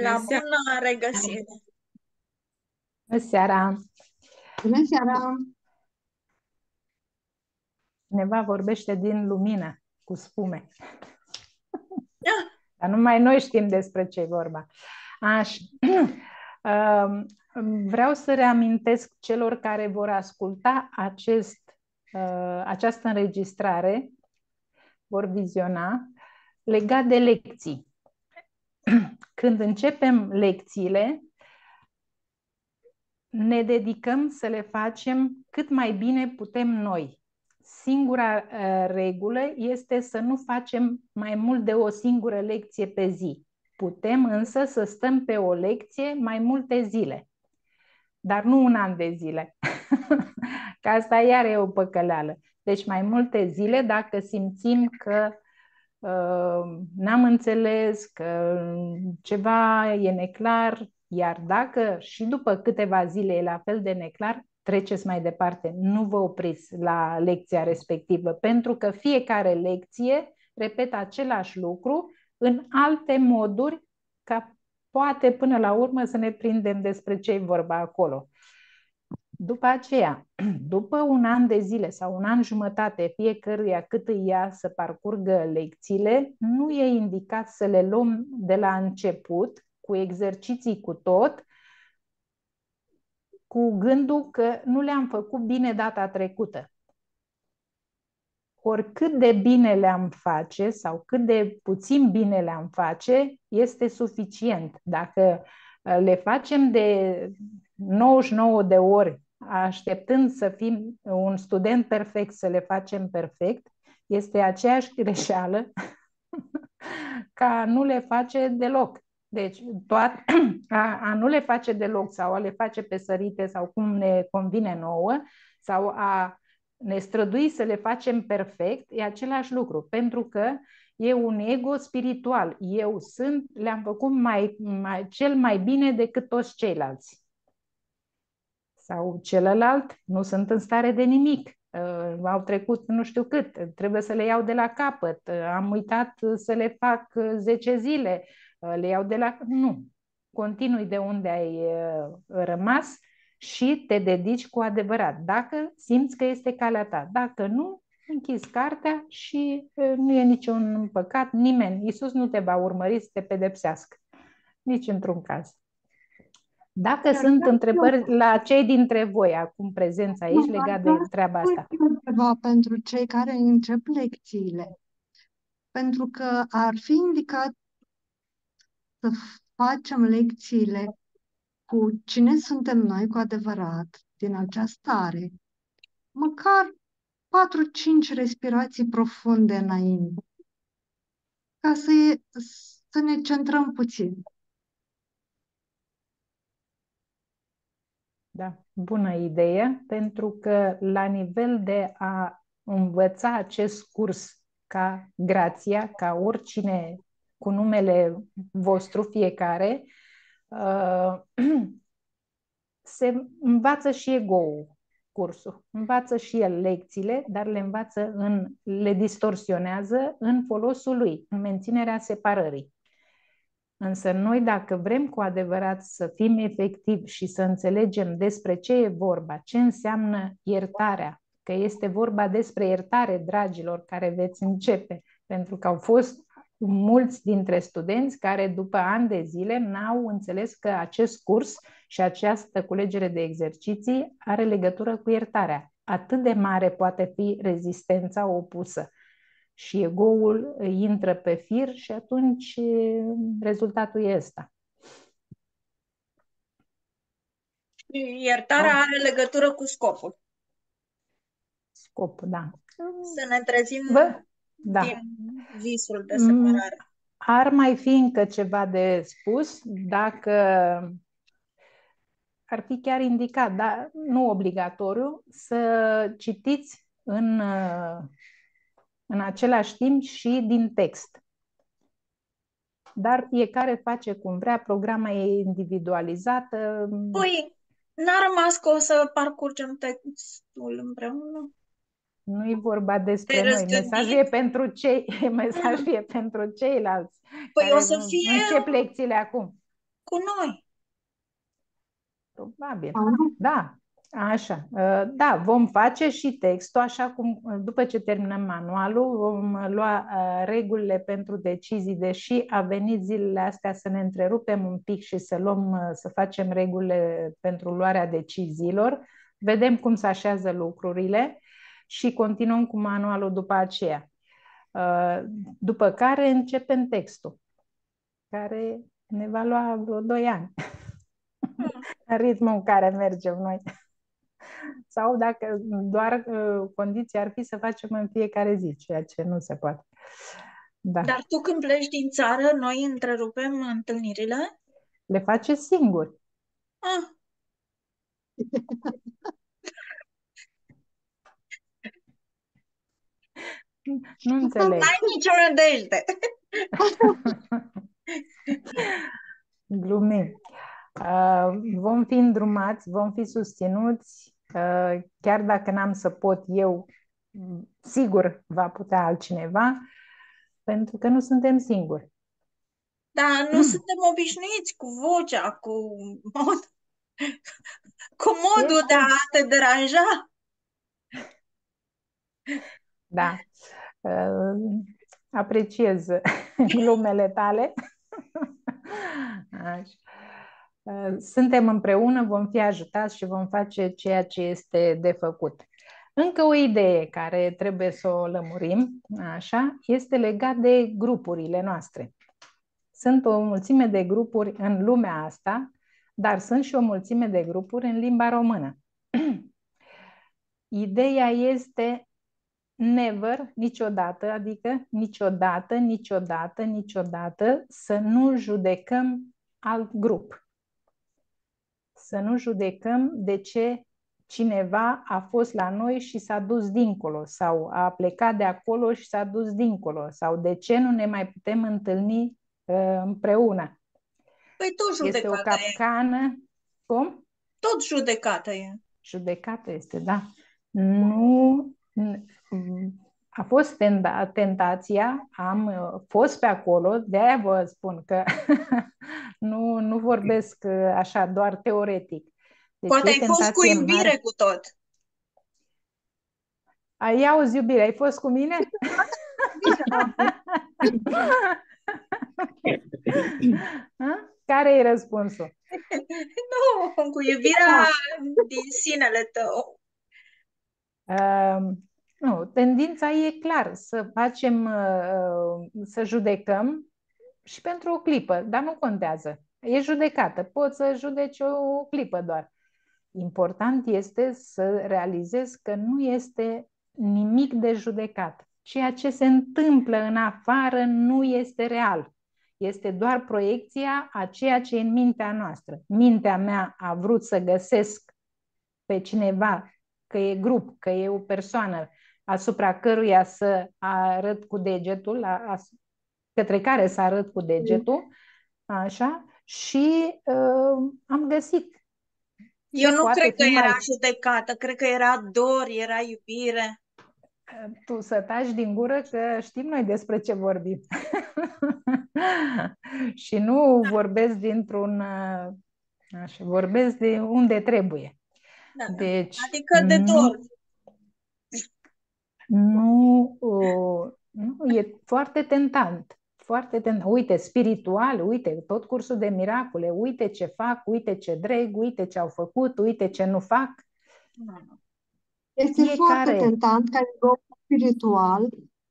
La bună regăsire! Bună seara! Bună seara! Cineva vorbește din lumină, cu spume. Ah, Dar numai noi știm despre ce e vorba. Așa. Um, Vreau să reamintesc celor care vor asculta acest, uh, această înregistrare, vor viziona, legat de lecții. Când începem lecțiile, ne dedicăm să le facem cât mai bine putem noi. Singura uh, regulă este să nu facem mai mult de o singură lecție pe zi. Putem însă să stăm pe o lecție mai multe zile, dar nu un an de zile. Că asta iar e o păcăleală. Deci mai multe zile dacă simțim că uh, n-am înțeles, că ceva e neclar, iar dacă și după câteva zile e la fel de neclar, treceți mai departe, nu vă opriți la lecția respectivă, pentru că fiecare lecție repetă același lucru în alte moduri, ca poate până la urmă să ne prindem despre ce e vorba acolo. După aceea, după un an de zile sau un an jumătate, fiecăruia cât îi ia să parcurgă lecțiile, nu e indicat să le luăm de la început, cu exerciții cu tot, cu gândul că nu le-am făcut bine data trecută. Oricât de bine le-am face sau cât de puțin bine le-am face, este suficient. Dacă uh, le facem de 99 de ori, așteptând să fim un student perfect, să le facem perfect, este aceeași greșeală ca a nu le face deloc. Deci, toat, a, a nu le face deloc sau a le face pe sărite sau cum ne convine nouă sau a ne strădui să le facem perfect, e același lucru, pentru că e un ego spiritual. Eu sunt, le-am făcut mai, mai, cel mai bine decât toți ceilalți. Sau celălalt, nu sunt în stare de nimic. Uh, au trecut nu știu cât, trebuie să le iau de la capăt, uh, am uitat să le fac 10 zile, uh, le iau de la... Nu. Continui de unde ai uh, rămas și te dedici cu adevărat. Dacă simți că este calea ta. Dacă nu, închizi cartea și uh, nu e niciun păcat. Nimeni, Iisus nu te va urmări să te pedepsească. Nici într-un caz. Dacă Chiar sunt vreau întrebări eu- la cei dintre voi acum prezenți aici Nu, legat aș de vrea să treaba spui asta. ceva pentru cei care încep lecțiile. Pentru că ar fi indicat să facem lecțiile cu cine suntem noi cu adevărat din acea stare, măcar 4-5 respirații profunde înainte, ca să, e, să ne centrăm puțin. Da, bună idee, pentru că la nivel de a învăța acest curs ca grația, ca oricine cu numele vostru fiecare, uh, se învață și ego-ul cursul, învață și el lecțiile, dar le învață în, le distorsionează în folosul lui, în menținerea separării. Însă noi, dacă vrem cu adevărat să fim efectivi și să înțelegem despre ce e vorba, ce înseamnă iertarea, că este vorba despre iertare, dragilor, care veți începe, pentru că au fost mulți dintre studenți care după ani de zile n-au înțeles că acest curs și această culegere de exerciții are legătură cu iertarea. Atât de mare poate fi rezistența opusă și ego-ul intră pe fir și atunci e, rezultatul e ăsta. Și iertarea are legătură cu scopul. Scopul, da. Să ne trezim Bă, da. din visul de Mm. separare. Ar mai fi încă ceva de spus dacă ar fi chiar indicat, dar nu obligatoriu, să citiți în, uh, în același timp și din text. Dar fiecare face cum vrea, programa e individualizată. Păi, n-a rămas că o să parcurgem textul împreună? Nu e vorba despre Te-ai noi. răzgândit? Mesajul e pentru cei, mesajul e pentru ceilalți Păi care o să nu- fie... încep lecțiile acum. cu noi. Probabil. Sau nu? Da, așa. Uh, Da, vom face și textul, așa cum uh, după ce terminăm manualul, vom uh, lua uh, regulile pentru decizii, deși a venit zilele astea să ne întrerupem un pic și să luăm, uh, să facem regulile pentru luarea deciziilor. Vedem cum se așează lucrurile și continuăm cu manualul după aceea. Uh, După care începem textul, care ne va lua vreo 2 ani în ritmul în care mergem noi. Sau dacă doar uh, condiția ar fi să facem în fiecare zi, ceea ce nu se poate. Da. Dar tu când pleci din țară, noi întrerupem întâlnirile? Le face singur. Ah, Nu înțeleg. n-ai nicio nădejde. Glumim. Uh, vom fi îndrumați, vom fi susținuți, uh, chiar dacă n-am să pot eu, m, sigur va putea altcineva, pentru că nu suntem singuri. Dar nu suntem obișnuiți cu vocea, cu mod, cu modul de a te deranja. Da. Uh, apreciez glumele tale. Așa. Uh, Suntem împreună, vom fi ajutați și vom face ceea ce este de făcut. Încă o idee care trebuie să o lămurim, așa, este legat de grupurile noastre. Sunt o mulțime de grupuri în lumea asta, dar sunt și o mulțime de grupuri în limba română. Ideea este never, niciodată, adică niciodată, niciodată, niciodată să nu judecăm alt grup. Să nu judecăm de ce cineva a fost la noi și s-a dus dincolo sau a plecat de acolo și s-a dus dincolo sau de ce nu ne mai putem întâlni uh, împreună. Păi tot Este o judecată e. capcană. Cum? Tot judecată e. Judecată este, da. Nu. A fost tenda, tentația, am uh, fost pe acolo, de aia vă spun că nu, nu vorbesc uh, așa doar teoretic. Deci Poate e ai fost cu tentație iubire mare. cu tot. Ai auzi, iubire, ai fost cu mine? Ha? Care e răspunsul? Nu, cu iubirea din sinele tău. Uh, nu, tendința e clar să facem, uh, să judecăm și pentru o clipă, dar nu contează. E judecată, poți să judeci o clipă doar. Important este să realizezi că nu este nimic de judecat. Ceea ce se întâmplă în afară nu este real. Este doar proiecția a ceea ce e în mintea noastră. Mintea mea a vrut să găsesc pe cineva, că e grup, că e o persoană asupra căruia să arăt cu degetul, la, as, către care să arăt cu degetul, așa, și uh, am găsit. Eu Ce nu poate cred că fi mai- era judecată, cred că era dor, era iubire. Tu să taci din gură că știm noi despre ce vorbim. și nu vorbesc dintr-un... uh, Așa, vorbesc de unde trebuie. Da, da. Deci, Adică de nu- dor. Nu, uh, nu, e foarte tentant. Foarte tentant. Uite, spiritual, uite, tot cursul de miracole, uite ce fac, uite ce dreg, uite ce au făcut, uite ce nu fac. Nu, nu. Este Fiecare. foarte tentant ca în loc spiritual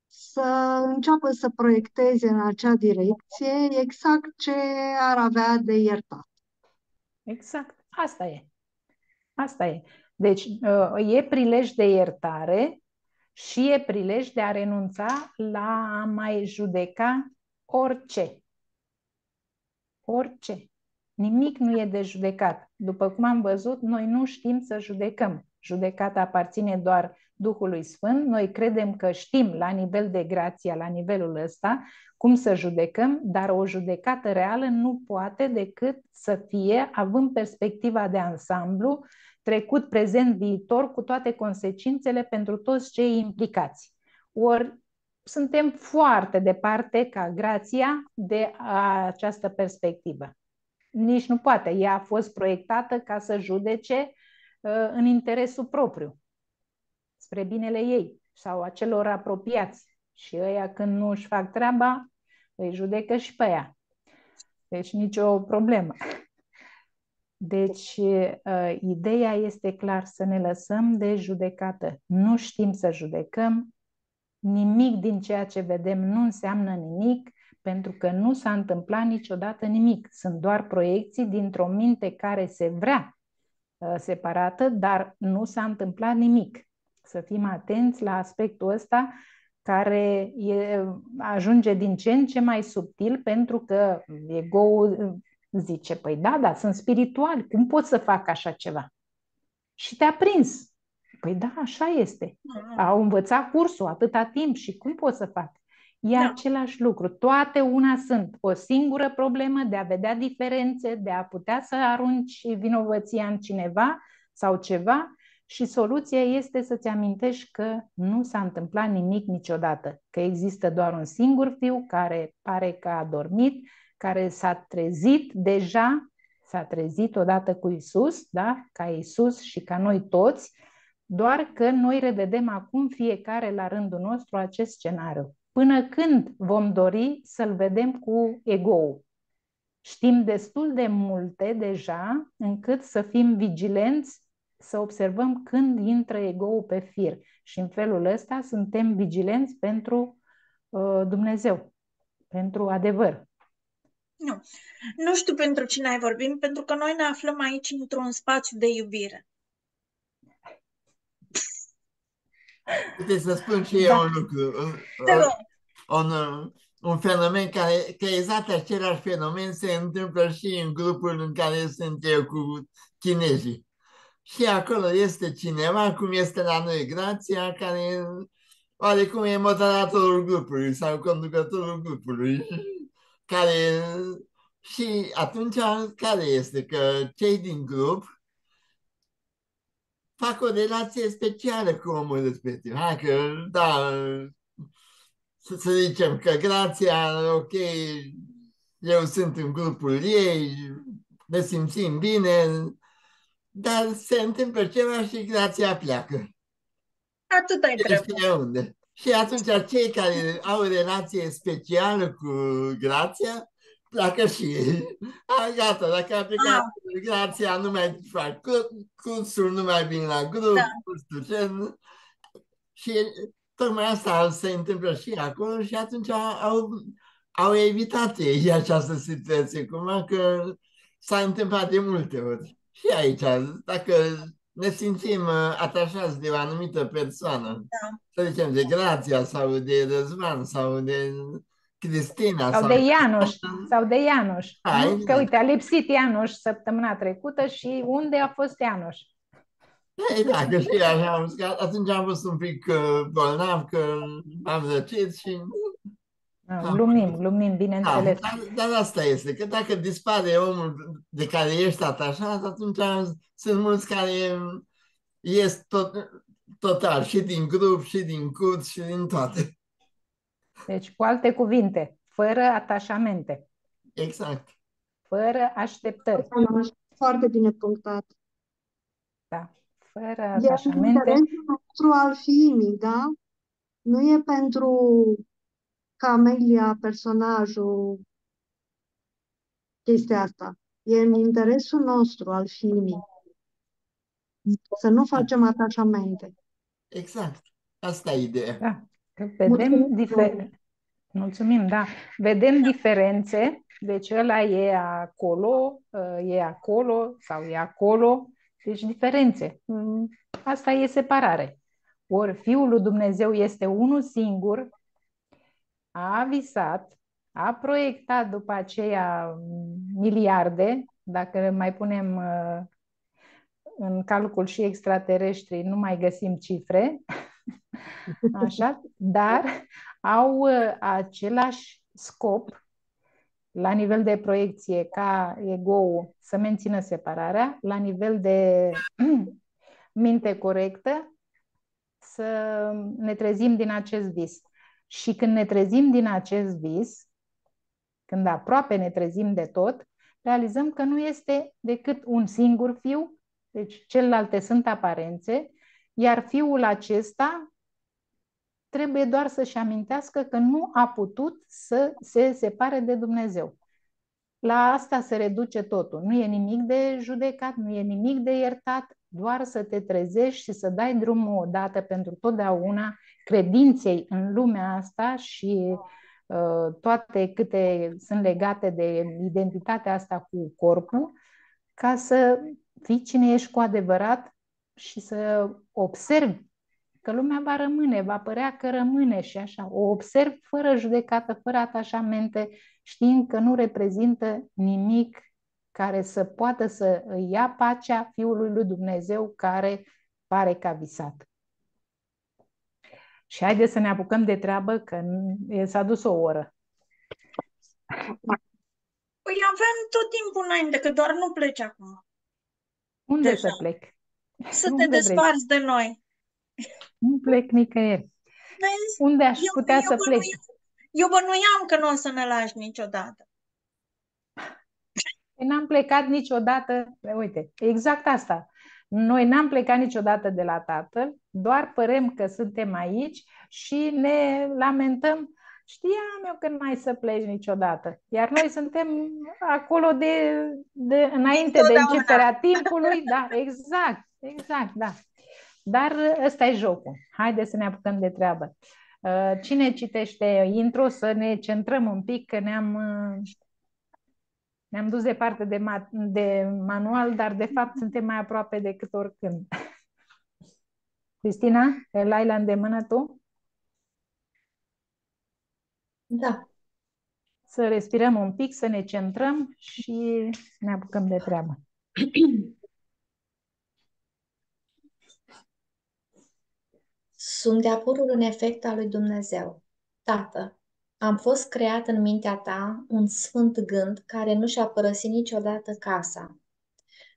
să înceapă să proiecteze în acea direcție exact ce ar avea de iertat. Exact, asta e. Asta e. Deci, uh, e prilej de iertare și e prilej de a renunța la a mai judeca orice. Orice. Nimic nu e de judecat. După cum am văzut, noi nu știm să judecăm. Judecata aparține doar Duhului Sfânt. Noi credem că știm la nivel de grație, la nivelul ăsta, cum să judecăm, dar o judecată reală nu poate decât să fie, având perspectiva de ansamblu, trecut, prezent, viitor, cu toate consecințele pentru toți cei implicați. Ori suntem foarte departe ca grația de a, această perspectivă. nici nu poate. Ea a fost proiectată ca să judece uh, în interesul propriu, spre binele ei sau a celor apropiați. Și ăia când nu își fac treaba, îi judecă și pe ea. Deci nicio problemă. Deci, uh, ideea este clar să ne lăsăm de judecată. Nu știm să judecăm, nimic din ceea ce vedem nu înseamnă nimic, pentru că nu s-a întâmplat niciodată nimic. Sunt doar proiecții dintr-o minte care se vrea uh, separată, dar nu s-a întâmplat nimic. Să fim atenți la aspectul ăsta care e, ajunge din ce în ce mai subtil pentru că ego zice, păi da, da, sunt spirituali, cum pot să fac așa ceva? Și te-a prins. Păi da, așa este. Au învățat cursul atâta timp și cum pot să fac? E da. același lucru. Toate una sunt. O singură problemă de a vedea diferențe, de a putea să arunci vinovăția în cineva sau ceva și soluția este să-ți amintești că nu s-a întâmplat nimic niciodată, că există doar un singur fiu care pare că a dormit, care s-a trezit deja, s-a trezit odată cu Isus, da? ca Isus și ca noi toți, doar că noi revedem acum fiecare la rândul nostru acest scenariu. Până când vom dori să-l vedem cu ego Știm destul de multe deja încât să fim vigilenți să observăm când intră ego pe fir. Și în felul ăsta suntem vigilenți pentru uh, Dumnezeu, pentru adevăr. Nu. Nu știu pentru cine ai vorbit, pentru că noi ne aflăm aici într-un spațiu de iubire. Uite să spun și eu da. un lucru. Un, un, un fenomen care, că exact același fenomen se întâmplă și în grupul în care sunt eu cu chinezii. Și acolo este cineva, cum este la noi Grația, care oarecum e moderatorul grupului sau conducătorul grupului, care și atunci care este? Că cei din grup fac o relație specială cu omul respectiv. Hai că, da, să, să zicem că grația, ok, eu sunt în grupul ei, ne simțim bine, dar se întâmplă ceva și grația pleacă. Atât ai trebuie. unde. Și atunci cei care au o relație specială cu grația, pleacă și ei. A, gata, dacă a plecat ah. grația, nu mai fac cursuri, nu mai vin la grup, da. nu știu ce. Și tocmai asta se întâmplă și acolo și atunci au, au evitat ei această situație, cum că s-a întâmplat de multe ori și aici, dacă ne simțim uh, atașați de o anumită persoană, da. să zicem de Grația sau de Răzvan sau de Cristina. Sau, sau de Ianuș. Sau de Ianuș. Hai, Că exact. uite, a lipsit Ianuș săptămâna trecută și unde a fost Ianuș? Ei, da, că și așa am zis, atunci am fost un pic uh, bolnav, că am răcit și da. Glumim, glumim, bineînțeles. Da, dar, dar asta este, că dacă dispare omul de care ești atașat, atunci sunt mulți care ies tot, total, și din grup, și din curs, și din toate. Deci, cu alte cuvinte, fără atașamente. Exact. Fără așteptări. Foarte bine punctat. Da, fără atașamente. E nostru al fiimii, da? Nu e pentru Camelia, personajul, chestia asta. E în interesul nostru, al fiimii. Să nu facem atașamente. Exact. Asta e ideea. Da. vedem diferențe. Mulțumim, da. Vedem diferențe. Deci ăla e acolo, e acolo sau e acolo. Deci diferențe. Mm, asta e separare. Ori Fiul lui Dumnezeu este unul singur, a visat, a proiectat după aceea miliarde, dacă mai punem uh, în calcul și extraterestri, nu mai găsim cifre, așa, dar au uh, același scop la nivel de proiecție ca ego să mențină separarea, la nivel de minte corectă să ne trezim din acest vis. Și când ne trezim din acest vis, când aproape ne trezim de tot, realizăm că nu este decât un singur fiu, deci celelalte sunt aparențe, iar fiul acesta trebuie doar să-și amintească că nu a putut să se separe de Dumnezeu. La asta se reduce totul. Nu e nimic de judecat, nu e nimic de iertat, doar să te trezești și să dai drumul odată pentru totdeauna credinței în lumea asta și uh, toate câte sunt legate de identitatea asta cu corpul, ca să fii cine ești cu adevărat și să observi că lumea va rămâne, va părea că rămâne și așa. O observ fără judecată, fără atașamente, știind că nu reprezintă nimic care să poată să ia pacea Fiului lui Dumnezeu care pare că a visat. Și haideți să ne apucăm de treabă că s-a dus o oră. Păi avem tot timpul înainte, că doar nu pleci acum. Unde Deja. să plec? Să Unde te desparți vrei? de noi. Nu plec nicăieri. Vezi? Unde aș eu, putea eu să plec? Eu bănuiam că nu o să ne lași niciodată. Păi n-am plecat niciodată, uite, exact asta. Noi n-am plecat niciodată de la tatăl, doar părem că suntem aici și ne lamentăm. Știam eu că nu mai să pleci niciodată. Iar noi suntem acolo de, de înainte de începerea timpului. Da, exact, exact, da. Dar ăsta e jocul. Haideți să ne apucăm de treabă. Uh, cine citește intro să ne centrăm un pic, că ne-am uh, ne-am dus departe de, ma- de manual, dar de fapt suntem mai aproape decât oricând. Cristina, l-ai la îndemână tu? Da. Să respirăm un pic, să ne centrăm și ne apucăm de treabă. Sunt de apurul un efect al lui Dumnezeu. Tată, am fost creat în mintea ta un sfânt gând care nu și-a părăsit niciodată casa.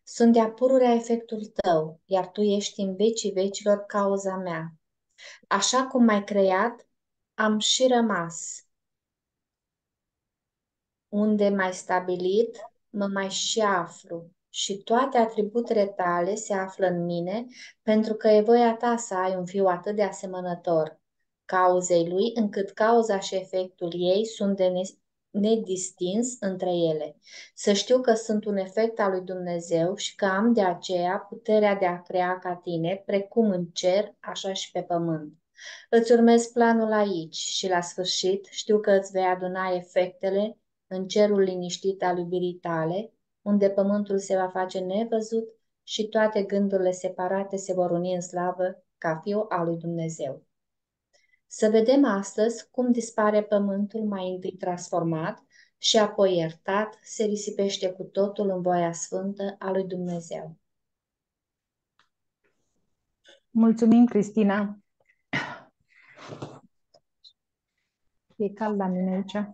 Sunt de pururea efectul tău, iar tu ești în vecii vecilor cauza mea. Așa cum m-ai creat, am și rămas. Unde m-ai stabilit, mă mai și aflu și toate atributele tale se află în mine, pentru că e voia ta să ai un fiu atât de asemănător cauzei lui, încât cauza și efectul ei sunt de nedistins între ele. Să știu că sunt un efect al lui Dumnezeu și că am de aceea puterea de a crea ca tine, precum în cer, așa și pe pământ. Îți urmez planul aici și la sfârșit știu că îți vei aduna efectele în cerul liniștit al iubirii tale, unde pământul se va face nevăzut și toate gândurile separate se vor uni în slavă ca fiu al lui Dumnezeu. Să vedem astăzi cum dispare pământul mai întâi transformat și apoi iertat, se risipește cu totul în voia sfântă a lui Dumnezeu. Mulțumim, Cristina. E cald la mine aici.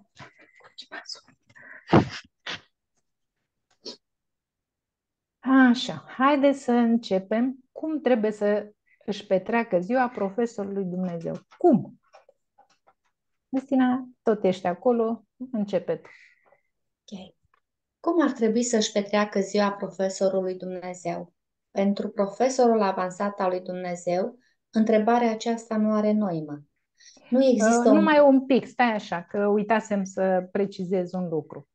Așa, haideți să începem. Cum trebuie să își petreacă ziua profesorului Dumnezeu. Cum? Destina, tot ești acolo, începe tu. Ok. Cum ar trebui să-și petreacă ziua profesorului Dumnezeu? Pentru profesorul avansat al lui Dumnezeu, întrebarea aceasta nu are noimă. Nu există uh, un... Numai un pic, stai așa, că uitasem să precizez un lucru.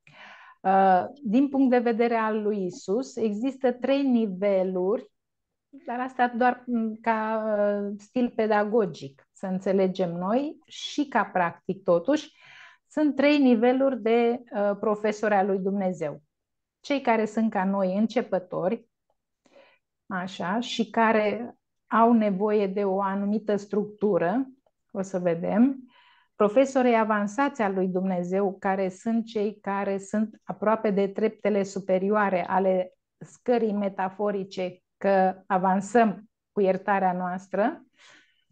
Uh, din punct de vedere al lui Isus, există trei niveluri dar asta doar mm, ca uh, stil pedagogic, să înțelegem noi și ca practic totuși. Sunt trei niveluri de uh, profesori al lui Dumnezeu. Cei care sunt ca noi începători, așa, și care au nevoie de o anumită structură, o să vedem, profesorii avansați al lui Dumnezeu, care sunt cei care sunt aproape de treptele superioare ale scării metaforice că avansăm cu iertarea noastră,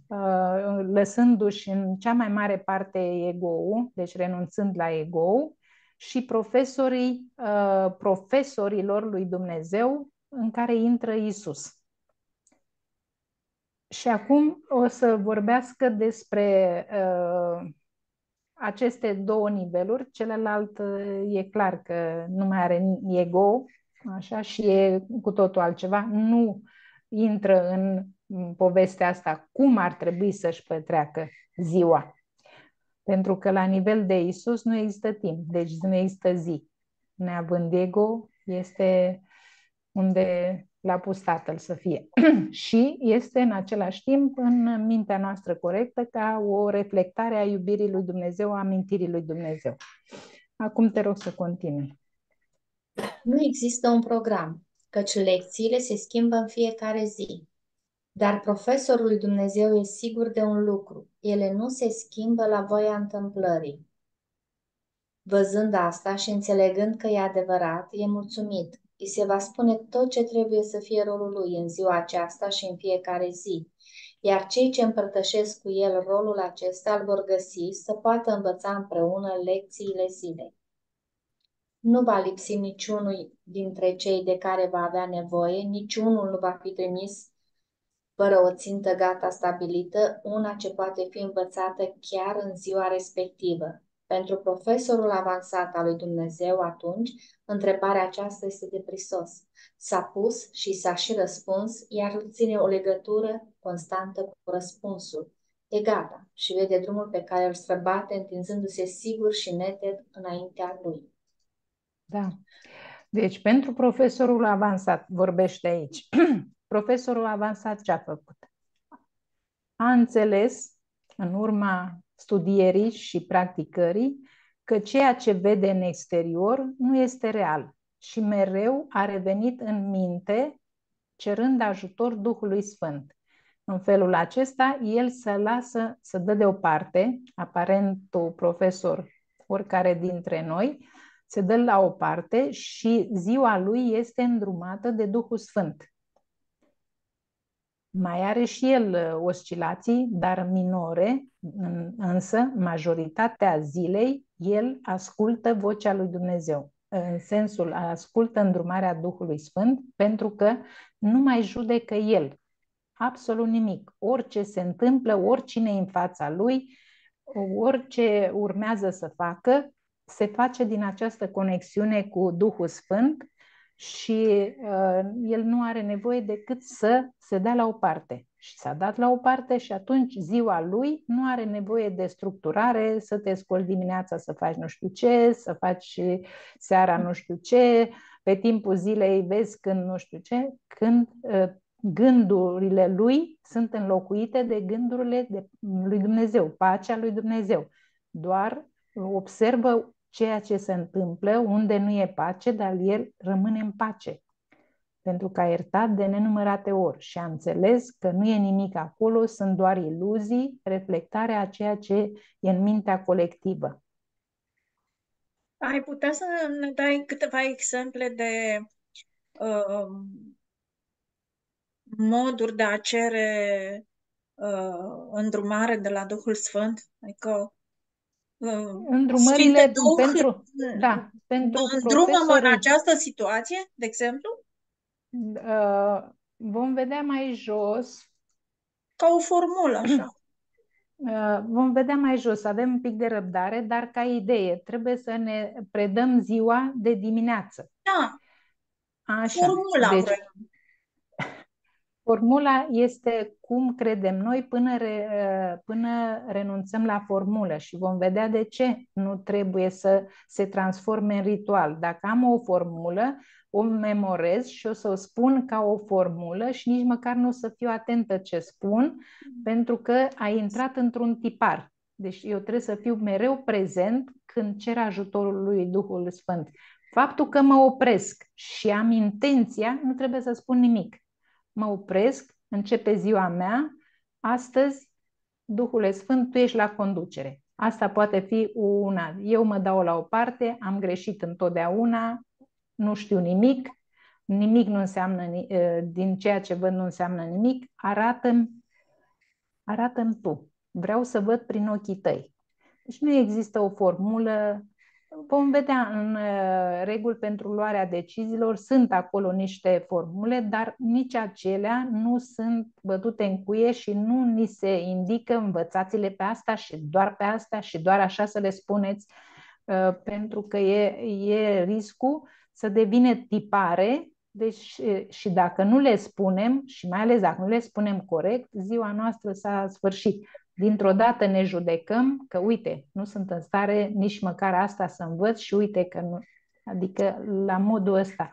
uh, lăsându-și în cea mai mare parte ego deci renunțând la ego și profesorii, uh, profesorilor lui Dumnezeu în care intră Isus. Și acum o să vorbească despre uh, aceste două niveluri, celălalt e clar că nu mai are ego, așa, și e cu totul altceva. Nu intră în povestea asta cum ar trebui să-și petreacă ziua. Pentru că la nivel de Isus nu există timp, deci nu există zi. Neavând ego, este unde l-a pus Tatăl să fie. și este în același timp în mintea noastră corectă ca o reflectare a iubirii lui Dumnezeu, a amintirii lui Dumnezeu. Acum te rog să continui. Nu există un program, căci lecțiile se schimbă în fiecare zi. Dar profesorul lui Dumnezeu e sigur de un lucru. Ele nu se schimbă la voia întâmplării. Văzând asta și înțelegând că e adevărat, e mulțumit. Îi se va spune tot ce trebuie să fie rolul lui în ziua aceasta și în fiecare zi. Iar cei ce împărtășesc cu el rolul acesta îl vor găsi să poată învăța împreună lecțiile zilei. Nu va lipsi niciunul dintre cei de care va avea nevoie, niciunul nu va fi trimis fără o țintă gata stabilită, una ce poate fi învățată chiar în ziua respectivă. Pentru profesorul avansat al lui Dumnezeu atunci, întrebarea aceasta este de prisos. S-a pus și s-a și răspuns, iar îl ține o legătură constantă cu răspunsul. E gata și vede drumul pe care îl străbate, întinzându-se sigur și neted înaintea lui. Da. Deci, pentru profesorul avansat, vorbește aici, profesorul avansat ce a făcut? A înțeles, în urma studierii și practicării, că ceea ce vede în exterior nu este real și mereu a revenit în minte cerând ajutor Duhului Sfânt. În felul acesta, el să lasă, să dă deoparte, aparentul profesor, oricare dintre noi, se dă la o parte și ziua lui este îndrumată de Duhul Sfânt. Mai are și el uh, oscilații, dar minore, însă majoritatea zilei el ascultă vocea lui Dumnezeu. În sensul ascultă îndrumarea Duhului Sfânt pentru că nu mai judecă el absolut nimic. Orice se întâmplă, oricine e în fața lui, orice urmează să facă, se face din această conexiune cu Duhul Sfânt și uh, el nu are nevoie decât să se dea la o parte. Și s-a dat la o parte și atunci ziua lui nu are nevoie de structurare, să te scoli dimineața să faci nu știu ce, să faci seara nu știu ce, pe timpul zilei vezi când nu știu ce, când uh, gândurile lui sunt înlocuite de gândurile de, lui Dumnezeu, pacea lui Dumnezeu. Doar observă ceea ce se întâmplă, unde nu e pace, dar el rămâne în pace. Pentru că a iertat de nenumărate ori și a înțeles că nu e nimic acolo, sunt doar iluzii, reflectarea a ceea ce e în mintea colectivă. Ai putea să ne dai câteva exemple de uh, moduri de a cere uh, îndrumare de la Duhul Sfânt? Adică îndrumările Duh, pentru, da, pentru îndrumă în această situație, de exemplu? Uh, vom vedea mai jos. Ca o formulă, așa. Uh, vom vedea mai jos, avem un pic de răbdare, dar ca idee, trebuie să ne predăm ziua de dimineață. Da. Așa. Formula deci, Formula este cum credem noi până, re, până renunțăm la formulă și vom vedea de ce nu trebuie să se transforme în ritual. Dacă am o formulă, o memorez și o să o spun ca o formulă și nici măcar nu o să fiu atentă ce spun, pentru că a intrat într-un tipar. Deci eu trebuie să fiu mereu prezent când cer ajutorul lui Duhul Sfânt. Faptul că mă opresc și am intenția, nu trebuie să spun nimic mă opresc, începe ziua mea, astăzi, Duhul Sfânt, tu ești la conducere. Asta poate fi una. Eu mă dau la o parte, am greșit întotdeauna, nu știu nimic, nimic nu înseamnă, din ceea ce văd nu înseamnă nimic, arată-mi, arată tu. Vreau să văd prin ochii tăi. Deci nu există o formulă Vom vedea în uh, reguli pentru luarea deciziilor, sunt acolo niște formule, dar nici acelea nu sunt bătute în cuie și nu ni se indică învățați-le pe asta și doar pe asta și doar așa să le spuneți, uh, pentru că e, e riscul să devină tipare. Deci, și dacă nu le spunem, și mai ales dacă nu le spunem corect, ziua noastră s-a sfârșit dintr-o dată ne judecăm că, uite, nu sunt în stare nici măcar asta să învăț și uite că nu. Adică la modul ăsta.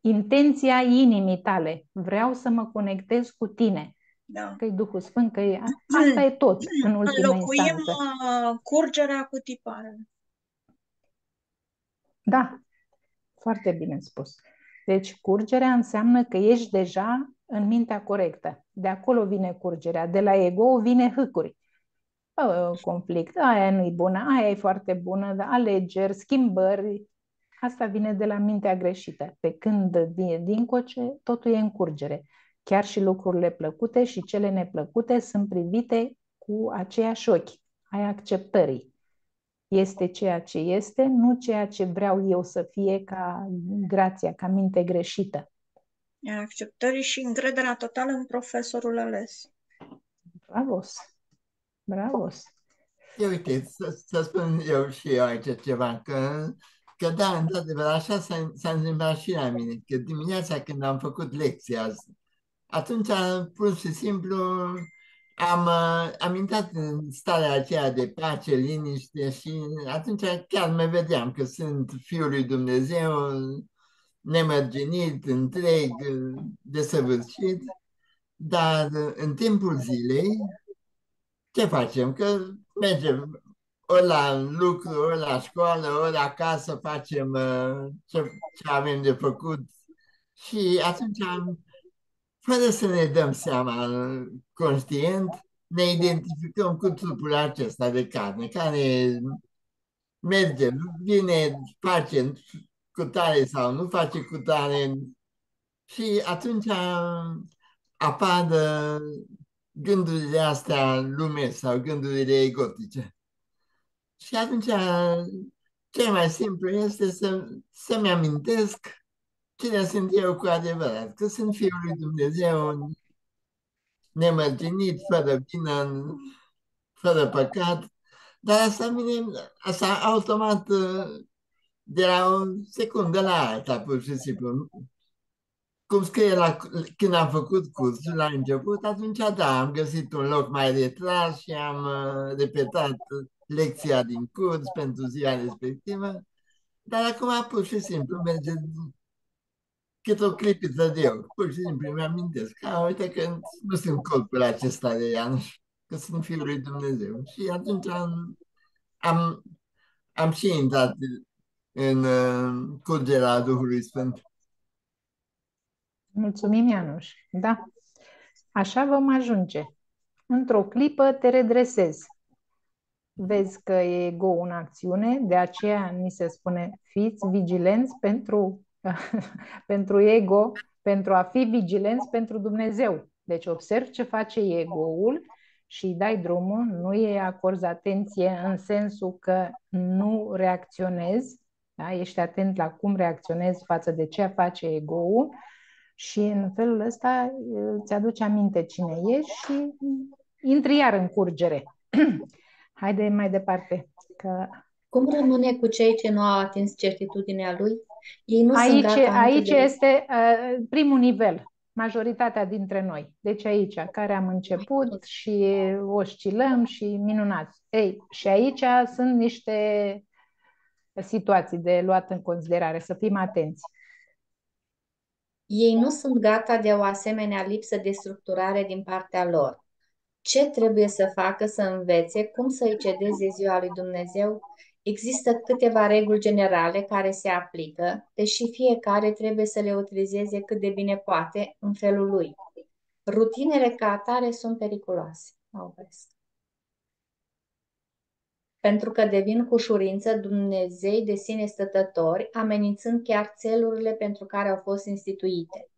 Intenția inimii tale. Vreau să mă conectez cu tine. Da. Că e Duhul Sfânt, că e... Asta e tot, în ultima Înlocuim instanță. Uh, curgerea cu tipare. Da, foarte bine spus. Deci curgerea înseamnă că ești deja în mintea corectă. De acolo vine curgerea. De la ego vine hâcuri. Conflict, aia nu e bună, aia e foarte bună, alegeri, schimbări. Asta vine de la mintea greșită. Pe când din, din coce, totul e în curgere. Chiar și lucrurile plăcute și cele neplăcute sunt privite cu aceiași ochi, ai acceptării. Este ceea ce este, nu ceea ce vreau eu să fie ca grația, ca minte greșită acceptării și încrederea totală în profesorul ales. Bravos! Bravos! Eu uite, să, să spun eu și eu aici ceva, că, că da, într-adevăr, așa s-a, s-a întâmplat și la mine, că dimineața când am făcut lecția atunci, pur și simplu, am, am intrat în starea aceea de pace, liniște și atunci chiar mă vedeam că sunt Fiul lui Dumnezeu, nemărginit, întreg, desăvârșit, dar în timpul zilei, ce facem? Că mergem ori la lucru, ori la școală, ori acasă, facem uh, ce, ce avem de făcut și atunci, fără să ne dăm seama conștient, ne identificăm cu trupul acesta de carne, care merge, vine, face cu tare sau nu face cu tare. Și atunci apar gândurile astea lume sau gândurile egotice. Și atunci cel mai simplu este să, să-mi amintesc cine sunt eu cu adevărat, că sunt Fiul lui Dumnezeu nemărginit, fără vină, fără păcat, dar asta, vine, asta automat de la o secundă la alta, pur și simplu. Cum scrie la, când am făcut cursul la început, atunci da, am găsit un loc mai retras și am uh, repetat lecția din curs pentru ziua respectivă, dar acum pur și simplu merge cât o clipiță de eu. Pur și simplu mi-amintesc că, uite că nu sunt colpul acesta de ea, că sunt Fiul lui Dumnezeu. Și atunci am, am, am și intrat în uh, curgerea Duhului Sfânt. Mulțumim, Ianuș. Da. Așa vom ajunge. Într-o clipă te redresezi. Vezi că e ego în acțiune, de aceea ni se spune fiți vigilenți pentru, pentru ego, pentru a fi vigilenți pentru Dumnezeu. Deci observ ce face ego-ul și îi dai drumul, nu e acorzi atenție în sensul că nu reacționezi, da? Ești atent la cum reacționezi față de ce face ego-ul și în felul ăsta îți aduce aminte cine ești și intri iar în curgere. Haide mai departe. Că... Cum rămâne cu cei ce nu au atins certitudinea lui? Ei nu aici sunt gata aici de... este uh, primul nivel, majoritatea dintre noi. Deci aici, care am început și oscilăm și minunați. Ei, și aici sunt niște situații de luat în considerare, să fim atenți. Ei nu sunt gata de o asemenea lipsă de structurare din partea lor. Ce trebuie să facă să învețe cum să-i cedeze ziua lui Dumnezeu? Există câteva reguli generale care se aplică, deși fiecare trebuie să le utilizeze cât de bine poate în felul lui. Rutinele ca atare sunt periculoase. Mă opresc pentru că devin cu ușurință Dumnezei de sine stătători, amenințând chiar țelurile pentru care au fost instituite.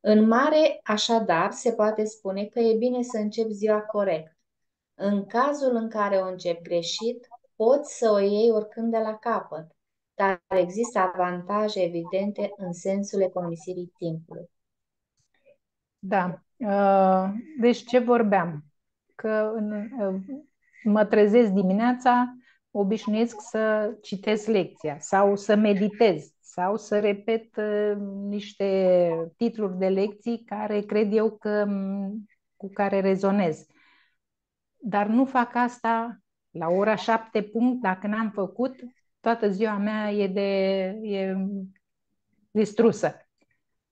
În mare, așadar, se poate spune că e bine să începi ziua corect. În cazul în care o încep greșit, poți să o iei oricând de la capăt. dar există avantaje evidente în sensul economisirii timpului. Da. Uh, deci ce vorbeam? Că uh, mă trezesc dimineața, obișnuiesc să citesc lecția sau să meditez sau să repet uh, niște titluri de lecții care cred eu că cu care rezonez. Dar nu fac asta la ora șapte punct, dacă n-am făcut, toată ziua mea e, de, e distrusă.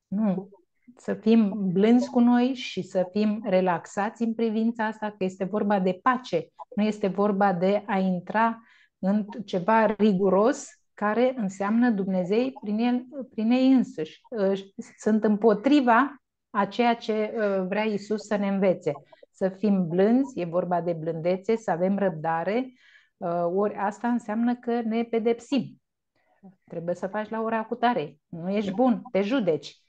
Nu. Să fim blânzi cu noi și să fim relaxați în privința asta, că este vorba de pace. Nu este vorba de a intra în ceva riguros care înseamnă Dumnezei prin, el, prin ei însuși. Sunt împotriva a ceea ce uh, vrea Isus să ne învețe. Să fim blânzi, e vorba de blândețe, să avem răbdare, uh, ori asta înseamnă că ne pedepsim. Trebuie să faci la ora cu tare. Nu ești bun, te judeci.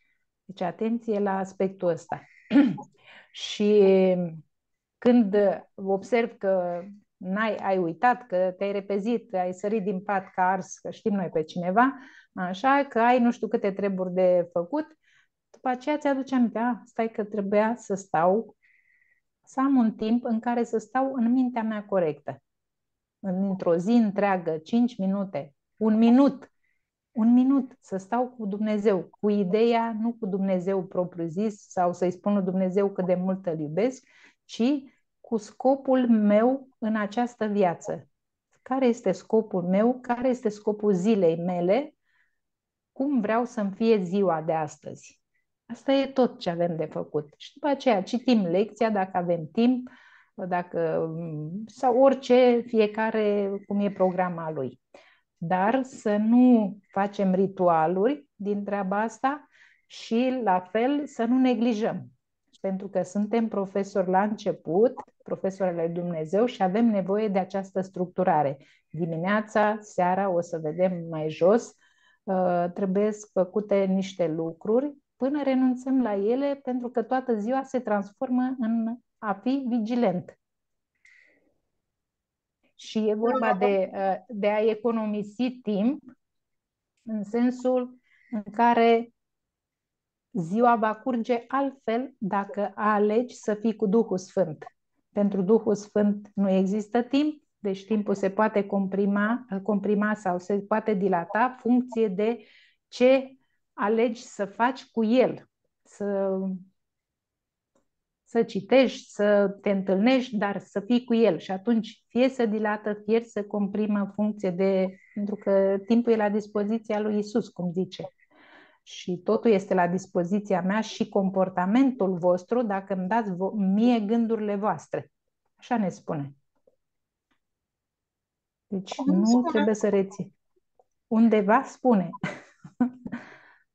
Deci atenție la aspectul ăsta. și când observ că n-ai, ai uitat, că te-ai repezit, ai sărit din pat ca ars, că știm noi pe cineva, așa, că ai nu știu câte treburi de făcut, după aceea ți-aduce aminte, ah, stai că trebuia să stau, să am un timp în care să stau în mintea mea corectă. Într-o zi întreagă, 5 minute, un minut, un minut să stau cu Dumnezeu, cu ideea, nu cu Dumnezeu propriu-zis sau să-i spun lui Dumnezeu cât de mult îl iubesc, ci cu scopul meu în această viață. Care este scopul meu? Care este scopul zilei mele? Cum vreau să-mi fie ziua de astăzi? Asta e tot ce avem de făcut. Și după aceea citim lecția dacă avem timp, dacă, sau orice, fiecare cum e programa lui. Dar să nu facem ritualuri din treaba asta și la fel să nu neglijăm. Pentru că suntem profesori la început, profesori ale Dumnezeu și avem nevoie de această structurare. Dimineața, seara, o să vedem mai jos, uh, trebuie făcute niște lucruri până renunțăm la ele, pentru că toată ziua se transformă în a fi vigilent. Și e vorba de, uh, de a economisi timp în sensul în care ziua va curge altfel dacă alegi să fii cu Duhul Sfânt. Pentru Duhul Sfânt nu există timp, deci timpul se poate comprima, comprima sau se poate dilata funcție de ce alegi să faci cu el, să, să citești, să te întâlnești, dar să fii cu el. Și atunci fie să dilată, fie să comprimă în funcție de... Pentru că timpul e la dispoziția lui Isus, cum zice. Și totul este la dispoziția mea și comportamentul vostru dacă îmi dați mie gândurile voastre. Așa ne spune. Deci Cum nu spune? trebuie să reții. Undeva spune.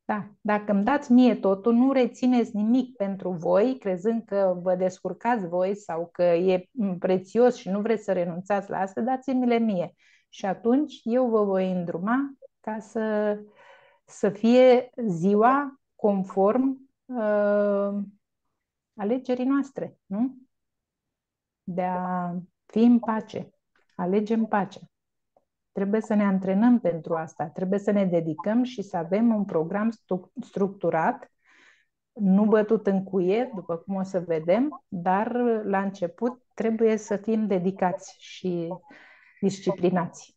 Da, dacă îmi dați mie totul, nu rețineți nimic pentru voi, crezând că vă descurcați voi sau că e prețios și nu vreți să renunțați la asta, dați-mi-le mie. Și atunci eu vă voi îndruma ca să, să fie ziua conform uh, alegerii noastre, nu? De a fi în pace. Alegem pace. Trebuie să ne antrenăm pentru asta, trebuie să ne dedicăm și să avem un program structurat, nu bătut în cuie, după cum o să vedem, dar la început trebuie să fim dedicați și disciplinați.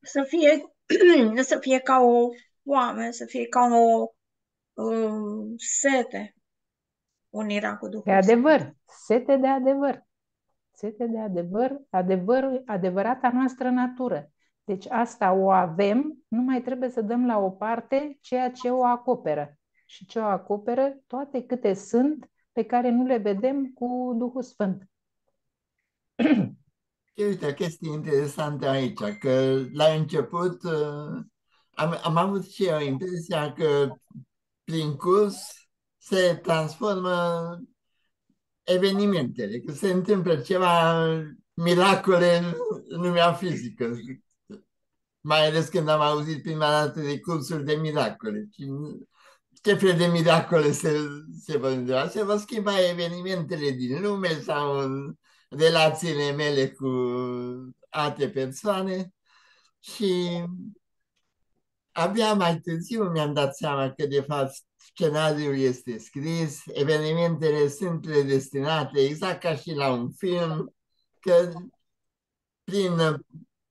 Să fie, să fie ca o oameni, să fie ca o uh, sete unirea cu Duhul De adevăr, sete de adevăr. Sete de adevăr, adevăr, adevărata noastră natură. Deci asta o avem, nu mai trebuie să dăm la o parte ceea ce o acoperă. Și ce o acoperă toate câte sunt pe care nu le vedem cu Duhul Sfânt. Uite, o chestie interesantă aici, că la început uh, am, am avut și eu impresia că prin curs se transformă evenimentele, că se întâmplă ceva miracole în lumea fizică mai ales când am auzit prima dată de cursuri de miracole. Ce fel de miracole se, se vor întâmpla? Se vor schimba evenimentele din lume sau relațiile mele cu alte persoane și abia mai târziu mi-am dat seama că, de fapt, scenariul este scris, evenimentele sunt predestinate, exact ca și la un film, că prin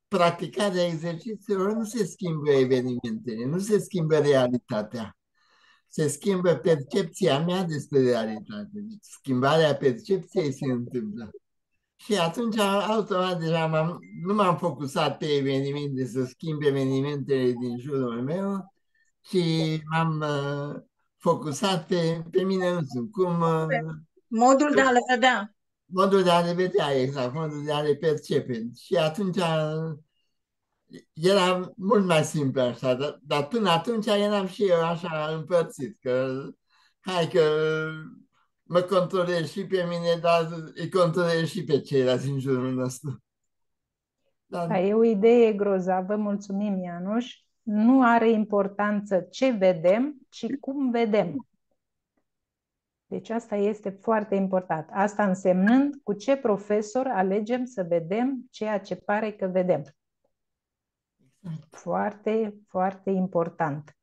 practicarea exercițiilor nu se schimbă evenimentele, nu se schimbă realitatea. Se schimbă percepția mea despre realitate. Deci, schimbarea percepției se întâmplă. Și atunci, automat, deja m-am, nu m-am focusat pe evenimente, să schimb evenimentele din jurul meu, ci m-am uh, focusat pe, pe mine însumi. Cum, uh, modul de a le vedea. Modul de a le vedea, exact, modul de a le percepe. Și atunci era mult mai simplu așa, dar, dar până atunci eram și eu așa împărțit, că hai că mă controlez și pe mine, dar îi controlez și pe ceilalți din jurul nostru. Dar... Da, e o idee grozavă, mulțumim Ianuș. Nu are importanță ce vedem, ci cum vedem. Deci asta este foarte important. Asta însemnând cu ce profesor alegem să vedem ceea ce pare că vedem. Foarte, foarte important.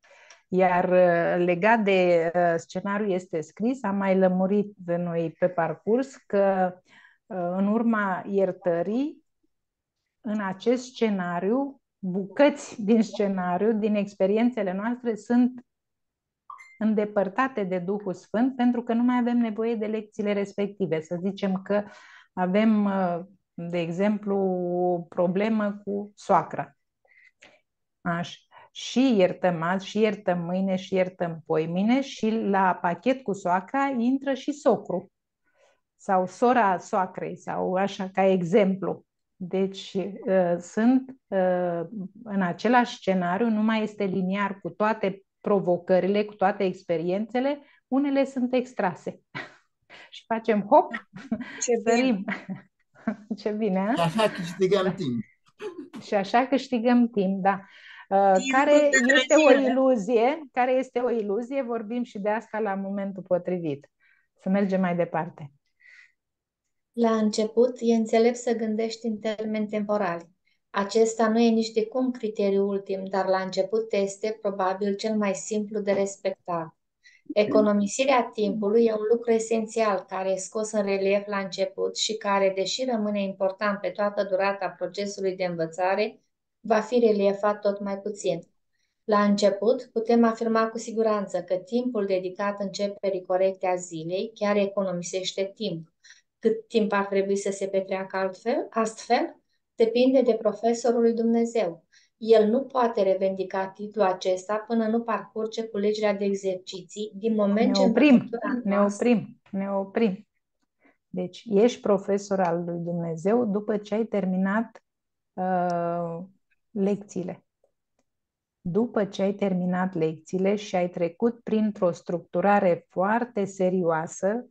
Iar uh, legat de uh, scenariul este scris, am mai lămurit de noi pe parcurs că uh, în urma iertării, în acest scenariu, bucăți din scenariu, din experiențele noastre, sunt îndepărtate de Duhul Sfânt pentru că nu mai avem nevoie de lecțiile respective. Să zicem că avem, de exemplu, o problemă cu soacra. Așa. Și iertăm azi, și iertăm mâine, și iertăm poimine și la pachet cu soacra intră și socru sau sora soacrei sau așa ca exemplu. Deci uh, sunt uh, în același scenariu, nu mai este liniar cu toate provocările, cu toate experiențele, unele sunt extrase. și facem hop, Ce sărim. Ce bine, a? Și așa câștigăm da. timp. Și așa câștigăm timp, da. Uh, care este o iluzie, care este o iluzie, vorbim și de asta la momentul potrivit. Să mergem mai departe. La început, e înțelept să gândești în termeni temporali. Acesta nu e nici de cum criteriul ultim, dar la început este probabil cel mai simplu de respectat. Economisirea timpului e un lucru esențial care e scos în relief la început și care, deși rămâne important pe toată durata procesului de învățare, va fi reliefat tot mai puțin. La început, putem afirma cu siguranță că timpul dedicat începerii corecte a zilei chiar economisește timp. Cât timp ar trebui să se petreacă altfel, astfel, depinde de profesorul lui Dumnezeu. El nu poate revendica titlul acesta până nu parcurge culegerea de exerciții din moment ne oprim, ce ne oprim, ne oprim. Deci ești profesor al lui Dumnezeu după ce ai terminat uh, lecțiile. După ce ai terminat lecțiile și ai trecut printr-o structurare foarte serioasă,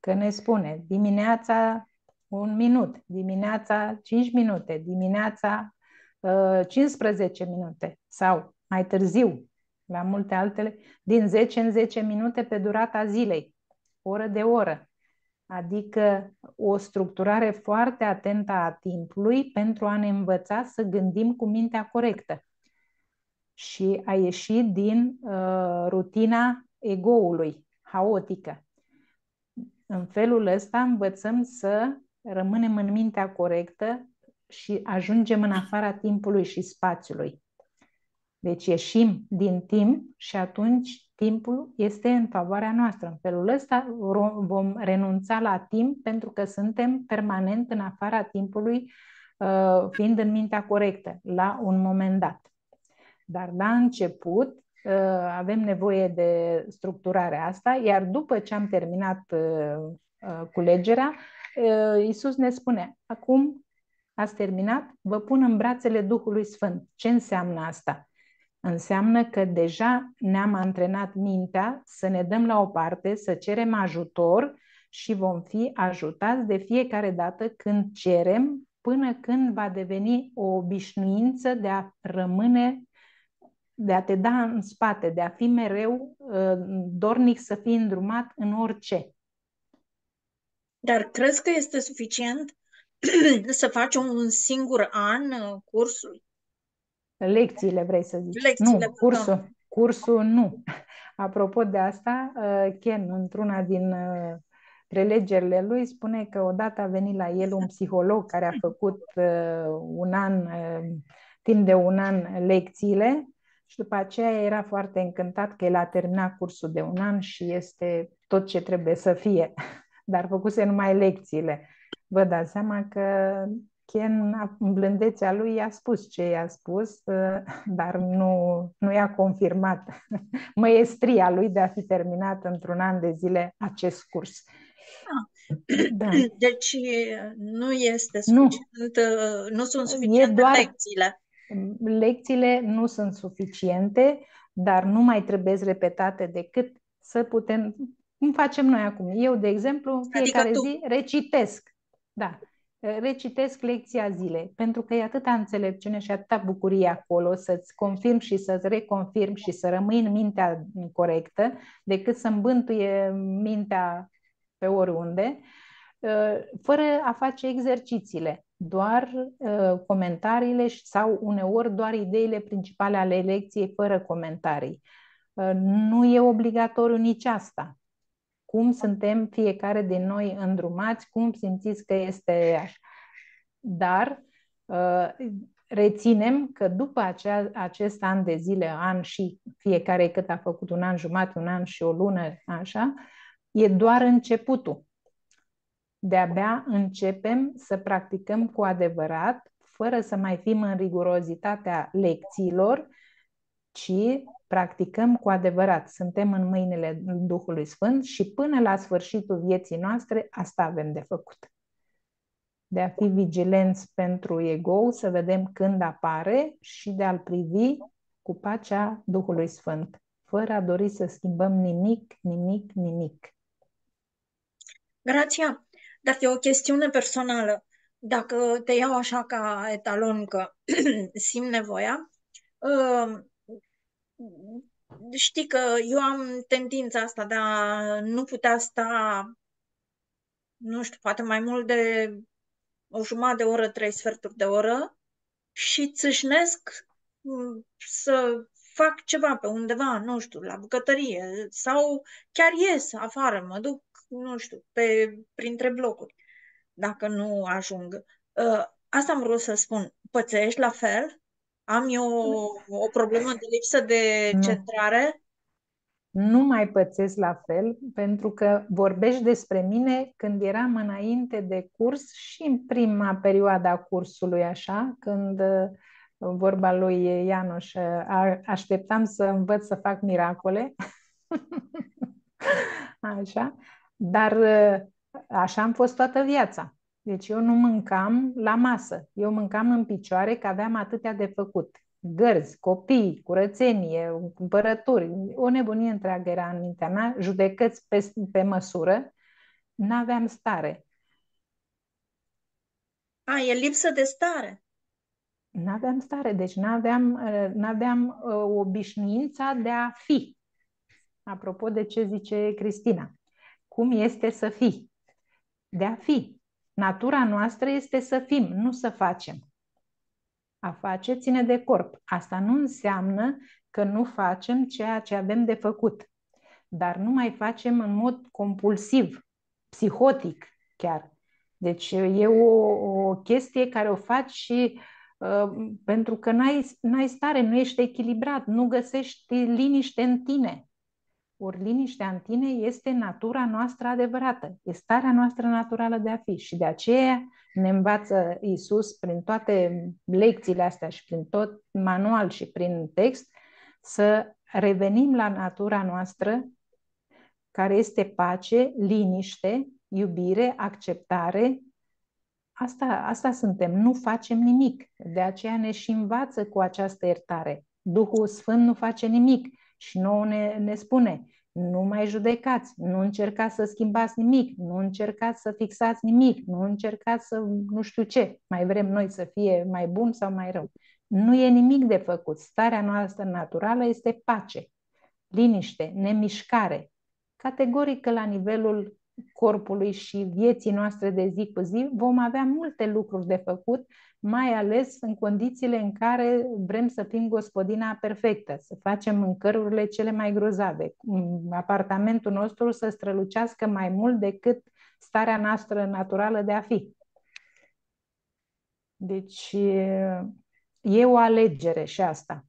că ne spune dimineața un minut, dimineața 5 minute, dimineața uh, 15 minute sau mai târziu, la multe altele, din 10 în 10 minute pe durata zilei, oră de oră. Adică o structurare foarte atentă a timpului pentru a ne învăța să gândim cu mintea corectă și a ieși din uh, rutina egoului, haotică. În felul ăsta învățăm să rămânem în mintea corectă și ajungem în afara timpului și spațiului. Deci ieșim din timp și atunci timpul este în favoarea noastră. În felul ăsta vom renunța la timp pentru că suntem permanent în afara timpului, uh, fiind în mintea corectă, la un moment dat. Dar la început uh, avem nevoie de structurarea asta, iar după ce am terminat uh, culegerea, Iisus ne spune, acum ați terminat, vă pun în brațele Duhului Sfânt. Ce înseamnă asta? Înseamnă că deja ne-am antrenat mintea să ne dăm la o parte, să cerem ajutor și vom fi ajutați de fiecare dată când cerem, până când va deveni o obișnuință de a rămâne, de a te da în spate, de a fi mereu uh, dornic să fii îndrumat în orice. Dar crezi că este suficient să faci un singur an uh, cursul? Lecțiile, vrei să zici? Lecțiile, nu, cursul, cursul nu. Apropo de asta, uh, Ken, într-una din uh, prelegerile lui, spune că odată a venit la el un psiholog care a făcut uh, un an, timp de un an, lecțiile și după aceea era foarte încântat că el a terminat cursul de un an și este tot ce trebuie să fie, dar făcuse numai lecțiile. Vă dați seama că Ken, în blândețea lui, i-a spus ce i-a spus, ă, dar nu, nu i-a confirmat măestria lui de a fi terminat într-un an de zile acest curs. Ah. Da. Deci nu este suficient, nu, nu sunt suficiente e doar, lecțiile. Lecțiile nu sunt suficiente, dar nu mai trebuie repetate decât să putem, cum facem noi acum. Eu, de exemplu, adică fiecare adică zi recitesc. Da, recitesc lecția zilei, pentru că e atâta înțelepciune și atâta bucurie acolo să-ți confirm și să-ți reconfirm și să rămâi în mintea corectă, decât să îmbântuie mintea pe oriunde, uh, fără a face exercițiile, doar uh, comentariile sau uneori doar ideile principale ale lecției fără comentarii. Uh, nu e obligatoriu nici asta cum suntem fiecare din noi îndrumați, cum simțiți că este așa. Dar uh, reținem că după acea, acest an de zile, an și fiecare cât a făcut un an jumătate, un an și o lună, așa, e doar începutul. De-abia începem să practicăm cu adevărat, fără să mai fim în rigurozitatea lecțiilor, ci practicăm cu adevărat. Suntem în mâinile Duhului Sfânt și până la sfârșitul vieții noastre asta avem de făcut. De a fi vigilenți pentru ego, să vedem când apare și de a-l privi cu pacea Duhului Sfânt, fără a dori să schimbăm nimic, nimic, nimic. Grația, dar e o chestiune personală. Dacă te iau așa ca etalon că simt nevoia, uh, știi că eu am tendința asta de a nu putea sta, nu știu, poate mai mult de o jumătate de oră, trei sferturi de oră și țâșnesc mm, să fac ceva pe undeva, nu știu, la bucătărie sau chiar ies afară, mă duc, nu știu, pe, printre blocuri, dacă nu ajung. Ă, asta am vrut să spun. Pățești la fel? Am eu o, o problemă de lipsă de centrare? Nu mai pățesc la fel, pentru că vorbești despre mine când eram înainte de curs și în prima perioadă a cursului, așa, când uh, vorba lui Ianuș, uh, așteptam să învăț să fac miracole. așa. Dar uh, așa am fost toată viața. Deci eu nu mâncam la masă, eu mâncam în picioare că aveam atâtea de făcut. Gărzi, copii, curățenie, cumpărături, o nebunie întreagă era în mintea mea, judecăți pe, pe măsură, n-aveam stare. A, e lipsă de stare. N-aveam stare, deci n-aveam, n-aveam uh, obișnuința de a fi. Apropo de ce zice Cristina. Cum este să fii? De a fi. Natura noastră este să fim, nu să facem. A face ține de corp. Asta nu înseamnă că nu facem ceea ce avem de făcut, dar nu mai facem în mod compulsiv, psihotic chiar. Deci e o, o chestie care o faci și uh, pentru că n-ai, n-ai stare, nu ești echilibrat, nu găsești liniște în tine. Ori liniștea în tine este natura noastră adevărată, e starea noastră naturală de a fi și de aceea ne învață Isus prin toate lecțiile astea și prin tot manual și prin text să revenim la natura noastră care este pace, liniște, iubire, acceptare. Asta, asta suntem, nu facem nimic. De aceea ne și învață cu această iertare. Duhul Sfânt nu face nimic și nouă ne, ne spune, nu mai judecați, nu încercați să schimbați nimic, nu încercați să fixați nimic, nu încercați să nu știu ce, mai vrem noi să fie mai bun sau mai rău. Nu e nimic de făcut. Starea noastră naturală este pace, liniște, nemișcare. Categorică la nivelul corpului și vieții noastre de zi cu zi, vom avea multe lucruri de făcut, mai ales în condițiile în care vrem să fim gospodina perfectă, să facem mâncărurile cele mai grozave, apartamentul nostru să strălucească mai mult decât starea noastră naturală de a fi. Deci e o alegere și asta.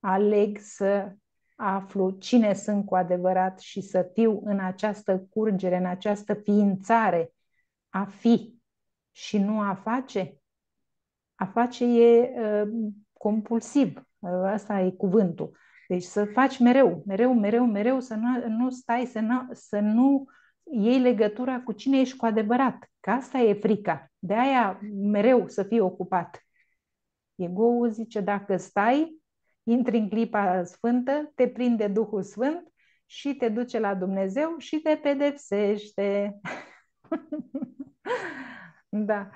Aleg să aflu cine sunt cu adevărat și să fiu în această curgere, în această ființare a fi și nu a face. A face e uh, compulsiv, asta e cuvântul. Deci să faci mereu, mereu, mereu, mereu, să nu, nu stai, să nu, să nu iei legătura cu cine ești cu adevărat. Că asta e frica. De aia mereu să fii ocupat. Ego zice, dacă stai, intri în clipa sfântă, te prinde Duhul Sfânt și te duce la Dumnezeu și te pedepsește. da.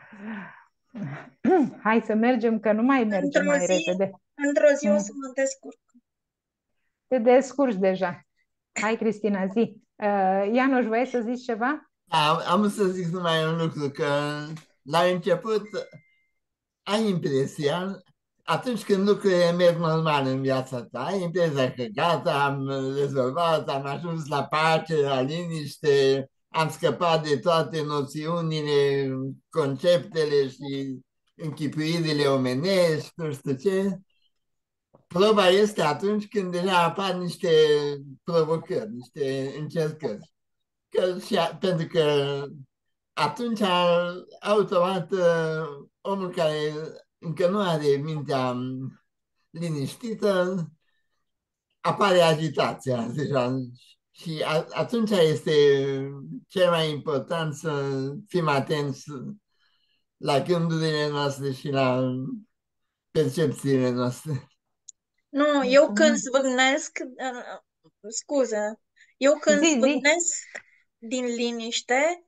Hai să mergem, că nu mai mergem într-o mai zi, repede. Într-o zi o să mă descurc. Te descurci deja. Hai, Cristina, zi. Uh, Ianuș, vrei să zici ceva? Da, am să zic numai un lucru, că la început ai impresia atunci când lucrurile merg normal în viața ta, ai impresia că gata, am rezolvat, am ajuns la pace, la liniște, am scăpat de toate noțiunile, conceptele și închipuirile omenești, nu știu ce. Proba este atunci când deja apar niște provocări, niște încercări. Că și a, pentru că atunci, automat, omul care încă nu are mintea liniștită, apare agitația deja. Și atunci este cel mai important să fim atenți la gândurile noastre și la percepțiile noastre. Nu, eu când zvâgnesc, scuze, eu când zi, zvâgnesc zi. din liniște,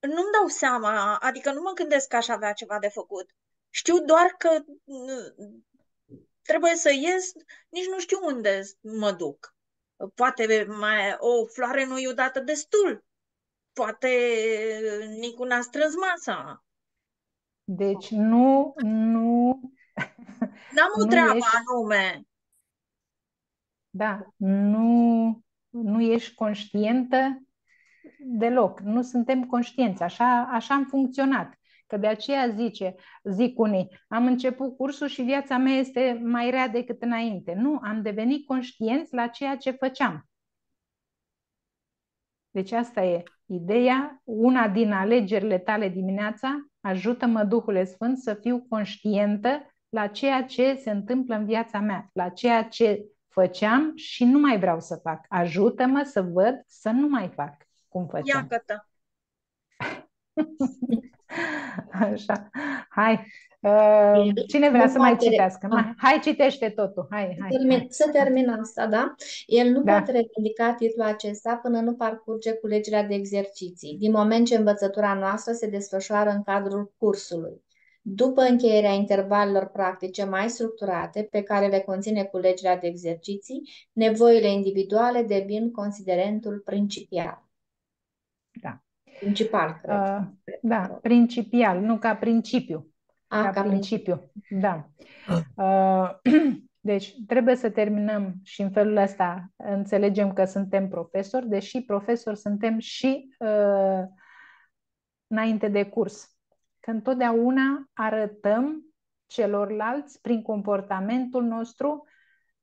nu-mi dau seama, adică nu mă gândesc că aș avea ceva de făcut. Știu doar că trebuie să ies, nici nu știu unde mă duc. Poate mai, o floare nu i dată destul. Poate nici n-a strâns masa. Deci nu, nu... N-am o treabă ești... anume. Da, nu, nu ești conștientă deloc. Nu suntem conștienți. Așa, așa am funcționat. Că de aceea zice, zic unii, am început cursul și viața mea este mai rea decât înainte. Nu, am devenit conștienți la ceea ce făceam. Deci asta e ideea, una din alegerile tale dimineața, ajută-mă Duhul Sfânt să fiu conștientă la ceea ce se întâmplă în viața mea, la ceea ce făceam și nu mai vreau să fac. Ajută-mă să văd să nu mai fac cum făceam. Ia Așa. Hai. Uh, cine vrea să mai citească? Mai, hai, citește totul. Hai, hai, Termin, hai. Să termin asta, da? El nu da. poate revendica titlul acesta până nu parcurge culegerea de exerciții, din moment ce învățătura noastră se desfășoară în cadrul cursului. După încheierea intervalelor practice mai structurate, pe care le conține culegerea de exerciții, nevoile individuale devin considerentul principial. Da. Principal, cred. Uh, da, principial, nu ca principiu. A, ca, ca principiu, da. Uh, deci trebuie să terminăm și în felul ăsta înțelegem că suntem profesori, deși profesori suntem și uh, înainte de curs. Că întotdeauna arătăm celorlalți prin comportamentul nostru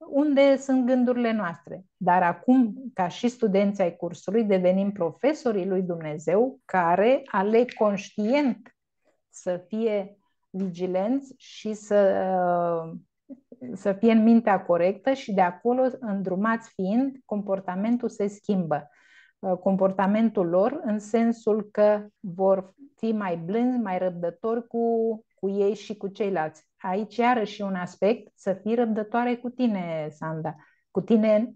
unde sunt gândurile noastre. Dar acum, ca și studenți ai cursului, devenim profesorii lui Dumnezeu care aleg conștient să fie vigilenți și să, să fie în mintea corectă și de acolo, îndrumați fiind, comportamentul se schimbă. Comportamentul lor în sensul că vor fi mai blânzi, mai răbdători cu, cu ei și cu ceilalți aici iarăși un aspect, să fii răbdătoare cu tine, Sanda, cu tine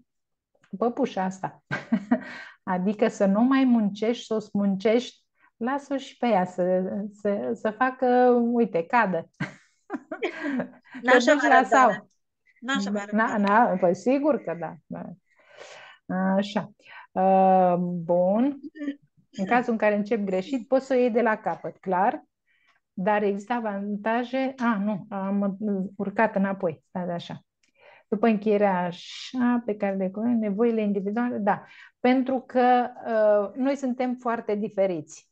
păpușa asta. adică să nu mai muncești, să o muncești, lasă-o și pe ea să, să, să facă, uite, cadă. N-așa la sau. N-așa na, păi sigur că da. da. Așa. Uh, bun. În cazul în care încep greșit, poți să o iei de la capăt, clar, dar există avantaje. A, nu, am urcat înapoi, stai așa. După încheierea așa, pe care le cunoaște, nevoile individuale, da. Pentru că uh, noi suntem foarte diferiți.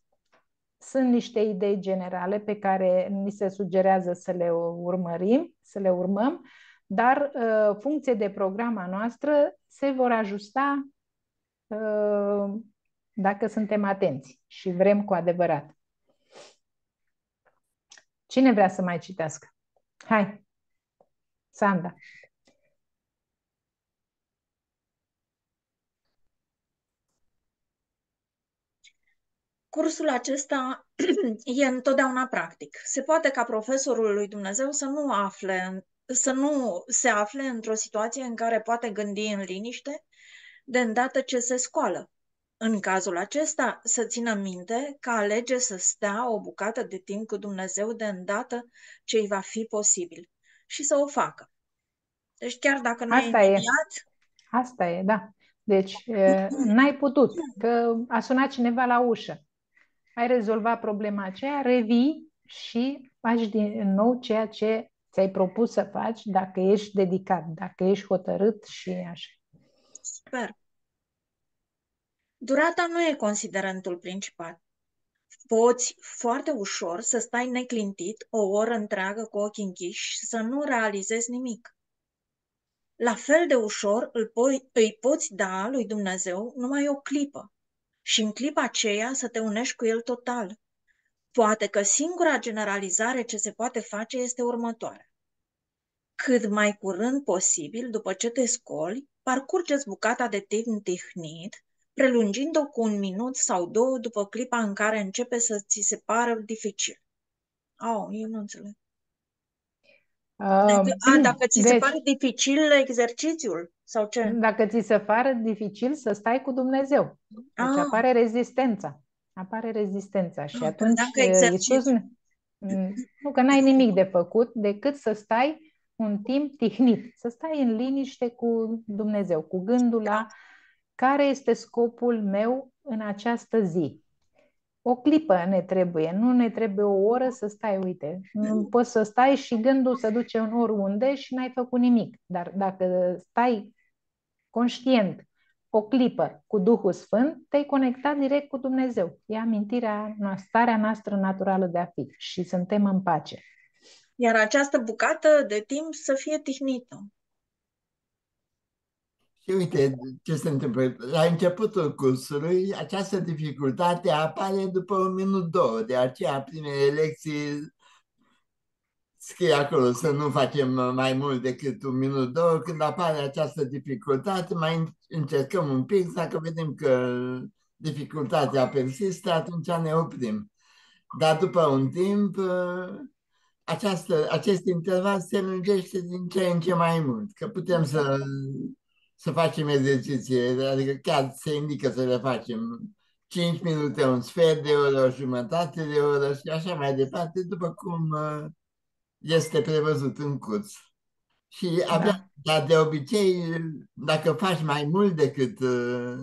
Sunt niște idei generale pe care ni se sugerează să le urmărim, să le urmăm, dar uh, funcție de programa noastră se vor ajusta uh, dacă suntem atenți și vrem cu adevărat. Cine vrea să mai citească? Hai, Sanda. Cursul acesta e întotdeauna practic. Se poate ca profesorul lui Dumnezeu să nu afle, să nu se afle într-o situație în care poate gândi în liniște de îndată ce se scoală. În cazul acesta, să țină minte că alege să stea o bucată de timp cu Dumnezeu de îndată ce îi va fi posibil și să o facă. Deci chiar dacă nu Asta e e. imediat, Asta e, da. Deci, e, n-ai putut, că a sunat cineva la ușă. Ai rezolvat problema aceea, revii și faci din nou ceea ce ți-ai propus să faci dacă ești dedicat, dacă ești hotărât și așa. sper. Durata nu e considerentul principal. Poți foarte ușor să stai neclintit o oră întreagă cu ochii închiși și să nu realizezi nimic. La fel de ușor îl po- îi poți da lui Dumnezeu numai o clipă și în clipa aceea să te unești cu El total. Poate că singura generalizare ce se poate face este următoarea. Cât mai curând posibil, după ce te scoli, parcurgeți bucata de timp tihnit, prelungind-o cu un minut sau două după clipa în care începe să ți se pară dificil. Oh, eu nu înțeleg. Dacă, a, dacă ți se Deci, pare dificil exercițiul sau ce? dacă ți se pare dificil să stai cu Dumnezeu. Deci Ah, apare rezistența. Apare rezistența și ah, atunci credeam că eh, Iisus exercițiu. ne- Mm, nu că n-ai nimic de făcut decât să stai un timp tihnit, să stai în liniște cu Dumnezeu, cu gândul la care este scopul meu în această zi. O clipă ne trebuie, nu ne trebuie o oră să stai, uite, nu poți să stai și gândul să duce în oriunde și n-ai făcut nimic. Dar dacă stai conștient o clipă cu Duhul Sfânt, te-ai conectat direct cu Dumnezeu. E amintirea noastră, starea noastră naturală de a fi și suntem în pace. Iar această bucată de timp să fie tihnită. Și uite ce se întâmplă. La începutul cursului, această dificultate apare după un minut, două. De aceea, primele lecții scrie acolo să nu facem mai mult decât un minut, două. Când apare această dificultate, mai încercăm un pic. Dacă vedem că dificultatea persistă, atunci ne oprim. Dar după un timp, această, acest interval se lungește din ce în ce mai mult. Că putem să să facem exerciții, adică chiar se indică să le facem 5 minute, un sfert de oră, o jumătate de oră și așa mai departe, după cum uh, este prevăzut în curs. Și abia, Da. dar de obicei, dacă faci mai mult decât uh,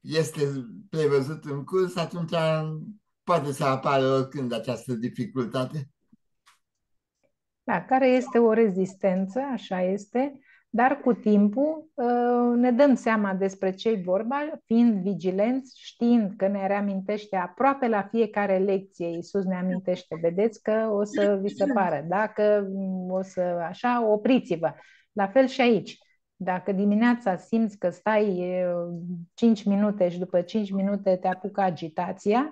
este prevăzut în curs, atunci poate să apară oricând această dificultate. Da, care este o rezistență, așa este, dar cu timpul uh, ne dăm seama despre ce vorba, fiind vigilenți, știind că ne reamintește aproape la fiecare lecție, Iisus ne amintește, vedeți că o să vi se pară, dacă o să așa, opriți-vă. La fel și aici. Dacă dimineața simți că stai 5 minute și după 5 minute te apucă agitația,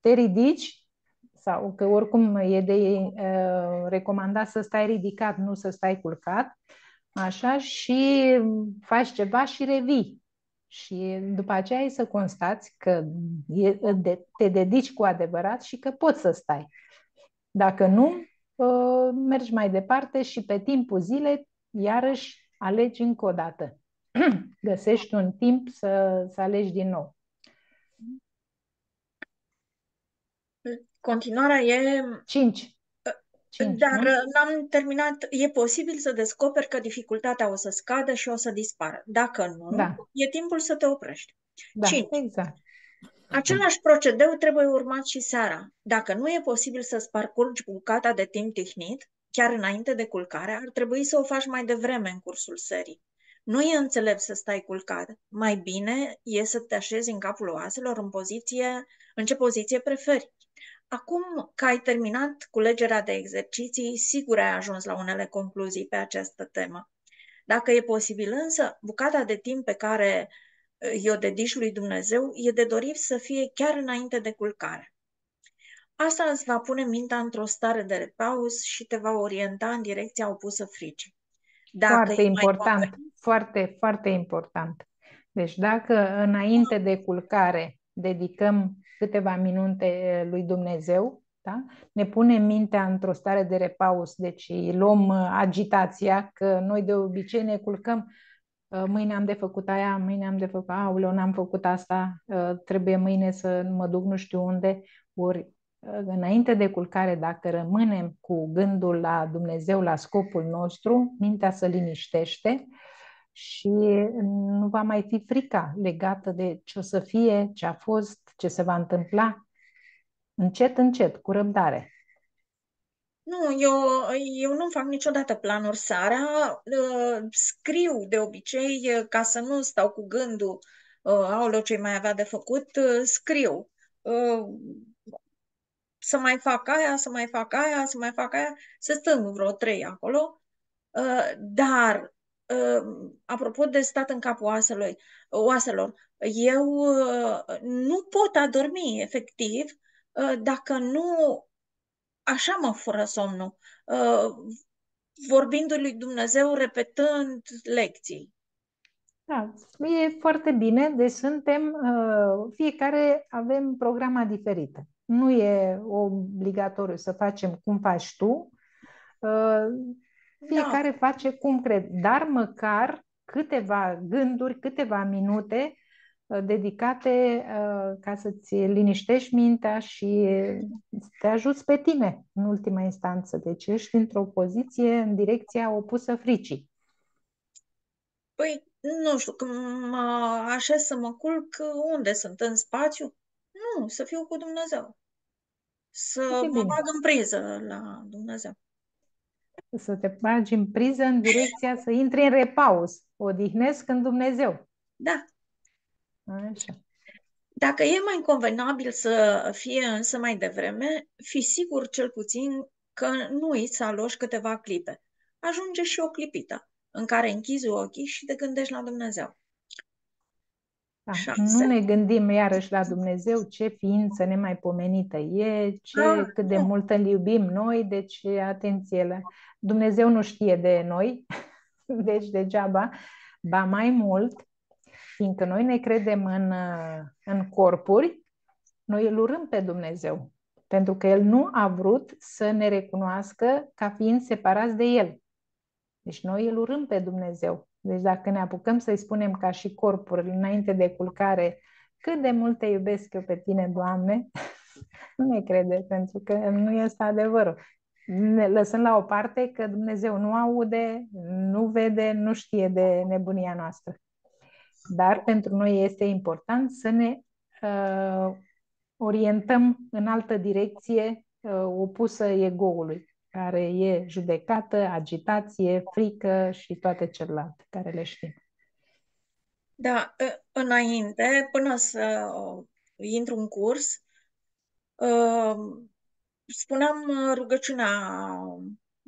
te ridici sau că oricum e de uh, recomandat să stai ridicat, nu să stai culcat, așa, și faci ceva și revii. Și după aceea ai să constați că e, de, te dedici cu adevărat și că poți să stai. Dacă nu, uh, mergi mai departe și pe timpul zilei, iarăși alegi încă o dată. Găsești un timp să, să alegi din nou. Continuarea e... 5. 5 Dar nu? n-am terminat. E posibil să descoperi că dificultatea o să scadă și o să dispară. Dacă nu, Da. e timpul să te oprești. Da, 5. exact. Același procedeu trebuie urmat și seara. Dacă nu e posibil să-ți parcurgi bucata de timp tihnit, chiar înainte de culcare, ar trebui să o faci mai devreme în cursul serii. Nu e înțelept să stai culcat. Mai bine e să te așezi în capul oaselor în, poziție, în ce poziție preferi. Acum că ai terminat culegerea de exerciții, sigur ai ajuns la unele concluzii pe această temă. Dacă e posibil însă, bucata de timp pe care i-o dedici lui Dumnezeu e de dorit să fie chiar înainte de culcare. Asta îți va pune mintea într-o stare de repaus și te va orienta în direcția opusă fricii. Dacă foarte important, mai... foarte, foarte important. Deci dacă înainte de culcare dedicăm câteva minute lui Dumnezeu, da? ne punem mintea într-o stare de repaus, deci luăm agitația, că noi de obicei ne culcăm Uh, mâine am de făcut aia, mâine am de făcut, auleu, n-am făcut asta, uh, trebuie mâine să mă duc nu știu unde, ori uh, înainte de culcare, dacă rămânem cu gândul la Dumnezeu, la scopul nostru, mintea se liniștește și nu va mai fi frica legată de ce o să fie, ce a fost, ce se va întâmpla. Încet, încet, cu răbdare. Nu, eu, eu nu fac niciodată planuri seara. Uh, scriu de obicei uh, ca să nu stau cu gândul uh, aoleu ce mai avea de făcut, scriu. Să mai fac aia, să mai fac aia, să mai fac aia, să stâng vreo trei acolo. Dar, apropo de stat în capul oaselor, oaselor eu nu pot adormi efectiv dacă nu așa mă fură somnul, uh, vorbindu-i lui Dumnezeu, repetând lecții. Da, e foarte bine, deci suntem, uh, fiecare avem programa diferită. Nu e obligatoriu să facem cum faci tu, uh, fiecare da. face cum cred, dar măcar câteva gânduri, câteva minute Uh, dedicate uh, ca să-ți liniștești mintea și te ajuți pe tine în ultima instanță. Deci ești într-o poziție în direcția opusă fricii. Păi, nu știu, când mă așez să mă culc, unde sunt? În spațiu? Nu, să fiu cu Dumnezeu. Să mă bine. bag în priză la Dumnezeu. Să te bagi în priză în direcția să intri în repaus. Odihnesc în Dumnezeu. Da. Așa. Dacă e mai convenabil să fie însă mai devreme, fi sigur cel puțin că nu îți aloși câteva clipe. Ajunge și o clipită în care închizi ochii și te gândești la Dumnezeu. Da, nu ne gândim iarăși la Dumnezeu, ce ființă nemaipomenită e, ce, ah, cât de mult îl iubim noi, deci atenție la... Dumnezeu nu știe de noi, deci degeaba, ba mai mult, fiindcă noi ne credem în, în corpuri, noi îl urâm pe Dumnezeu, pentru că El nu a vrut să ne recunoască ca fiind separați de El. Deci noi îl urâm pe Dumnezeu. Deci dacă ne apucăm să-i spunem ca și corpuri înainte de culcare, cât de mult te iubesc eu pe tine, Doamne, nu ne crede, pentru că nu este adevărul. Ne lăsăm la o parte că Dumnezeu nu aude, nu vede, nu știe de nebunia noastră. Dar pentru noi este important să ne uh, orientăm în altă direcție uh, opusă egoului, care e judecată, agitație, frică și toate celelalte care le știm. Da, înainte, până să intru în curs, uh, spuneam rugăciunea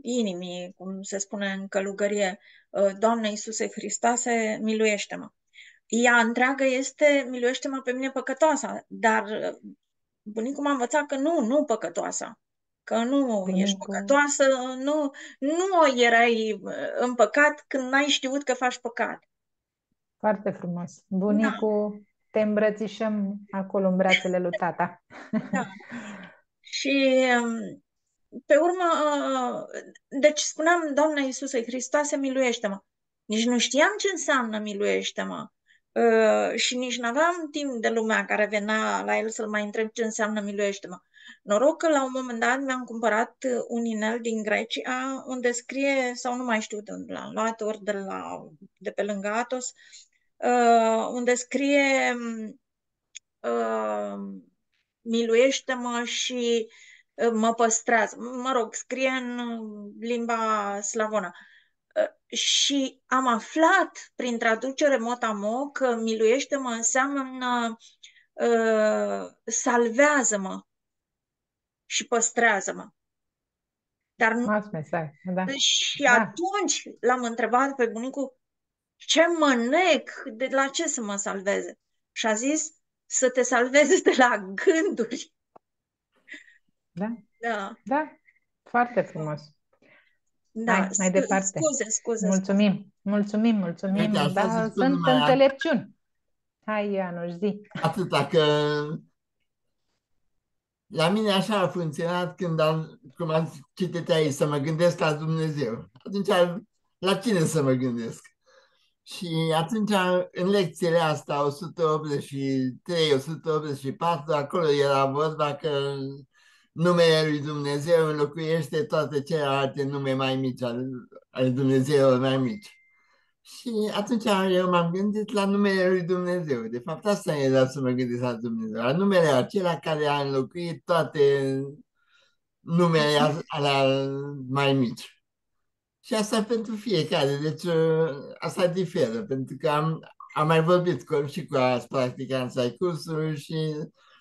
inimii, cum se spune în călugărie, uh, Doamne Iisuse Hristoase, miluiește-mă. Ea întreagă este miluiește-mă pe mine păcătoasa, dar uh, bunicul m-a învățat că nu, nu păcătoasa, că nu Bunicul. ești păcătoasă, nu, nu erai uh, în păcat când n-ai știut că faci păcat. Foarte frumos. Bunicul, da. te îmbrățișăm acolo în brațele lui tata. Da. Și um, pe urmă, uh, deci spuneam, Doamne Iisuse Hristoase, miluiește-mă. Nici nu știam ce înseamnă miluiește-mă. Uh, și nici nu aveam timp de lumea care venea la el să-l mai întreb ce înseamnă miluiește-mă. Noroc că la un moment dat mi-am cumpărat un inel din Grecia unde scrie, sau nu mai știu de unde l-am luat, ori de, la, de pe lângă Atos, uh, unde scrie uh, miluiește-mă și uh, mă păstrează. Mă rog, scrie în limba slavonă. Uh, și am aflat prin traducere motamo că miluiește-mă înseamnă uh, salvează-mă și păstrează-mă. Dar nu... mesaj, da. Și da. atunci l-am întrebat pe bunicul ce mănec, de la ce să mă salveze? Și a zis să te salveze de la gânduri. Da. Da. Da. Foarte frumos. Da, Hai, mai departe. Scuze, scuze. Mulțumim, scuze. mulțumim, mulțumim. Uite, da, sunt înțelepciuni. Hai, Ianuș, zi. Atâta că la mine așa a funcționat când am, cum am citit aici, să mă gândesc la Dumnezeu. Atunci, la cine să mă gândesc? Și atunci, în lecțiile astea, 183, 184, acolo era vorba că numele lui Dumnezeu înlocuiește toate celelalte nume mai mici ale Dumnezeu mai mici. Și atunci eu m-am gândit la numele lui Dumnezeu. De fapt, asta e dat să mă gândesc la Dumnezeu. La numele acela care a înlocuit toate numele alea mai mici. Și asta pentru fiecare. Deci asta diferă, pentru că am, am mai vorbit cu, și cu alți practicanți ai cursului și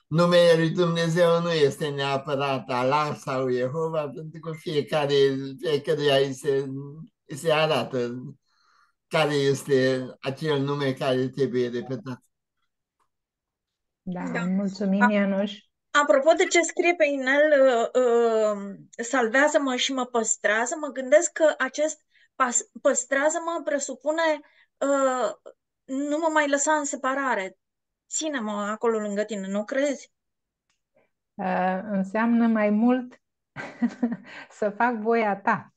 numele lui Dumnezeu nu este neapărat Allah sau Jehova, pentru că fiecare, fiecare îi se, îi se arată care este acel nume care trebuie repetat. Da, da. mulțumim, Ianuș. Apropo de ce scrie pe inel, uh, uh, salvează-mă și mă păstrează, mă gândesc că acest păstrează-mă presupune uh, nu mă mai lăsa în separare. Ține-mă acolo lângă tine, nu crezi? Uh, înseamnă mai mult să fac voia ta.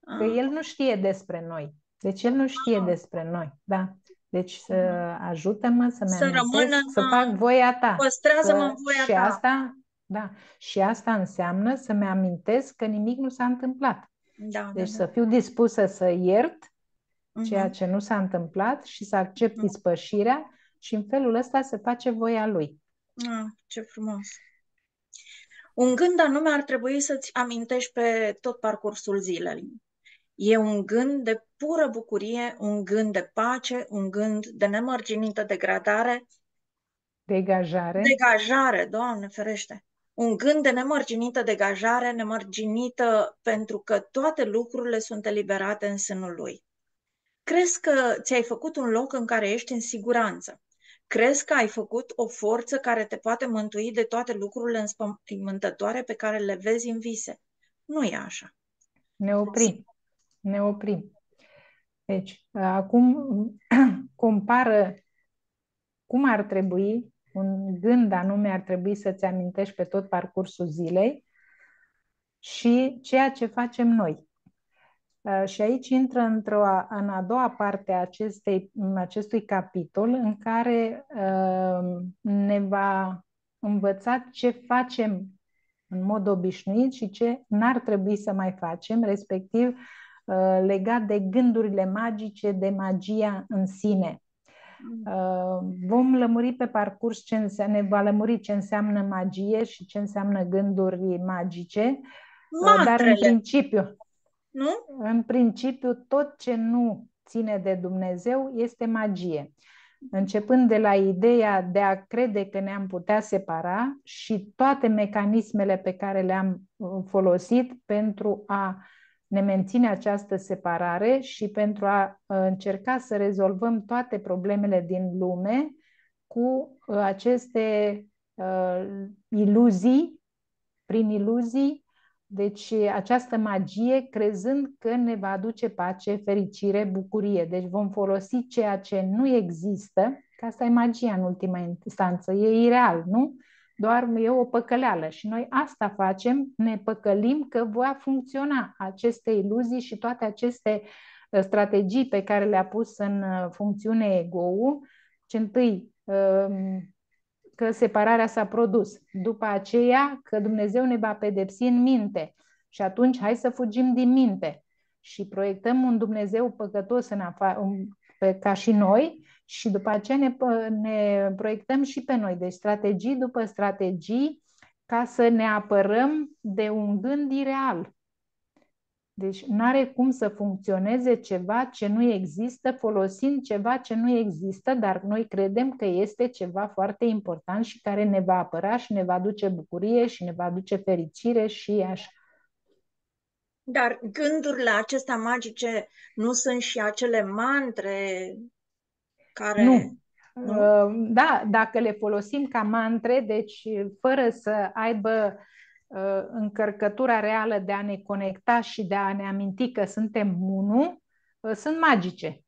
Că ah. el nu știe despre noi. Deci el nu știe ah. despre noi, da. Deci să mhm. ajută-mă să-mi să rămână, să fac voia ta. Păstrează-mă în voia și ta. Asta, da, și asta înseamnă să-mi amintesc că nimic nu s-a întâmplat. Da, deci da, să da. fiu dispusă să iert uh-huh. ceea ce nu s-a întâmplat și să accept uh-huh. ispășirea și în felul ăsta să face voia lui. Ah, ce frumos! Un gând anume ar trebui să-ți amintești pe tot parcursul zilei. E un gând de pură bucurie, un gând de pace, un gând de nemărginită degradare. Degajare. Degajare, Doamne ferește. Un gând de nemărginită degajare, nemărginită pentru că toate lucrurile sunt eliberate în sânul lui. Crezi că ți-ai făcut un loc în care ești în siguranță. Crezi că ai făcut o forță care te poate mântui de toate lucrurile înspăimântătoare pe care le vezi în vise. Nu e așa. Ne oprim ne oprim. Deci, acum compară cum ar trebui, un gând anume ar trebui să-ți amintești pe tot parcursul zilei și ceea ce facem noi. Și aici intră într-o, în a doua parte a acestei, acestui capitol în care ne va învăța ce facem în mod obișnuit și ce n-ar trebui să mai facem, respectiv Uh, legat de gândurile magice, de magia în sine. Uh, vom lămuri pe parcurs ce înseamnă, ne va lămuri ce înseamnă magie și ce înseamnă gânduri magice, Matrele. Uh, dar în principiu, nu? în principiu, tot ce nu ține de Dumnezeu este magie. Începând de la ideea de a crede că ne-am putea separa și toate mecanismele pe care le-am folosit pentru a uh, ne menține această separare și pentru a încerca să rezolvăm toate problemele din lume cu aceste uh, iluzii, prin iluzii, deci această magie crezând că ne va aduce pace, fericire, bucurie. Deci vom folosi ceea ce nu există, că asta e magia în ultima instanță, e ireal, nu? Doar e o păcăleală și noi asta facem, ne păcălim că va funcționa aceste iluzii și toate aceste uh, strategii pe care le-a pus în uh, funcțiune ego-ul, ce întâi um, că separarea s-a produs, după aceea că Dumnezeu ne va pedepsi în minte. Și atunci hai să fugim din minte și proiectăm un Dumnezeu păcătos în afa- ca și noi și după aceea ne, ne proiectăm și pe noi, deci strategii după strategii, ca să ne apărăm de un gând ireal. Deci nu are cum să funcționeze ceva ce nu există folosind ceva ce nu există, dar noi credem că este ceva foarte important și care ne va apăra și ne va aduce bucurie și ne va aduce fericire și așa. Dar gândurile acestea magice nu sunt și acele mantre care... Nu. nu? Uh, da, dacă le folosim ca mantre, deci fără să aibă uh, încărcătura reală de a ne conecta și de a ne aminti că suntem unul, uh, sunt magice.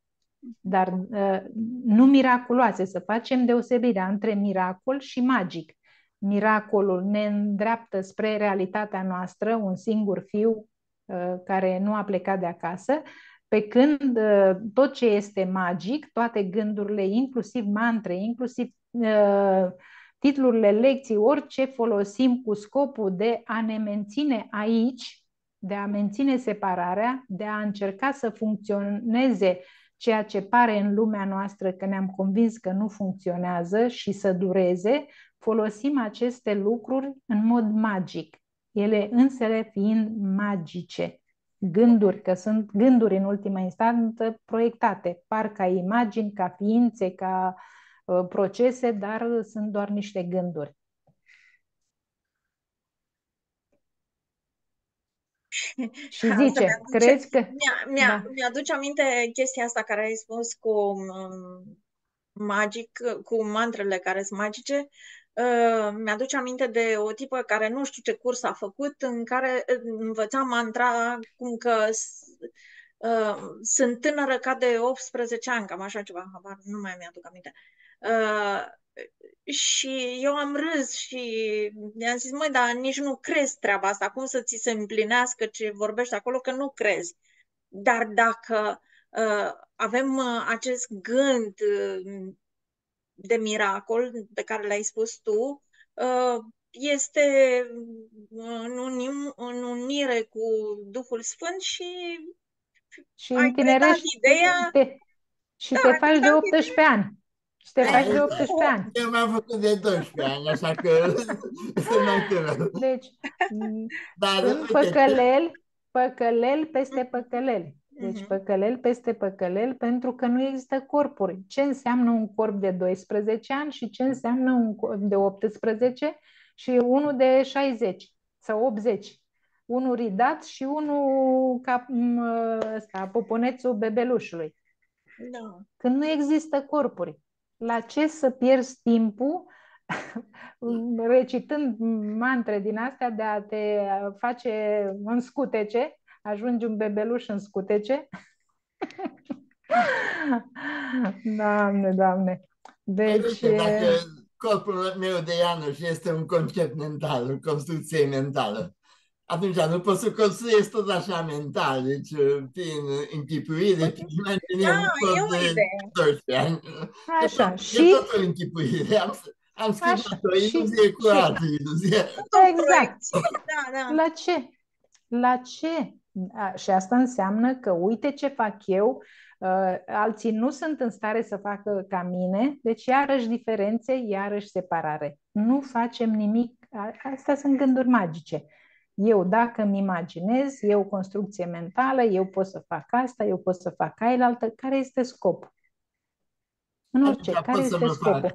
Dar nu miraculoase, să facem deosebirea între miracol și magic. Miracolul ne îndreaptă spre realitatea noastră, un singur fiu care nu a plecat de acasă, pe când uh, tot ce este magic, toate gândurile, inclusiv mantre, inclusiv uh, titlurile lecții, orice folosim cu scopul de a ne menține aici, de a menține separarea, de a încerca să funcționeze ceea ce pare în lumea noastră că ne-am convins că nu funcționează și să dureze, folosim aceste lucruri în mod magic, ele însele fiind magice gânduri, că sunt gânduri în ultima instanță proiectate, par ca imagini, ca ființe, ca uh, procese, dar sunt doar niște gânduri. Și zice, crezi că... Mi-a, mi-a, da. mi-aduce aminte chestia asta care ai spus cu um, magic, cu mantrele care sunt magice. Uh, mi-aduce aminte de o tipă care nu știu ce curs a făcut, în care uh, învăța mantra cum că uh, sunt tânără ca de 18 ani, cam așa ceva, habar, nu mai mi-aduc aminte. Uh, și eu am râs și i-am zis, măi, dar nici nu crezi treaba asta, cum să ți se împlinească ce vorbești acolo, că nu crezi. Dar dacă uh, avem uh, acest gând uh, de miracol pe care l-ai spus tu uh, este în, uni- în unire cu Duhul Sfânt și și ai întinerești ideea... Te, și da, te faci de 18 ani. Și te faci de 18 ani. Eu m-am făcut de 12 ani, așa că sunt mai tânăr. Deci, Dar, în păcălel, păcălel peste păcălel. Deci uh-huh. păcălel peste păcălel pentru că nu există corpuri. Ce înseamnă un corp de 12 ani și ce înseamnă un corp de 18 și unul de 60 sau 80. Unul ridat și unul ca ăsta, poponețul bebelușului. Da. Când nu există corpuri. La ce să pierzi timpul recitând mantre din astea de a te face în scutece ajungi un bebeluș în scutece. Doamne, Doamne. Deci... Dacă corpul meu de Ianuș este un concept mental, o construcție mentală, atunci nu pot să construiesc tot așa mental, deci prin închipuire, prin imaginea da, un corp de 12 ani. Așa, e și... E tot o închipuire. Am, am scris o iluzie și... curată, iluzie. Exact. Da, da. La ce? La ce? Și asta înseamnă că uite ce fac eu, alții nu sunt în stare să facă ca mine, deci iarăși diferențe, iarăși separare. Nu facem nimic, astea sunt gânduri magice. Eu dacă îmi imaginez, eu construcție mentală, eu pot să fac asta, eu pot să fac ailaltă, care este scopul? În orice, care este scopul? Fac,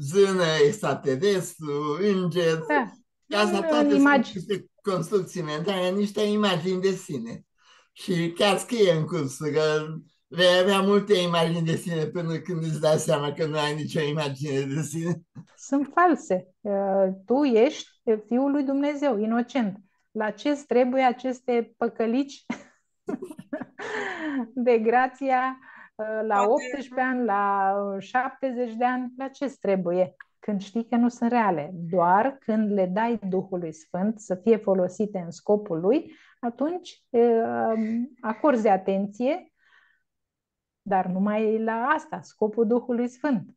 zână, extraterestru, înger, da. asta toate imagi... sunt construcții mentale, niște imagini de sine. Și chiar scrie în curs că vei avea multe imagini de sine până când îți dai seama că nu ai nicio imagine de sine. Sunt false. Uh, tu ești Fiul lui Dumnezeu, inocent. La ce îți trebuie aceste păcălici de grația uh, la 18 ani, la 70 de ani? La ce îți trebuie? Când știi că nu sunt reale. Doar când le dai Duhului Sfânt să fie folosite în scopul lui, atunci acorzi atenție, dar numai la asta, scopul Duhului Sfânt.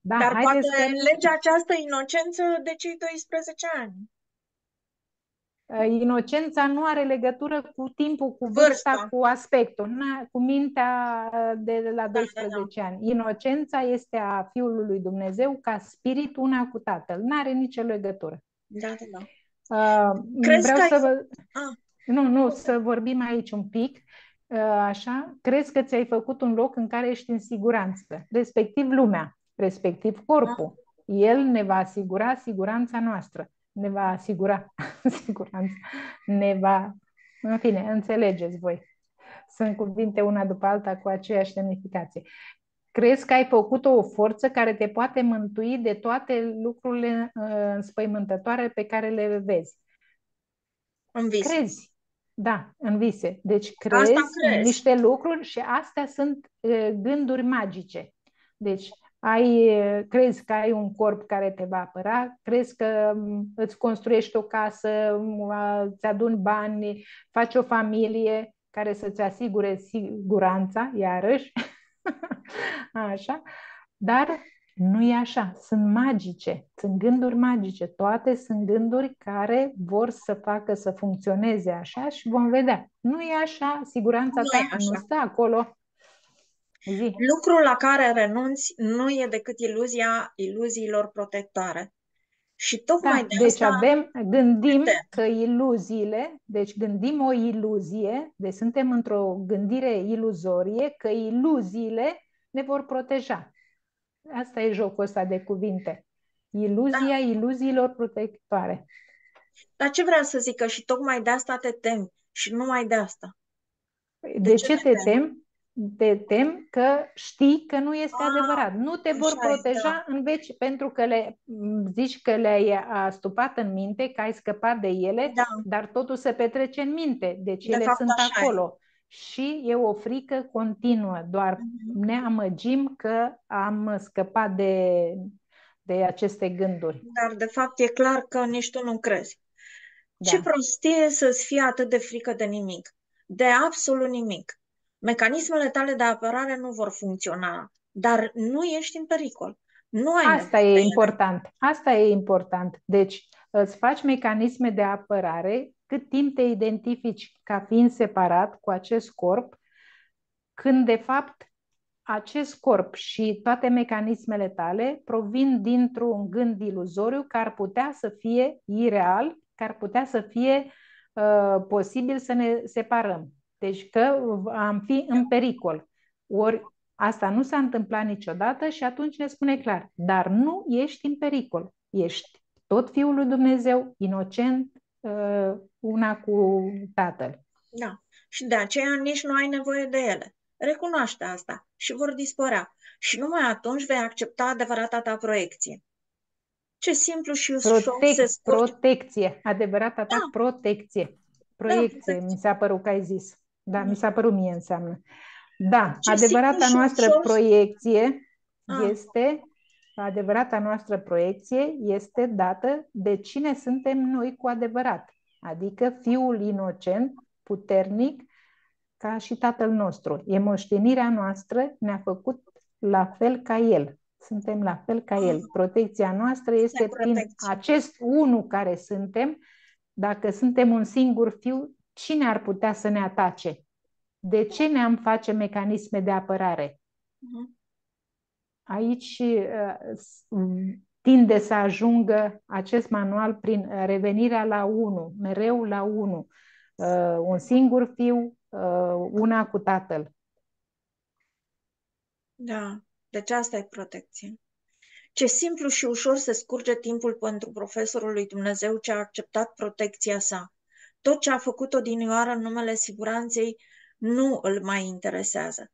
Da, dar poate să... lege această inocență de cei 12 ani. Uh, inocența nu are legătură cu timpul, cu vârsta, Vârsta. cu aspectul, n- cu mintea uh, de la da, 12 ani. Inocența este a Fiului lui Dumnezeu ca spirit una cu Tatăl. Nu are nicio legătură. Da, da, da. Uh, Crezi vreau că ai să vă... Ah. Nu, nu, să vorbim aici un pic. Uh, Așa, crezi că ți-ai făcut un loc în care ești în siguranță, respectiv lumea, respectiv corpul. El ne va asigura siguranța noastră, ne va asigura siguranța, ne va... În fine, înțelegeți voi. Sunt cuvinte una după alta cu aceeași semnificație. Crezi că ai făcut o forță care te poate mântui de toate lucrurile uh, înspăimântătoare pe care le vezi? În vis. Crezi. Da, în vise. Deci crezi Asta în crezi. niște lucruri și astea sunt uh, gânduri magice. Deci ai, uh, crezi că ai un corp care te va apăra, crezi că um, îți construiești o casă, um, îți aduni bani, faci o familie care să-ți asigure siguranța, iarăși. Așa. Dar nu e așa, sunt magice, sunt gânduri magice, toate sunt gânduri care vor să facă să funcționeze așa și vom vedea. Nu e așa, siguranța Nu ta e așa. nu stă acolo. Zi. Lucrul la care renunți nu e decât iluzia iluziilor protectoare. Și tocmai Da, de deci asta, avem, gândim Uite. că iluziile, deci gândim o iluzie, deci suntem într-o gândire iluzorie, că iluziile ne vor proteja. Asta e jocul ăsta de cuvinte. Iluzia Da. iluziilor protectoare. dar ce vreau să zic? Că și tocmai de asta te temi și numai de asta. De ce ce te te temi? temi? Te temi că știi că nu este Ah, adevărat. Nu te vor așa e, proteja în veci pentru că le m, zici că le-ai astupat în minte, că ai scăpat de ele, Da, dar totul se petrece în minte. Deci De ele fapt, sunt așa e. acolo. Și e o frică continuă, doar Mhm. ne amăgim că am scăpat de, de aceste gânduri. dar de fapt e clar că nici tu nu crezi. Ce Da. prostie să-ți fie atât de frică de nimic, de absolut nimic. Mecanismele tale de apărare nu vor funcționa, dar nu ești în pericol. Nu ai Asta nevoie e de ele. important. Asta e important. Deci îți faci mecanisme de apărare cât timp te identifici ca fiind separat cu acest corp, când de fapt acest corp și toate mecanismele tale provin dintr-un gând iluzoriu care ar putea să fie ireal, care ar putea să fie uh, posibil să ne separăm. Deci că am fi în pericol. Ori asta nu s-a întâmplat niciodată și atunci ne spune clar, dar nu ești în pericol. Ești tot Fiul lui Dumnezeu, inocent, uh, una cu Tatăl. Da. Și de aceea nici nu ai nevoie de ele. Recunoaște asta și vor dispărea. Și numai atunci vei accepta adevărata ta proiecție. Ce simplu și ușor se Protec, scurge. protecție, adevărata ta Da. protecție. Proiecție, protecție. mi s-a părut că ai zis. Da, Mhm. mi s-a părut mie înseamnă. Da, Ce adevărata simplu și noastră ușor- proiecție Ah. este, adevărata noastră proiecție este dată de cine suntem noi cu adevărat. Adică fiul inocent, puternic, ca și tatăl nostru. E moștenirea noastră, ne-a făcut la fel ca el. Suntem la fel ca el. Protecția noastră este prin protecție. acest unu care suntem. Dacă suntem un singur fiu, cine ar putea să ne atace? De ce ne-am face mecanisme de apărare? Mhm. Aici uh, s- m, tinde să ajungă acest manual prin uh, revenirea la unu, mereu la unu. Uh, un singur fiu, uh, una cu tatăl. Da, deci asta e protecție. Ce simplu și ușor se scurge timpul pentru profesorul lui Dumnezeu ce a acceptat protecția sa. Tot ce a făcut odinioară în numele siguranței nu îl mai interesează,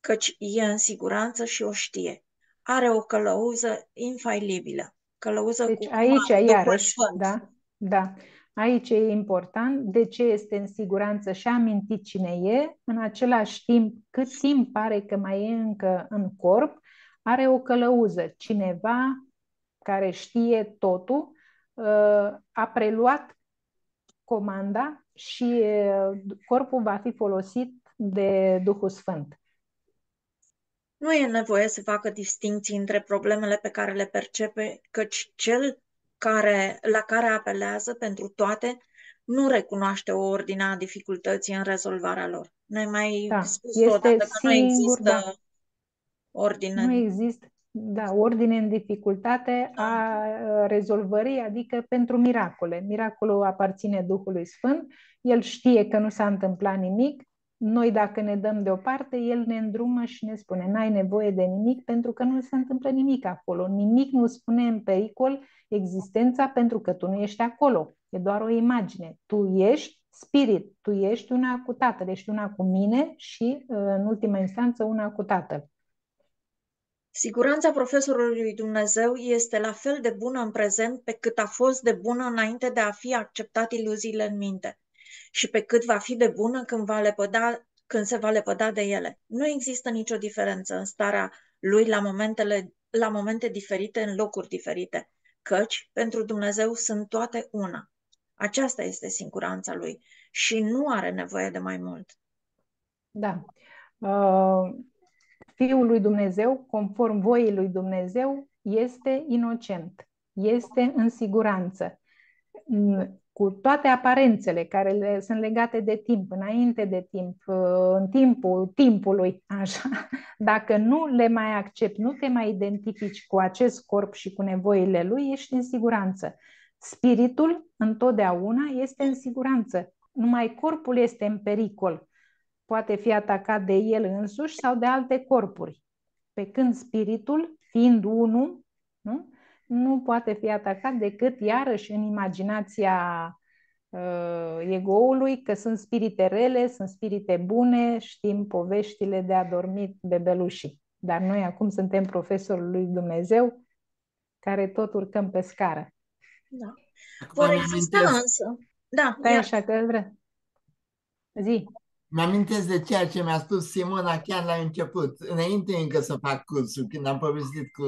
căci e în siguranță și o știe. Are o călăuză infailibilă, călăuză Deci cu aici, Duhul iarăși, Sfânt. da, da, aici e important de ce este în siguranță și a amintit cine e, în același timp, cât timp pare că mai e încă în corp, are o călăuză, cineva care știe totul, uh, a preluat comanda și uh, corpul va fi folosit de Duhul Sfânt. Nu e nevoie să facă distinții între problemele pe care le percepe, căci cel care, la care apelează pentru toate nu recunoaște o ordine a dificultății în rezolvarea lor. Noi mai Da, spus este odată că nu singur, există da. ordine. Nu există, da, ordine în dificultate Da. a uh, rezolvării, adică pentru miracole. Miracolul aparține Duhului Sfânt, el știe că nu s-a întâmplat nimic, noi dacă ne dăm deoparte, el ne îndrumă și ne spune n-ai nevoie de nimic pentru că nu se întâmplă nimic acolo. Nimic nu spune în pericol existența pentru că tu nu ești acolo. E doar o imagine. Tu ești spirit, tu ești una cu Tatăl, ești una cu mine și, uh, în ultima instanță, una cu Tatăl. Siguranța profesorului lui Dumnezeu este la fel de bună în prezent pe cât a fost de bună înainte de a fi acceptat iluziile în minte și pe cât va fi de bună când, va lepăda, când se va lepăda de ele. Nu există nicio diferență în starea lui la, momentele, la momente diferite, în locuri diferite, căci pentru Dumnezeu sunt toate una. Aceasta este siguranța lui și nu are nevoie de mai mult. Da. Uh, Fiul lui Dumnezeu, conform voii lui Dumnezeu, este inocent, este în siguranță, Mm, cu toate aparențele care le, sunt legate de timp, înainte de timp, uh, în timpul timpului, așa. Dacă nu le mai accepti, nu te mai identifici cu acest corp și cu nevoile lui, ești în siguranță. Spiritul întotdeauna este în siguranță. Numai corpul este în pericol poate fi atacat de el însuși sau de alte corpuri. Pe când spiritul, fiind unul, nu, nu poate fi atacat decât iarăși în imaginația uh, egoului, că sunt spirite rele, sunt spirite bune, știm poveștile de adormit bebelușii. Dar noi acum suntem profesorul lui Dumnezeu, care tot urcăm pe scară. Da. Acum Vor mi-am exista amintesc- însă. Da, Stai ia. așa că vre. Zi. Mi-amintesc de ceea ce mi-a spus Simona chiar la început, înainte încă să fac cursul, când am povestit cu,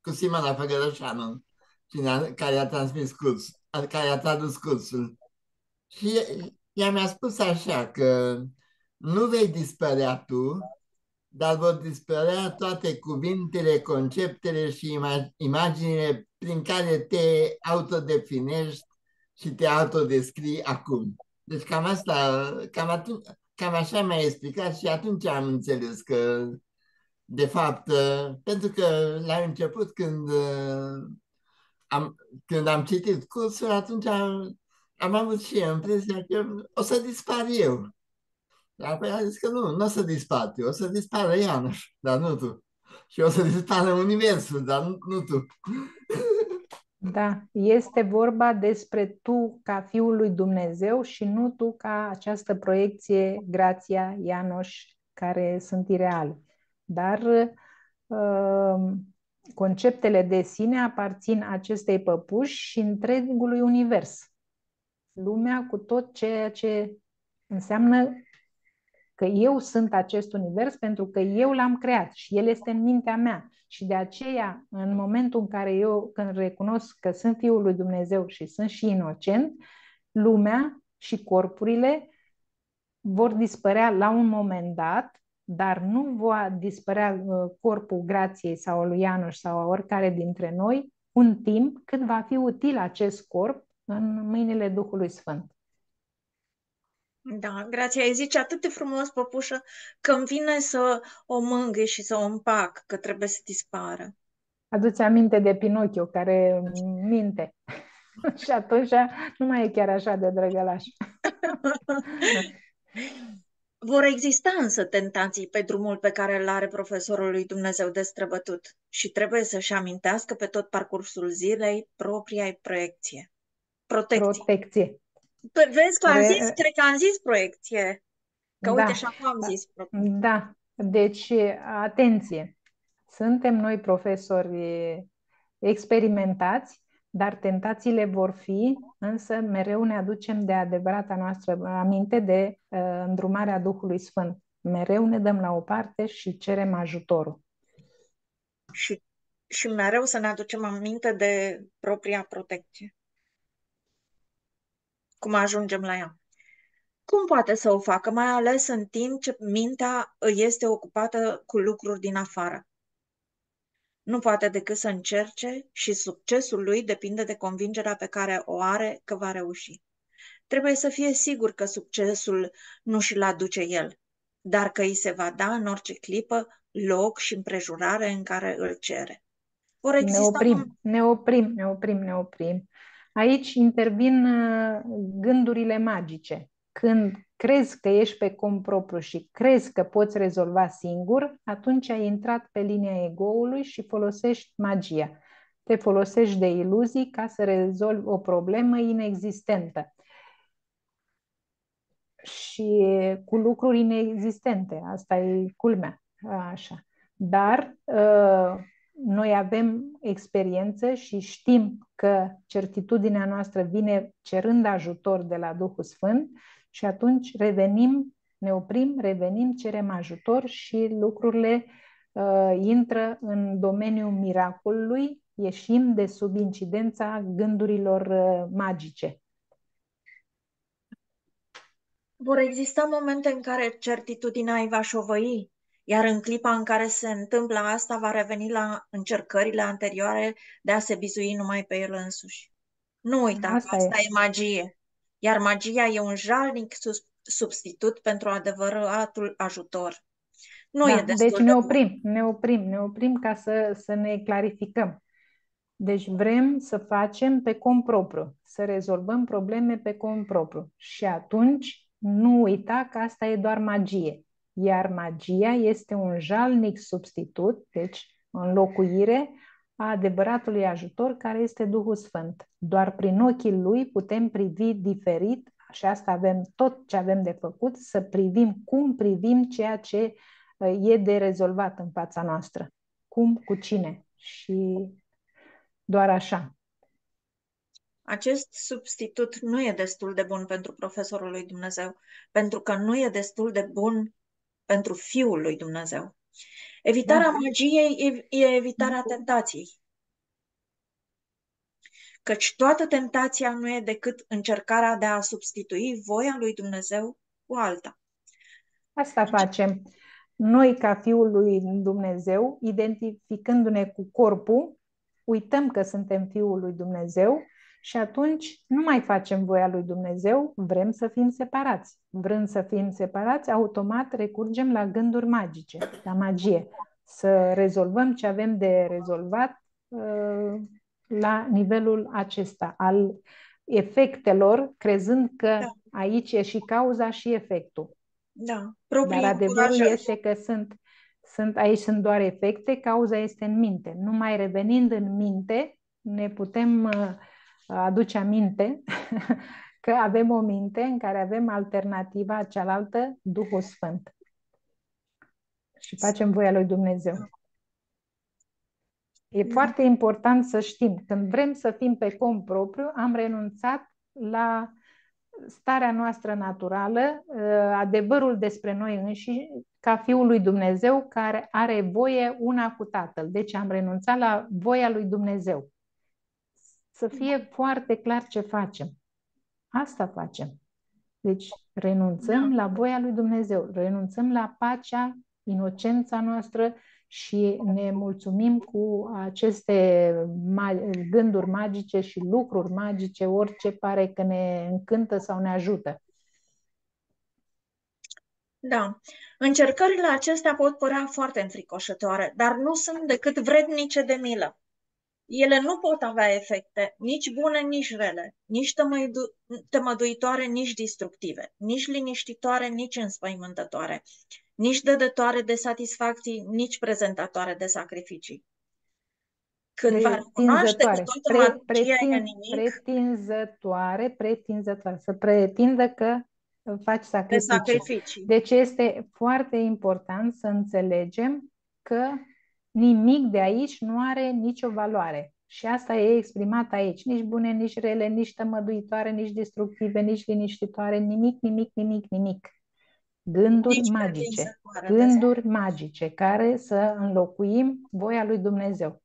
cu Simona Făgărășanu, cine a, care a transmis cursul, care a tradus cursul. Și ea mi-a spus așa că nu vei dispărea tu, dar vor dispărea toate cuvintele, conceptele și ima- imaginile prin care te autodefinești și te autodescrii acum. Deci cam asta, cam, atunci, cam așa mi-a explicat și atunci am înțeles că, de fapt, pentru că la început când am, când am citit cursul, atunci am, am avut și eu impresia că o să dispar eu. Dar apoi a zis că nu, nu o să dispar eu, o să dispară Ianoș, dar nu tu. Și o să dispară Universul, dar nu, nu tu. Da, este vorba despre tu ca Fiul lui Dumnezeu și nu tu ca această proiecție, Grația, Ianoș, care sunt ireale. Dar uh, conceptele de sine aparțin acestei păpuși și întregului univers. Lumea cu tot ceea ce înseamnă că eu sunt acest univers pentru că eu l-am creat și el este în mintea mea. Și de aceea, în momentul în care eu, când recunosc că sunt Fiul lui Dumnezeu și sunt și inocent, lumea și corpurile vor dispărea la un moment dat, dar nu va dispărea uh, corpul grației sau al lui Ianuș sau a oricare dintre noi un timp cât va fi util acest corp în mâinile Duhului Sfânt. Da, grație. Ai zice atât de frumos, păpușă, că îmi vine să o mângâi și să o împac, că trebuie să dispară. Aduți aminte de Pinocchio care minte. și atunci nu mai e chiar așa de drăgălaș. Vor exista însă tentații pe drumul pe care îl are profesorul lui Dumnezeu de străbătut și trebuie să-și amintească pe tot parcursul zilei propria proiecție. Protecție. Protecție. Păi vezi că am Re- zis, cred că am zis proiecție. Că Da. uite și acum am zis protecție. Da, deci atenție. Suntem noi profesori experimentați, dar tentațiile vor fi, însă mereu ne aducem de adevărata noastră aminte de uh, îndrumarea Duhului Sfânt. Mereu ne dăm la o parte și cerem ajutorul. Și, și mereu să ne aducem aminte de propria protecție. Cum ajungem la ea. Cum poate să o facă, mai ales în timp ce mintea îi este ocupată cu lucruri din afară? Nu poate decât să încerce și succesul lui depinde de convingerea pe care o are că va reuși. trebuie să fie sigur că succesul nu și-l aduce el, dar că îi se va da în orice clipă loc și împrejurare în care îl cere. Vor exista ne oprim, ne oprim, ne oprim, ne oprim. Aici intervin uh, gândurile magice. Când crezi că ești pe cont propriu și crezi că poți rezolva singur, atunci ai intrat pe linia egoului și folosești magia. Te folosești de iluzii ca să rezolvi o problemă inexistentă și cu lucruri inexistente. Asta e culmea. Așa. Dar uh, noi avem experiență și știm că certitudinea noastră vine cerând ajutor de la Duhul Sfânt și atunci revenim, ne oprim, revenim, cerem ajutor și lucrurile uh, intră în domeniul miracolului, ieșim de sub incidența gândurilor uh, magice. Vor exista momente în care certitudinea îi va șovăi, iar în clipa în care se întâmplă asta, va reveni la încercările anterioare de a se bizui numai pe el însuși. Nu uita asta, asta e. e magie. Iar magia e un jalnic substitut pentru adevăratul ajutor. Nu da, e destul deci ne oprim, de... ne oprim, ne oprim ca să, să ne clarificăm. Deci vrem să facem pe cont propriu, să rezolvăm probleme pe cont propriu. Și atunci nu uita că asta e doar magie. Iar magia este un jalnic substitut, deci înlocuire a adevăratului ajutor care este Duhul Sfânt. Doar prin ochii lui putem privi diferit și asta avem tot ce avem de făcut, să privim cum privim ceea ce uh, e de rezolvat în fața noastră. Cum, cu cine. Și doar așa. Acest substitut nu e destul de bun pentru profesorul lui Dumnezeu, pentru că nu e destul de bun pentru Fiul lui Dumnezeu. Evitarea da. magiei e, e evitarea tentației. Căci toată tentația nu e decât încercarea de a substitui voia lui Dumnezeu cu alta. Asta facem. Noi, ca Fiul lui Dumnezeu, identificându-ne cu corpul, uităm că suntem Fiul lui Dumnezeu și atunci nu mai facem voia lui Dumnezeu, vrem să fim separați. Vrând să fim separați, automat recurgem la gânduri magice, la magie. Să rezolvăm ce avem de rezolvat uh, la nivelul acesta al efectelor, crezând că da. aici e și cauza și efectul. Da. Dar adevărul este că sunt, sunt aici sunt doar efecte, cauza este în minte. Numai revenind în minte, ne putem uh, aduce aminte că avem o minte în care avem alternativa cealaltă, Duhul Sfânt. Și facem voia lui Dumnezeu. E foarte important să știm, când vrem să fim pe cont propriu, am renunțat la starea noastră naturală, uh, adevărul despre noi înși, ca Fiul lui Dumnezeu care are voie una cu Tatăl. Deci am renunțat la voia lui Dumnezeu să fie foarte clar ce facem. Asta facem. Deci renunțăm da. la voia lui Dumnezeu, renunțăm la pacea, inocența noastră și ne mulțumim cu aceste gânduri magice și lucruri magice, orice pare că ne încântă sau ne ajută. Da. Încercările acestea pot părea foarte înfricoșătoare, dar nu sunt decât vrednice de milă. Ele nu pot avea efecte nici bune, nici rele, nici temăduitoare, nici destructive, nici liniștitoare, nici înspăimântătoare, nici dădătoare de satisfacții, nici prezentatoare de sacrificii. Când va recunoaște că toată pre, pretin, e nimic... Pretinzătoare, pretinzătoare, să pretindă că faci sacrificii. De sacrificii. Deci este foarte important să înțelegem că nimic de aici nu are nicio valoare. Și asta e exprimat aici. Nici bune, nici rele, nici tămăduitoare, nici destructive, nici liniștitoare, nimic, nimic, nimic, nimic. Gânduri nici magice. Gânduri magice care să înlocuim voia lui Dumnezeu.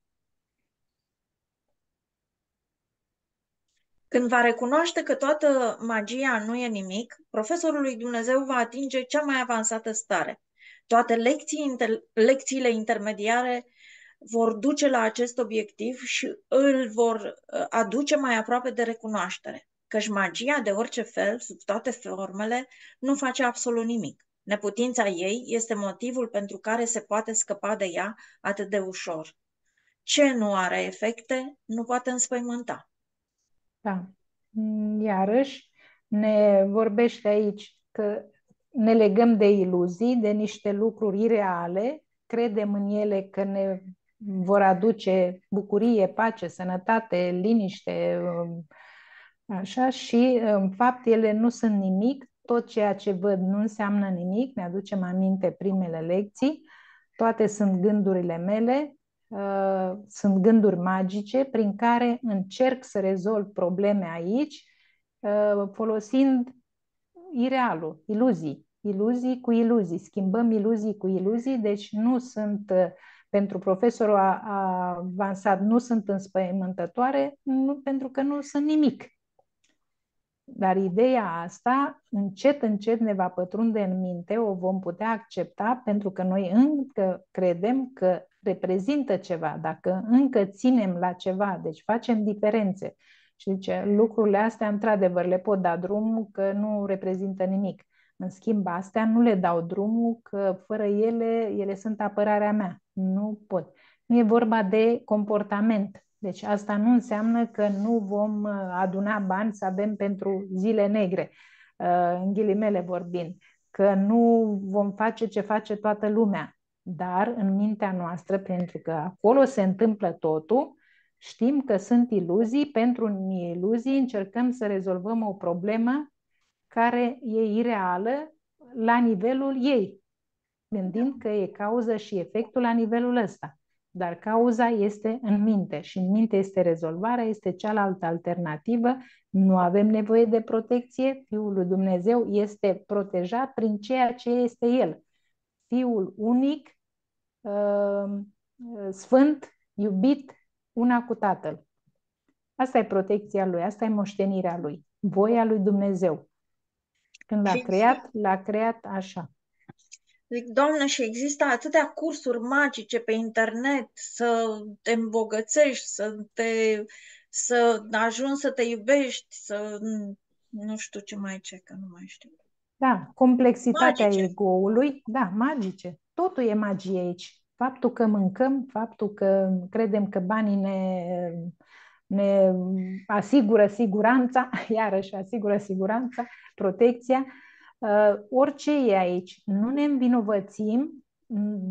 Când va recunoaște că toată magia nu e nimic, profesorul lui Dumnezeu va atinge cea mai avansată stare. Toate lecții, inter, lecțiile intermediare vor duce la acest obiectiv și îl vor uh, aduce mai aproape de recunoaștere. căci magia de orice fel, sub toate formele, nu face absolut nimic. Neputința ei este motivul pentru care se poate scăpa de ea atât de ușor. Ce nu are efecte, nu poate înspăimânta. Da. Iarăși, ne vorbește aici că ne legăm de iluzii, de niște lucruri ireale, credem în ele că ne vor aduce bucurie, pace, sănătate, liniște, um, așa, și în fapt ele nu sunt nimic, tot ceea ce văd nu înseamnă nimic, ne aducem aminte primele lecții, toate sunt gândurile mele, uh, sunt gânduri magice prin care încerc să rezolv probleme aici, uh, folosind irealul, iluzii, iluzii cu iluzii, schimbăm iluzii cu iluzii, deci nu sunt uh, pentru profesorul avansat nu sunt înspăimântătoare nu, pentru că nu sunt nimic. Dar ideea asta, încet, încet ne va pătrunde în minte, o vom putea accepta pentru că noi încă credem că reprezintă ceva, dacă încă ținem la ceva, deci facem diferențe. Și zice, lucrurile astea, într-adevăr, le pot da drumul că nu reprezintă nimic. În schimb, astea nu le dau drumul că fără ele, ele sunt apărarea mea. Nu pot. Nu e vorba de comportament. Deci asta nu înseamnă că nu vom uh, aduna bani să avem pentru zile negre, uh, în ghilimele vorbind, că nu vom face ce face toată lumea, dar în mintea noastră, pentru că acolo se întâmplă totul, știm că sunt iluzii, pentru iluzii încercăm să rezolvăm o problemă care e ireală la nivelul ei, gândind că e cauză și efectul la nivelul ăsta. Dar cauza este în minte și în minte este rezolvarea, este cealaltă alternativă. Nu avem nevoie de protecție, Fiul lui Dumnezeu este protejat prin ceea ce este El. Fiul unic, uh, sfânt, iubit, una cu Tatăl. Asta e protecția Lui, asta e moștenirea Lui, voia Lui Dumnezeu. Când l-a creat, l-a creat așa. Zic, Doamne, și există atâtea cursuri magice pe internet să te îmbogățești, să te să ajungi să te iubești, să nu știu ce mai ce, că nu mai știu. Da, complexitatea magice. egoului, da, magice. Totul e magie aici. Faptul că mâncăm, faptul că credem că banii ne, ne asigură siguranța, iarăși asigură siguranța, protecția, uh, orice e aici. Nu ne învinovățim,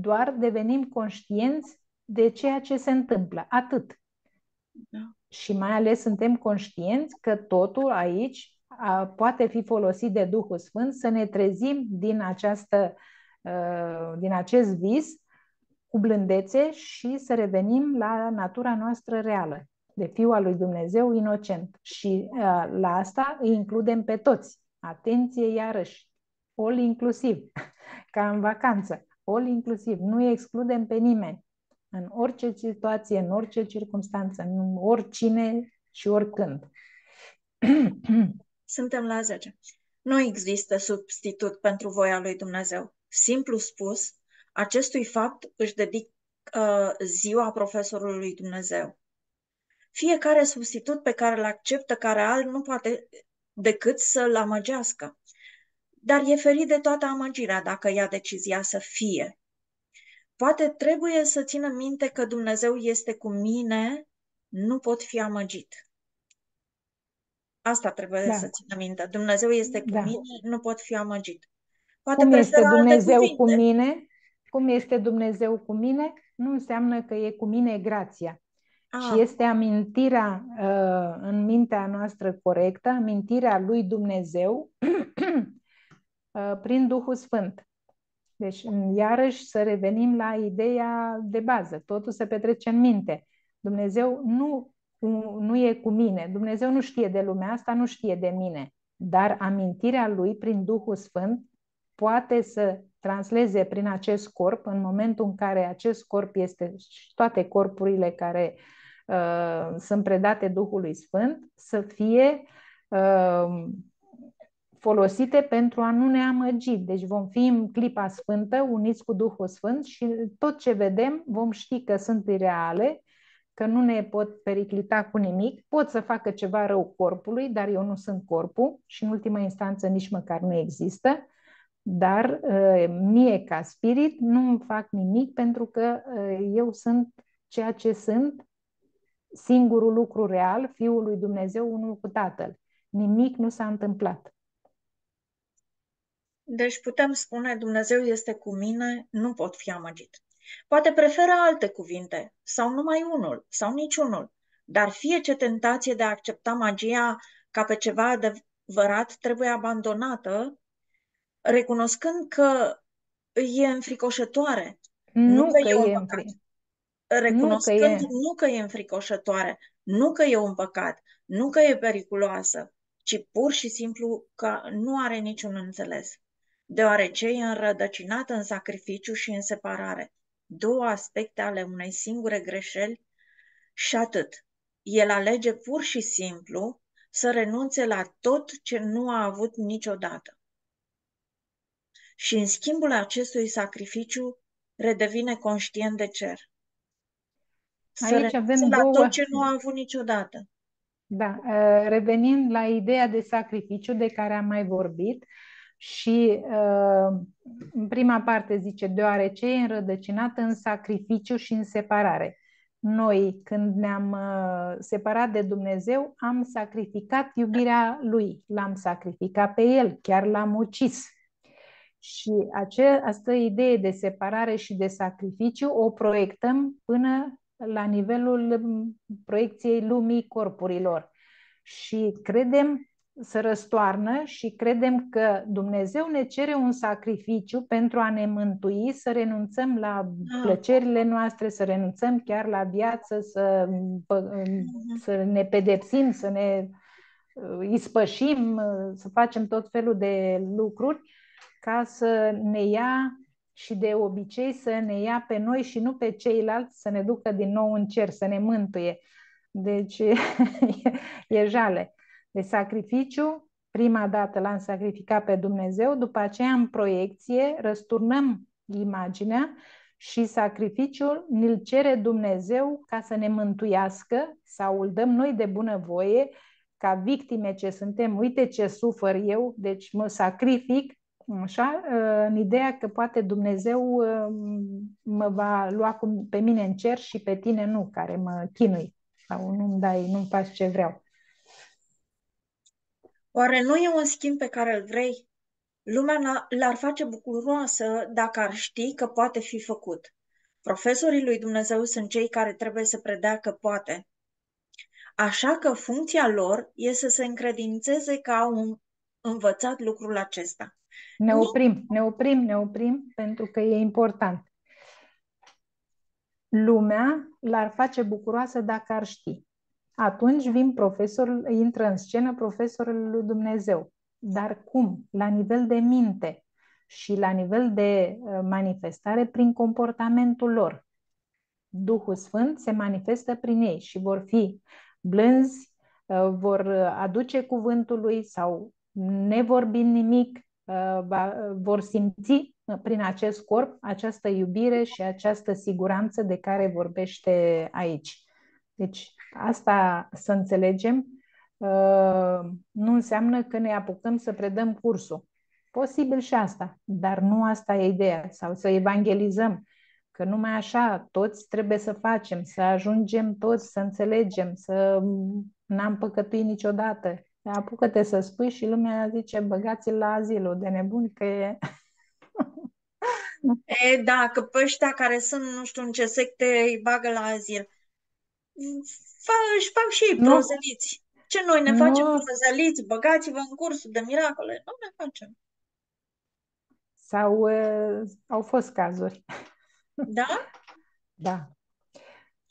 doar devenim conștienți de ceea ce se întâmplă. Atât. Da. Și mai ales suntem conștienți că totul aici a, poate fi folosit de Duhul Sfânt să ne trezim din, această, uh, din acest vis cu blândețe și să revenim la natura noastră reală, de Fiul al lui Dumnezeu inocent. Și uh, la asta îi includem pe toți. Atenție iarăși, all inclusiv, ca în vacanță, all inclusiv, nu excludem pe nimeni, în orice situație, în orice circunstanță, în oricine și oricând. Suntem la 10. Nu există substitut pentru voia lui Dumnezeu. Simplu spus, acestui fapt își dedic uh, ziua profesorului Dumnezeu. Fiecare substitut pe care îl acceptă ca real nu poate decât să-l amăgească. Dar e ferit de toată amăgirea dacă ia decizia să fie. Poate trebuie să țină minte că Dumnezeu este cu mine, nu pot fi amăgit. Asta trebuie da. să țină minte. Dumnezeu este cu da. mine, nu pot fi amăgit. Poate Cum este Dumnezeu cu mine? Cum este Dumnezeu cu mine? Nu înseamnă că e cu mine grația. Ah. Și este amintirea uh, în mintea noastră corectă, amintirea lui Dumnezeu uh, prin Duhul Sfânt. Deci, iarăși, să revenim la ideea de bază. Totul se petrece în minte. Dumnezeu nu, nu e cu mine. Dumnezeu nu știe de lumea asta, nu știe de mine. Dar amintirea lui prin Duhul Sfânt poate să transleze prin acest corp, în momentul în care acest corp este și toate corpurile care uh, sunt predate Duhului Sfânt, să fie uh, folosite pentru a nu ne amăgi. Deci vom fi în clipa sfântă, uniți cu Duhul Sfânt și tot ce vedem vom ști că sunt reale, că nu ne pot periclita cu nimic, pot să facă ceva rău corpului, dar eu nu sunt corpul și în ultima instanță nici măcar nu există, dar uh, mie ca spirit nu îmi fac nimic pentru că uh, eu sunt ceea ce sunt, singurul lucru real, Fiul lui Dumnezeu, unul cu Tatăl. Nimic nu s-a întâmplat. Deci putem spune Dumnezeu este cu mine, nu pot fi amăgit. Poate preferă alte cuvinte, sau numai unul, sau niciunul, dar fie ce tentație de a accepta magia ca pe ceva adevărat trebuie abandonată, recunoscând că e înfricoșătoare. Nu, nu că, că e un păcat. Recunoscând nu că, e... nu că e înfricoșătoare, nu că e un păcat, nu că e periculoasă, ci pur și simplu că nu are niciun înțeles, deoarece e înrădăcinată în sacrificiu și în separare două aspecte ale unei singure greșeli și atât. El alege pur și simplu să renunțe la tot ce nu a avut niciodată. Și în schimbul acestui sacrificiu redevine conștient de cer. Să Aici avem la două... tot ce nu a avut niciodată. Da, uh, revenind la ideea de sacrificiu de care am mai vorbit, și uh, în prima parte zice, deoarece e înrădăcinată în sacrificiu și în separare. Noi, când ne-am uh, separat de Dumnezeu, am sacrificat iubirea Lui, l-am sacrificat pe El, chiar l-am ucis. Și această idee de separare și de sacrificiu o proiectăm până la nivelul proiecției lumii corpurilor. Și credem să răstoarnă și credem că Dumnezeu ne cere un sacrificiu pentru a ne mântui, să renunțăm la ah. plăcerile noastre, să renunțăm chiar la viață, să, să ne pedepsim, să ne uh, ispășim, uh, să facem tot felul de lucruri ca să ne ia și de obicei să ne ia pe noi și nu pe ceilalți, să ne ducă din nou în cer, să ne mântuie. Deci e, e jale de sacrificiu, prima dată l-am sacrificat pe Dumnezeu, după aceea în proiecție răsturnăm imaginea și sacrificiul ne-l cere Dumnezeu ca să ne mântuiască sau îl dăm noi de bunăvoie ca victime ce suntem, uite ce sufăr eu, deci mă sacrific, așa, în ideea că poate Dumnezeu mă va lua pe mine în cer și pe tine nu, care mă chinui sau nu-mi dai, nu-mi faci ce vreau. Oare nu e un schimb pe care îl vrei? Lumea l-ar face bucuroasă dacă ar ști că poate fi făcut. Profesorii lui Dumnezeu sunt cei care trebuie să predea că poate. Așa că funcția lor este să se încredințeze că au învățat lucrul acesta. Ne oprim, ne oprim, ne oprim, pentru că e important. Lumea l-ar face bucuroasă dacă ar ști atunci vin profesorul, intră în scenă profesorul lui Dumnezeu. Dar cum? La nivel de minte și la nivel de uh, manifestare prin comportamentul lor. Duhul Sfânt se manifestă prin ei și vor fi blânzi, uh, vor aduce cuvântul lui sau nevorbind nimic, uh, vor simți prin acest corp această iubire și această siguranță de care vorbește aici. Deci Asta să înțelegem uh, nu înseamnă că ne apucăm să predăm cursul. Posibil și asta, dar nu asta e ideea. Sau să evangelizăm, că numai așa toți trebuie să facem, să ajungem toți să înțelegem, să n-am păcătuit niciodată. Apucă-te să spui și lumea zice, băgați-l la azilul de nebun, că e... E, da, că pe ăștia care sunt, nu știu în ce secte, îi bagă la azil fa, își fac și ei prozeliți. Ce noi ne facem nu. prozeliți? Băgați-vă în cursul de miracole. Nu ne facem. Sau uh, au fost cazuri. Da? da.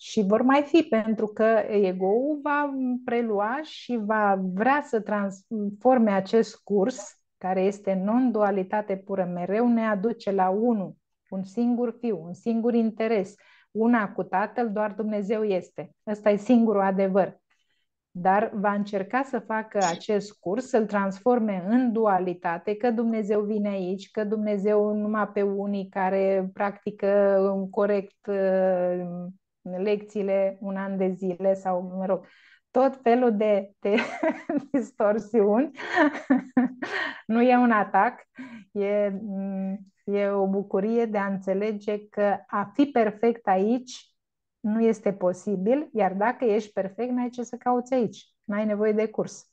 Și vor mai fi, pentru că ego-ul va prelua și va vrea să transforme acest curs, care este non-dualitate pură, mereu ne aduce la unul, un singur fiu, un singur interes, una cu Tatăl, doar Dumnezeu este. Ăsta e singurul adevăr. Dar va încerca să facă acest curs, să-l transforme în dualitate, că Dumnezeu vine aici, că Dumnezeu numai pe unii care practică corect uh, lecțiile un an de zile sau, mă rog, tot felul de, de distorsiuni. nu e un atac, e, e o bucurie de a înțelege că a fi perfect aici nu este posibil, iar dacă ești perfect, n-ai ce să cauți aici. N-ai nevoie de curs.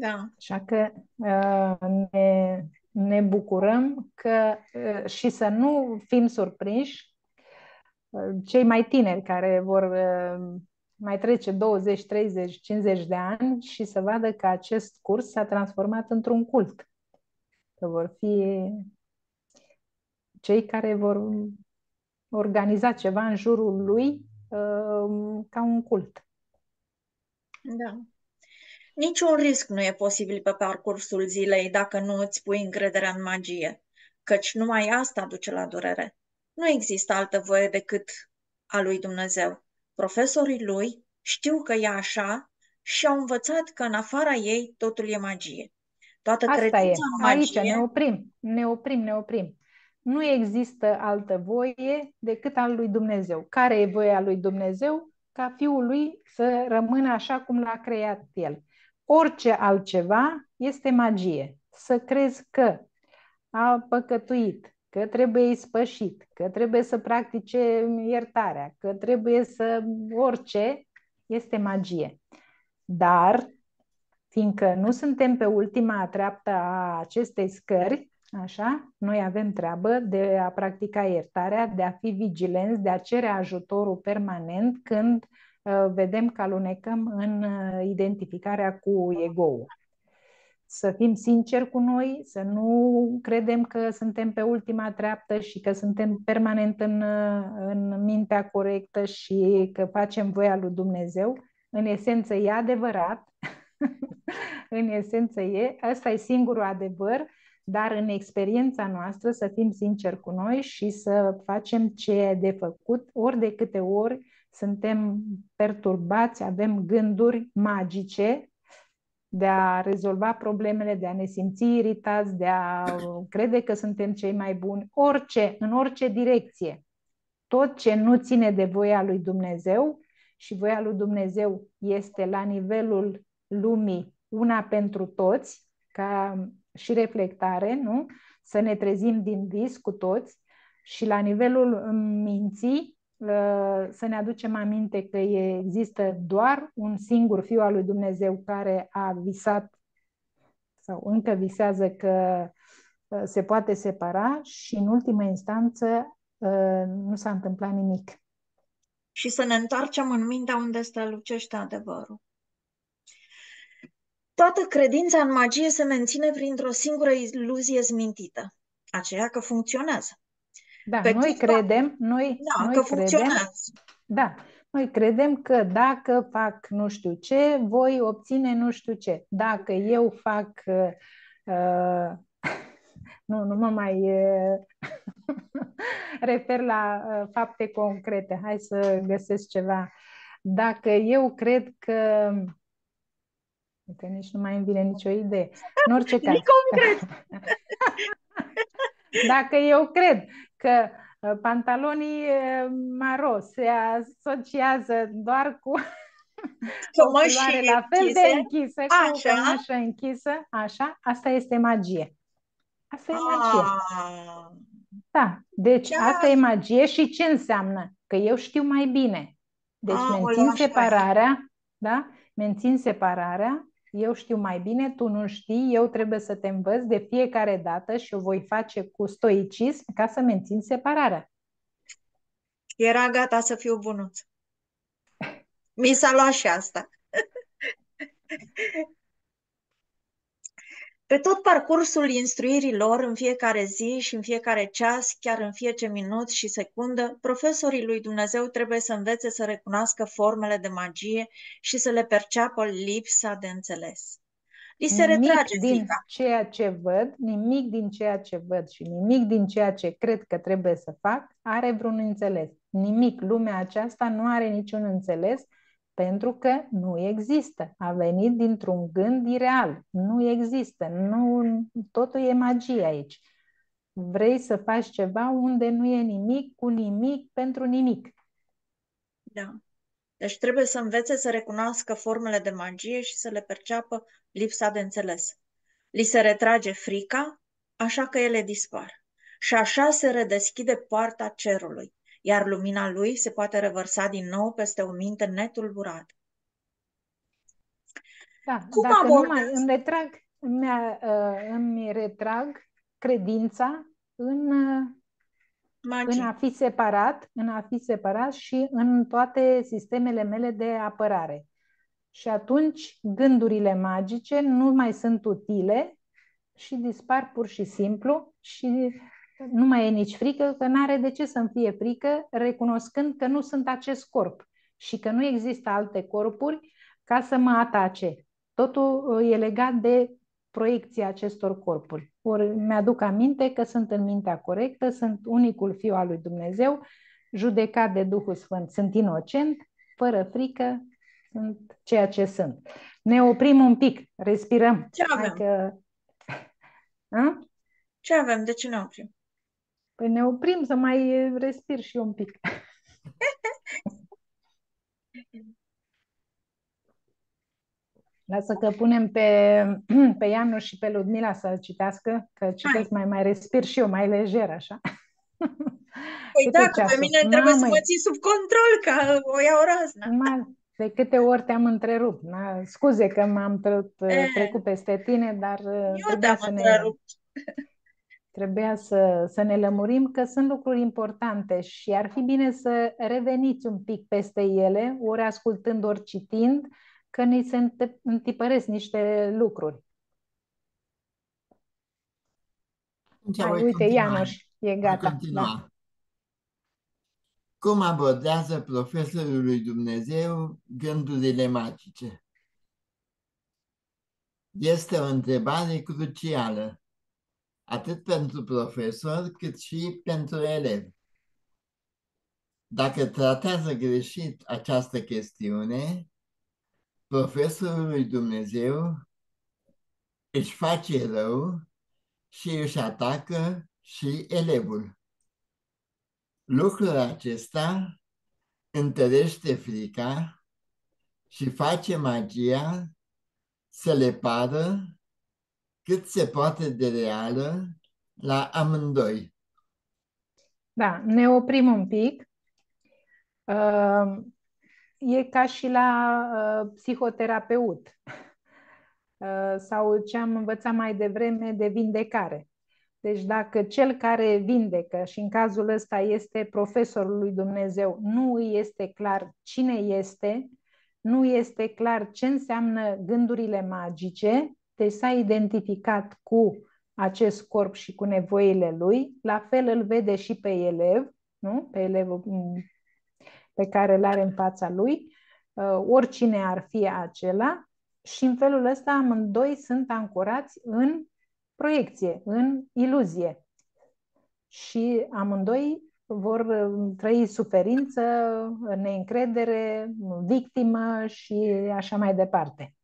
Da. Așa că uh, ne, ne bucurăm că uh, și să nu fim surprinși uh, cei mai tineri care vor mai trece 20, 30, 50 de ani și să vadă că acest curs s-a transformat într-un cult. Că vor fi cei care vor organiza ceva în jurul lui ca un cult. Da. Niciun risc nu e posibil pe parcursul zilei dacă nu îți pui încrederea în magie, căci numai asta duce la durere. Nu există altă voie decât a lui Dumnezeu. Profesorii lui știu că e așa și au învățat că în afara ei totul e magie. Toată Asta credința e. în magie... Aici ne oprim, ne oprim, ne oprim. Nu există altă voie decât al lui Dumnezeu. Care e voia lui Dumnezeu? Ca fiul lui să rămână așa cum l-a creat el. Orice altceva este magie. Să crezi că a păcătuit, că trebuie spășit, că trebuie să practice iertarea, că trebuie să orice, este magie. Dar, fiindcă nu suntem pe ultima treaptă a acestei scări, așa, noi avem treabă de a practica iertarea, de a fi vigilenți, de a cere ajutorul permanent când uh, vedem că alunecăm în uh, identificarea cu ego-ul să fim sinceri cu noi, să nu credem că suntem pe ultima treaptă și că suntem permanent în, în mintea corectă și că facem voia lui Dumnezeu. În esență e adevărat, în esență e, asta e singurul adevăr, dar în experiența noastră să fim sinceri cu noi și să facem ce e de făcut, ori de câte ori suntem perturbați, avem gânduri magice de a rezolva problemele, de a ne simți iritați, de a crede că suntem cei mai buni, orice, în orice direcție. Tot ce nu ține de voia lui Dumnezeu și voia lui Dumnezeu este la nivelul lumii una pentru toți, ca și reflectare, nu? Să ne trezim din vis cu toți și la nivelul minții Uh, să ne aducem aminte că există doar un singur Fiu al lui Dumnezeu care a visat sau încă visează că uh, se poate separa și în ultima instanță uh, nu s-a întâmplat nimic. Și să ne întoarcem în mintea unde strălucește adevărul. Toată credința în magie se menține printr-o singură iluzie zmintită, aceea că funcționează. Da, Pe noi credem, noi, da, noi că credem, funcționează. Da, noi credem că dacă fac nu știu ce, voi obține nu știu ce. Dacă eu fac uh, uh nu, nu mă mai uh, refer la uh, fapte concrete. Hai să găsesc ceva. Dacă eu cred că Uite, nici nu mai îmi vine nicio idee. În orice caz. Dacă eu cred că uh, pantalonii uh, maro se asociază doar cu o culoare la fel închise. de închisă, așa. cu o cămașă închisă, așa, asta este magie. Asta e magie. Ah. Da, deci ce asta e magie și ce înseamnă? Că eu știu mai bine. Deci ah, mențin separarea, da? Mențin separarea eu știu mai bine, tu nu știi, eu trebuie să te învăț de fiecare dată și o voi face cu stoicism ca să mențin separarea. Era gata să fiu bunuț. Mi s-a luat și asta. Pe tot parcursul instruirii lor, în fiecare zi și în fiecare ceas, chiar în fiecare minut și secundă, profesorii lui Dumnezeu trebuie să învețe să recunoască formele de magie și să le perceapă lipsa de înțeles. Li se nimic retrage din frica. ceea ce văd, nimic din ceea ce văd și nimic din ceea ce cred că trebuie să fac are vreun înțeles. Nimic. Lumea aceasta nu are niciun înțeles pentru că nu există. A venit dintr-un gând ireal. Nu există. Nu, totul e magie aici. vrei să faci ceva unde nu e nimic cu nimic pentru nimic. Da. Deci trebuie să învețe să recunoască formele de magie și să le perceapă lipsa de înțeles. Li se retrage frica, așa că ele dispar. Și așa se redeschide poarta cerului, iar lumina lui se poate revărsa din nou peste o minte netulburată. Da, Cum dacă nu abordați? mai îmi retrag, îmi, uh, îmi retrag credința în, uh, în Magie. a fi separat, în a fi separat și în toate sistemele mele de apărare. Și atunci gândurile magice nu mai sunt utile și dispar pur și simplu și nu mai e nici frică, că nu are de ce să-mi fie frică, recunoscând că nu sunt acest corp și că nu există alte corpuri ca să mă atace. Totul uh, e legat de proiecția acestor corpuri. Ori mi-aduc aminte că sunt în mintea corectă, sunt unicul fiu al lui Dumnezeu, judecat de Duhul Sfânt, sunt inocent, fără frică, sunt ceea ce sunt. Ne oprim un pic, respirăm. Ce Hai avem? că... A? Ce avem? De ce ne oprim? Păi ne oprim să mai respir și eu un pic. Lasă că punem pe, pe Ianuș și pe Ludmila să citească, că citesc mai, mai respir și eu, mai lejer, așa. Păi Câte da, că pe ceasul? mine trebuie să Mamă, mă ții sub control, ca o iau razna. Ma, de câte ori te-am întrerupt. Na, scuze că m-am tre- E. trecut peste tine, dar uh, Eu trebuia te-am să ne, întrerupt. Trebuia să, să ne lămurim că sunt lucruri importante și ar fi bine să reveniți un pic peste ele, ori ascultând, ori citind, că ni se înte- întipăresc niște lucruri. Atunci Hai, voi uite, continua. Ianoș, e Voi gata. continua. Da. Cum abordează profesorul lui Dumnezeu gândurile magice? Este o întrebare crucială, atât pentru profesor cât și pentru elev. Dacă tratează greșit această chestiune, profesorul lui Dumnezeu își face rău și își atacă și elevul. Lucrul acesta întărește frica și face magia să le pară cât se poate de reală la amândoi. Da, ne oprim un pic. Uh, E ca și la uh, psihoterapeut uh, sau ce am învățat mai devreme de vindecare. Deci dacă cel care vindecă, și în cazul ăsta este profesorul lui Dumnezeu, nu îi este clar cine este, nu este clar ce înseamnă gândurile magice, deci s-a identificat cu acest corp și cu nevoile lui, la fel îl vede și pe elev, nu? pe elevul mm, pe care îl are în fața lui, uh, oricine ar fi acela, și în felul ăsta amândoi sunt ancorați în proiecție, în iluzie. Și amândoi vor uh, trăi suferință, neîncredere, victimă și așa mai departe.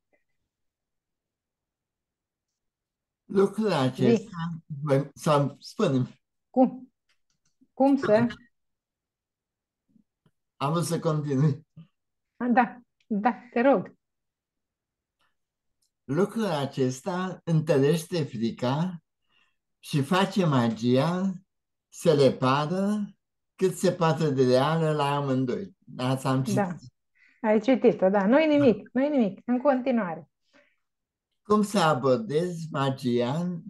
Lucrul acesta, voi- sau spune Cum? Cum să? am vrut să continui. Ah, Da, da, te rog. Lucrul acesta întărește frica și face magia să le pară cât se poate de reală la amândoi. Asta am citit. Da. Ai citit-o, da. Nu-i nimic, nu-i nimic. În continuare. Cum să abordezi magia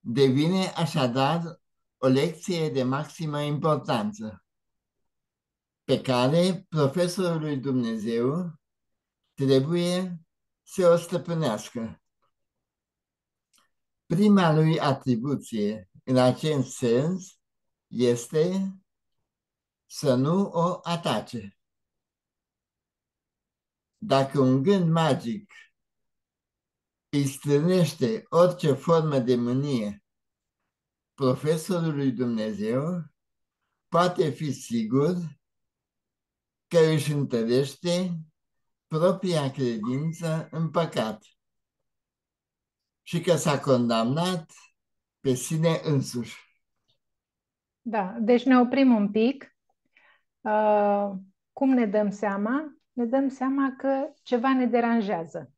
devine așadar o lecție de maximă importanță pe care profesorul lui Dumnezeu trebuie să o stăpânească. Prima lui atribuție în acest sens este să nu o atace. Dacă un gând magic îi strânește orice formă de mânie profesorul lui Dumnezeu, poate fi sigur că își întărește propria credință în păcat și că s-a condamnat pe pe sine însuși. Da, deci ne oprim un pic. Uh, cum ne dăm seama? Ne dăm seama că ceva ne deranjează.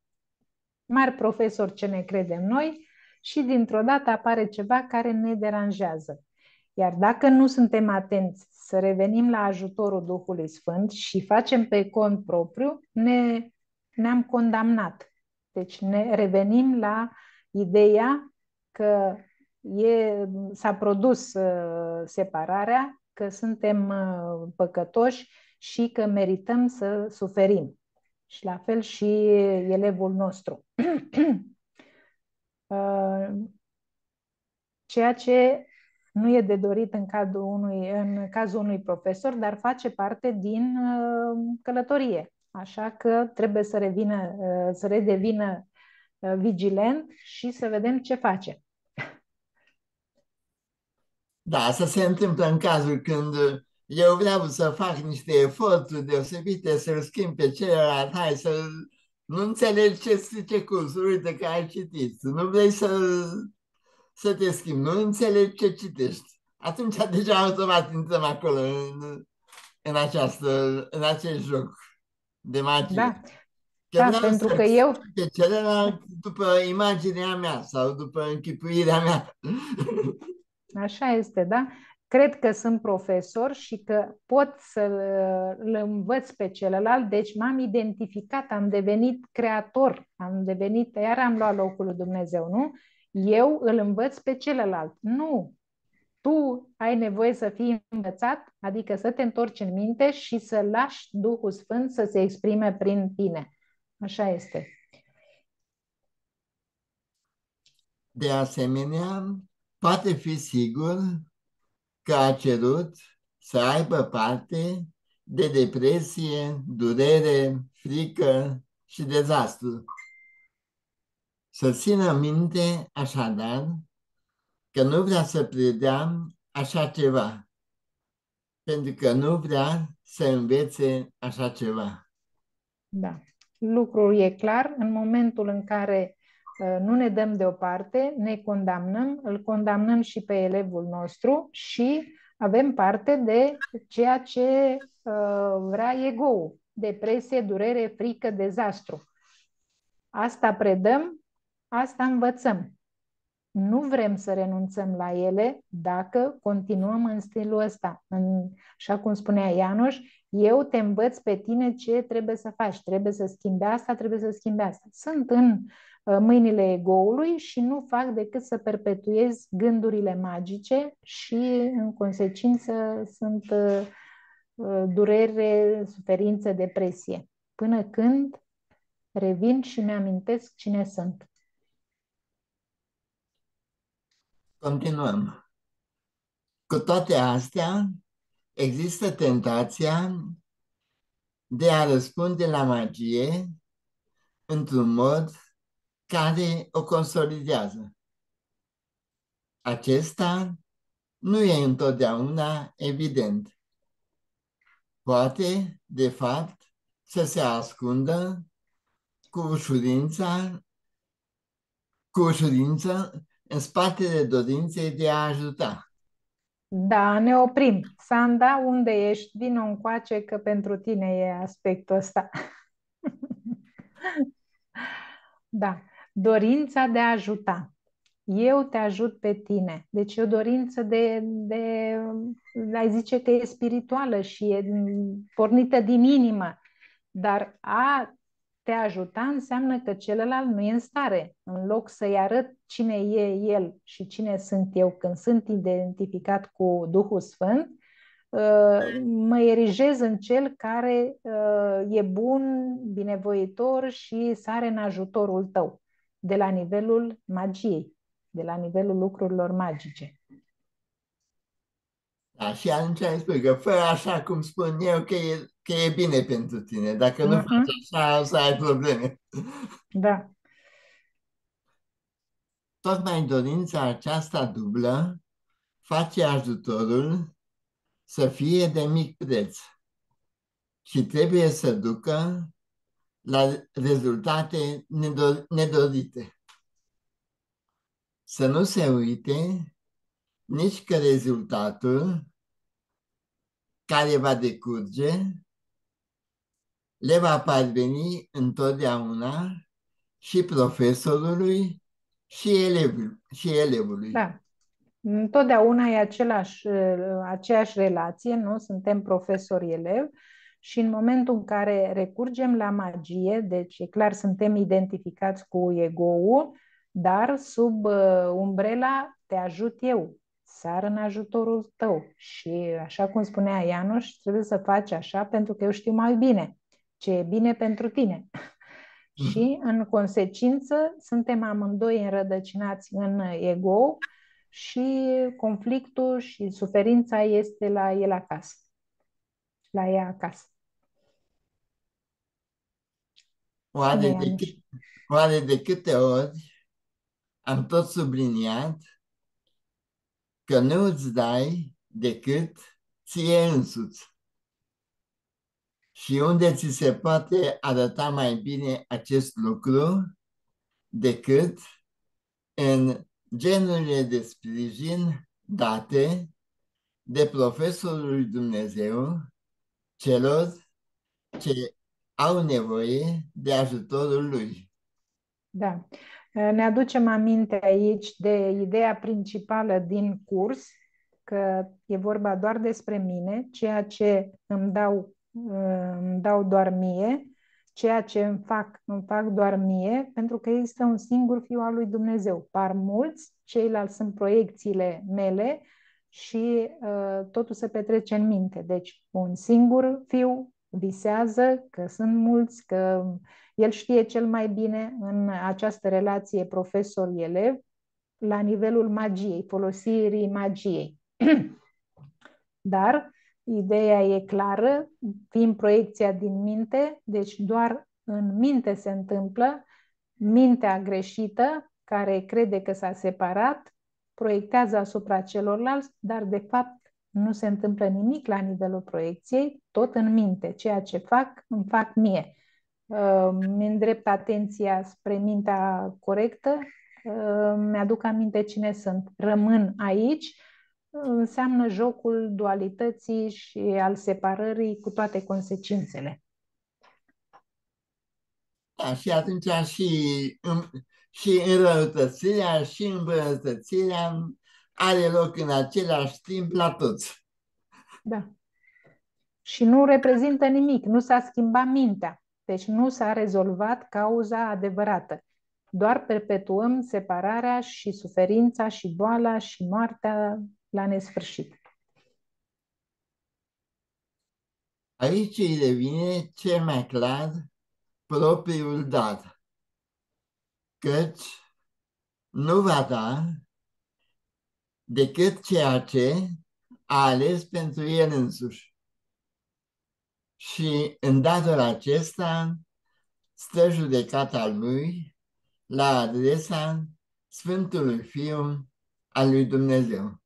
Mari profesori ce ne credem noi și dintr-o dată apare ceva care ne deranjează. Iar dacă nu suntem atenți să revenim la ajutorul Duhului Sfânt și facem pe cont propriu, ne, ne-am condamnat. Deci ne revenim la ideea că e, s-a produs uh, separarea, că suntem uh, păcătoși și că merităm să suferim. Și la fel și elevul nostru. uh, ceea ce nu e de dorit în, cadrul unui, în cazul unui profesor, dar face parte din uh, călătorie. Așa că trebuie să, revină, uh, să redevină uh, vigilent și să vedem ce face. Da, asta se întâmplă în cazul când eu vreau să fac niște eforturi deosebite să-l schimb pe celălalt, hai să nu înțelegi ce zice cursul, uite că ai citit, nu vrei să să te schimbi, nu înțelegi ce citești. Atunci deja automat intrăm acolo în, în, această, în acest joc de magie. Da, că da pentru că eu... Pe celălalt după imaginea mea sau după închipuirea mea. Așa este, da? Cred că sunt profesor și că pot să îl învăț pe celălalt, deci m-am identificat, am devenit creator, am devenit, iar am luat locul lui Dumnezeu, nu? eu îl învăț pe celălalt. Nu! Tu ai nevoie să fii învățat, adică să te întorci în minte și să lași Duhul Sfânt să se exprime prin tine. Așa este. De asemenea, poate fi sigur că a cerut să aibă parte de depresie, durere, frică și dezastru. Să țină minte așadar că nu vrea să predea așa ceva, pentru că nu vrea să învețe așa ceva. Da. Lucrul e clar. În momentul în care uh, nu ne dăm deoparte, ne condamnăm, îl condamnăm și pe elevul nostru și avem parte de ceea ce uh, vrea ego depresie, durere, frică, dezastru. Asta predăm Asta învățăm. Nu vrem să renunțăm la ele dacă continuăm în stilul ăsta. În, așa cum spunea Ianuș, eu te învăț pe tine ce trebuie să faci. Trebuie să schimbi asta, trebuie să schimbi asta. Sunt în uh, mâinile egoului și nu fac decât să perpetuez gândurile magice și, în consecință, sunt uh, uh, durere, suferință, depresie. Până când revin și mi-amintesc cine sunt. Continuăm. Cu toate astea, există tentația de a răspunde la magie într-un mod care o consolidează. Acesta nu e întotdeauna evident. Poate, de fapt, să se ascundă cu ușurința, cu ușurință în spatele dorinței de a ajuta. Da, ne oprim. Sanda, unde ești? Vino încoace că pentru tine e aspectul ăsta. da, dorința de a ajuta. Eu te ajut pe tine. Deci e o dorință de, de, ai zice că e spirituală și e pornită din inimă. Dar a te ajuta înseamnă că celălalt nu e în stare. În loc să-i arăt cine e el și cine sunt eu când sunt identificat cu Duhul Sfânt, uh, mă erigez în cel care uh, e bun, binevoitor și sare în ajutorul tău, de la nivelul magiei, de la nivelul lucrurilor magice. Da, și atunci ai spus că fă așa cum spun eu că e, că e bine pentru tine. Dacă nu uh-huh. faci așa, o să ai probleme. Da. Tocmai dorința aceasta dublă face ajutorul să fie de mic preț și trebuie să ducă la rezultate nedorite. să nu se uite nici că rezultatul care va decurge le va parveni întotdeauna și profesorului și, elev, și elevului. Da. Întotdeauna e același, aceeași relație, nu? Suntem profesori-elev și în momentul în care recurgem la magie, deci e clar suntem identificați cu ego-ul, dar sub uh, umbrela te ajut eu, sar în ajutorul tău. Și așa cum spunea Ianuș, trebuie să faci așa pentru că eu știu mai bine ce e bine pentru tine. Mm. Și, în consecință, suntem amândoi înrădăcinați în ego și conflictul și suferința este la el acasă. La ea acasă. Oare de, cât, oare de câte ori am tot subliniat că nu îți dai decât ție însuți. Și unde ți se poate arăta mai bine acest lucru decât în genurile de sprijin date de profesorul lui Dumnezeu celor ce au nevoie de ajutorul lui. Da. Ne aducem aminte aici de ideea principală din curs, că e vorba doar despre mine, ceea ce îmi dau, îmi dau doar mie, ceea ce îmi fac, îmi fac doar mie, pentru că există un singur fiu al lui Dumnezeu. Par mulți, ceilalți sunt proiecțiile mele și uh, totul se petrece în minte. Deci un singur fiu visează că sunt mulți, că el știe cel mai bine în această relație profesor-elev la nivelul magiei, folosirii magiei. Dar ideea e clară, fiind proiecția din minte, deci doar în minte se întâmplă, mintea greșită, care crede că s-a separat, proiectează asupra celorlalți, dar de fapt nu se întâmplă nimic la nivelul proiecției, tot în minte. Ceea ce fac, îmi fac mie. Uh, mi îndrept atenția spre mintea corectă, uh, mi-aduc aminte cine sunt. Rămân aici, înseamnă jocul dualității și al separării cu toate consecințele. Da, și atunci și, și înrăutățirea și îmbunătățirea are loc în același timp la toți. Da. Și nu reprezintă nimic, nu s-a schimbat mintea. Deci nu s-a rezolvat cauza adevărată. Doar perpetuăm separarea și suferința și boala și moartea la nesfârșit. Aici îi revine cel mai clar propriul dar, căci nu va da decât ceea ce a ales pentru el însuși. Și în datul acesta stă judecata lui la adresa Sfântului Fiu al lui Dumnezeu.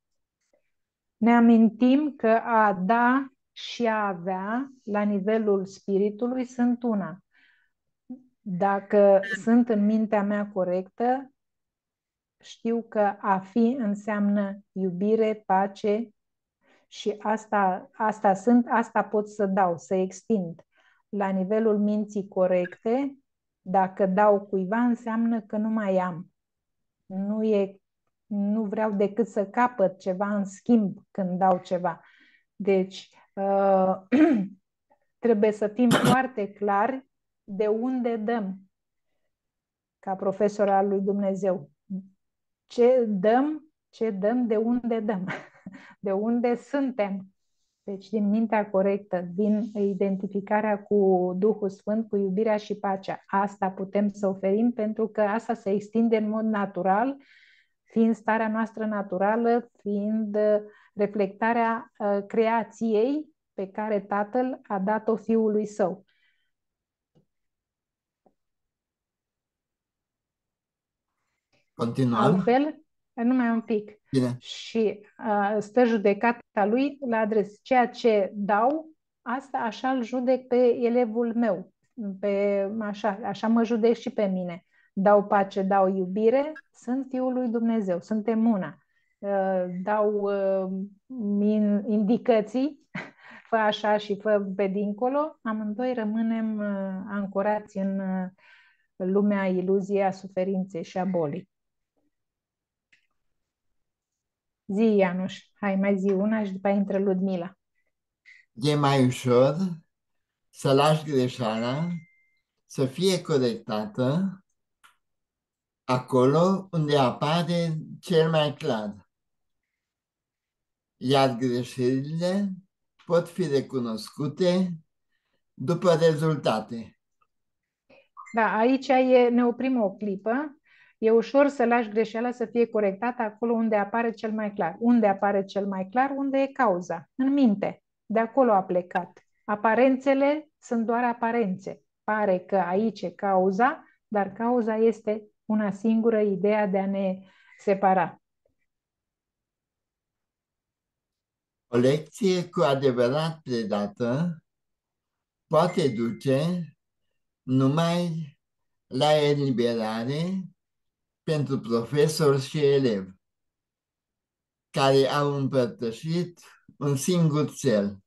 Ne amintim că a da și a avea la nivelul spiritului sunt una. Dacă sunt în mintea mea corectă, știu că a fi înseamnă iubire, pace și asta, asta sunt, asta pot să dau, să extind. La nivelul minții corecte, dacă dau cuiva, înseamnă că nu mai am. Nu e nu vreau decât să capăt ceva în schimb când dau ceva. Deci, uh, trebuie să fim foarte clari de unde dăm ca profesor al lui Dumnezeu. Ce dăm, ce dăm, de unde dăm, de unde suntem. Deci din mintea corectă, din identificarea cu Duhul Sfânt, cu iubirea și pacea. Asta putem să oferim pentru că asta se extinde în mod natural fiind starea noastră naturală, fiind uh, reflectarea uh, creației pe care Tatăl a dat-o Fiului Său. Continuăm. Altfel, numai un pic. Bine. Și uh, stă judecata lui la adres. Ceea ce dau, asta așa îl judec pe elevul meu. Pe, așa, așa mă judec și pe mine. dau pace, dau iubire, sunt Fiul lui Dumnezeu, suntem una. Uh, dau uh, indicații, fă așa și fă pe dincolo, amândoi rămânem uh, ancorați în lumea iluziei a suferinței și a bolii. Zi, Ianuș, hai mai zi una și după aia intră Ludmila. E mai ușor să lași greșeala să fie corectată acolo unde apare cel mai clar. Iar greșelile pot fi recunoscute după rezultate. Da, aici e, ne oprim o clipă. E ușor să lași greșeala să fie corectată acolo unde apare cel mai clar. Unde apare cel mai clar? Unde e cauza? În minte. De acolo a plecat. Aparențele sunt doar aparențe. Pare că aici e cauza, dar cauza este una singură, ideea de a ne separa. O lecție cu adevărat predată poate duce numai la eliberare pentru profesor și elev care au împărtășit un singur cel.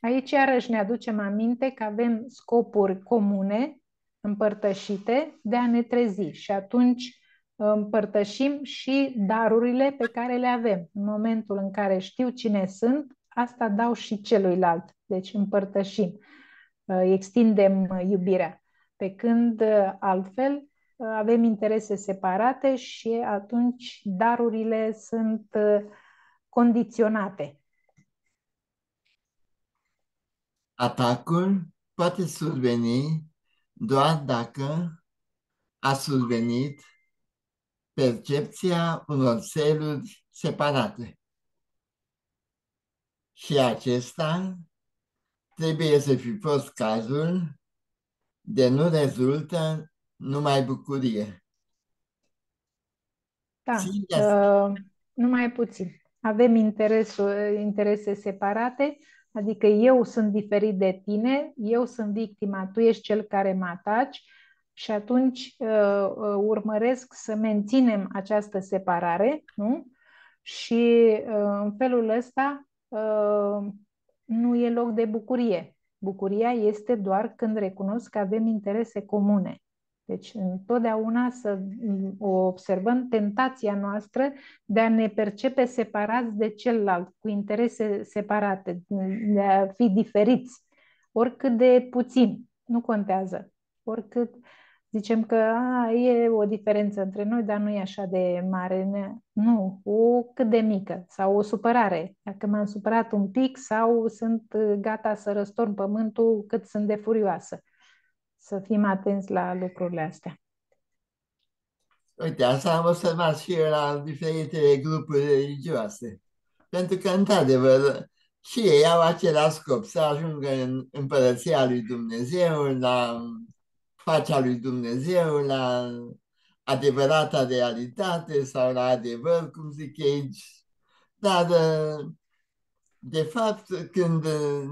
Aici iarăși ne aducem aminte că avem scopuri comune, împărtășite, de a ne trezi și atunci împărtășim și darurile pe care le avem. În momentul în care știu cine sunt, asta dau și celuilalt. Deci împărtășim, extindem iubirea. Pe când altfel avem interese separate și atunci darurile sunt condiționate. Atacul poate surveni doar dacă a survenit percepția unor celuli separate. Și acesta trebuie să fi fost cazul de nu rezultă numai bucurie. Da, uh, numai puțin. Avem interesul, interese separate, adică eu sunt diferit de tine, eu sunt victima, tu ești cel care mă ataci, și atunci uh, uh, urmăresc să menținem această separare, nu? Și uh, în felul ăsta uh, nu e loc de bucurie. Bucuria este doar când recunosc că avem interese comune. Deci, întotdeauna să o observăm tentația noastră de a ne percepe separați de celălalt, cu interese separate, de a fi diferiți, oricât de puțin, nu contează. Oricât Zicem că a, e o diferență între noi, dar nu e așa de mare. Nu, o cât de mică sau o supărare. Dacă m-am supărat un pic sau sunt uh, gata să răstorn pământul cât sunt de furioasă. Să fim atenți la lucrurile astea. Uite, asta am observat și eu la diferite grupuri religioase. Pentru că, într-adevăr, și ei au același scop, să ajungă în împărăția lui Dumnezeu, la facea lui Dumnezeu, la adevărata realitate sau la adevăr, cum zic aici. Dar, de fapt, când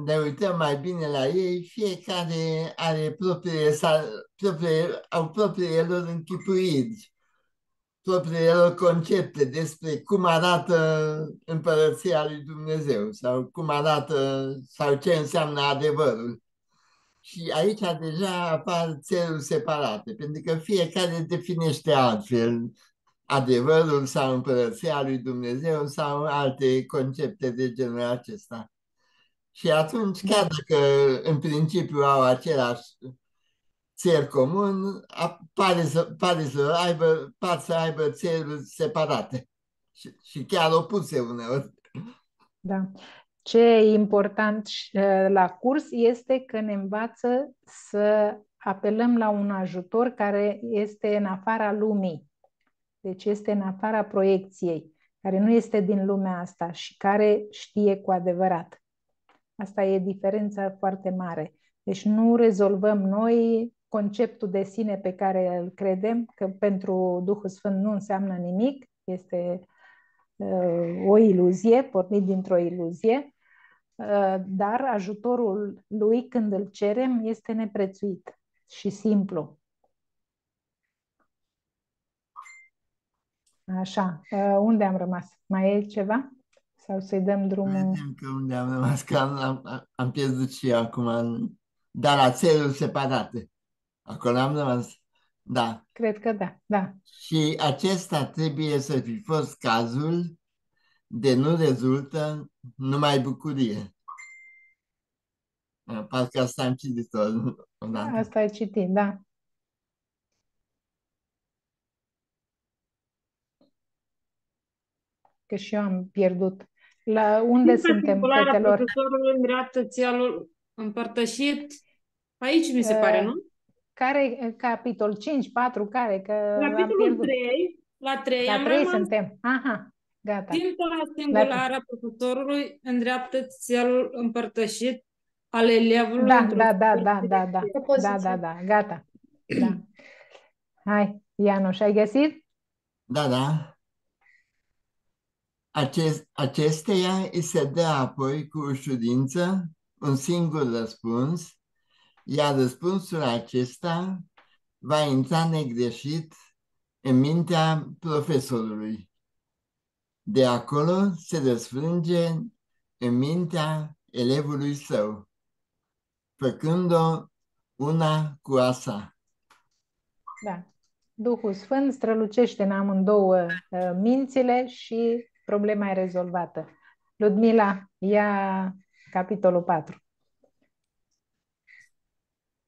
ne uităm mai bine la ei, fiecare are propriile, proprie, au propriile lor închipuiri, propriile lor concepte despre cum arată împărăția lui Dumnezeu sau cum arată sau ce înseamnă adevărul. Și aici deja apar țeluri separate, pentru că fiecare definește altfel adevărul sau împărăția lui Dumnezeu sau alte concepte de genul acesta. Și atunci, chiar dacă în principiu au același țel comun, pare să, pare să aibă, par să aibă țeluri separate și, și chiar opuse uneori. Da. Ce e important uh, la curs este că ne învață să apelăm la un ajutor care este în afara lumii. Deci este în afara proiecției, care nu este din lumea asta și care știe cu adevărat. Asta e diferența foarte mare. Deci nu rezolvăm noi conceptul de sine pe care îl credem, că pentru Duhul Sfânt nu înseamnă nimic, este uh, o iluzie, pornit dintr-o iluzie, Uh, dar ajutorul lui când îl cerem este neprețuit și simplu. Așa, uh, unde am rămas? Mai e ceva? Sau să-i dăm drumul? Vedem că unde am rămas, că am, am, am pierdut și eu acum, în, dar la țeluri separate. Acolo am rămas. Da. Cred că da, da. Și acesta trebuie să fi fost cazul de nu rezultă numai bucurie. Parcă asta am citit-o odată. Asta ai citit, da. Că și eu am pierdut. La unde suntem, fetelor? profesorul îndreaptă țialul împărtășit. Aici mi se pare, Uh, nu? Care capitol? 5, 4, care? Că am Capitolul pierdut. 3, la 3 La am 3 rămas. suntem. Aha, gata. Ținta singulară a profesorului îndreaptă țielul împărtășit al elevului Da, într-un da, da, scop da, da, da. Da, Propoziție. da, da, gata. Da. Hai, Ianuș, ai găsit? Da, da. Acest, acesteia îi se dă apoi cu ușurință un singur răspuns, iar răspunsul acesta va intra negreșit în mintea profesorului. De acolo se răsfrânge în mintea elevului său, făcând-o una cu a sa. Da. Duhul Sfânt strălucește în amândouă uh, mințile și problema e rezolvată. Ludmila, ia capitolul 4.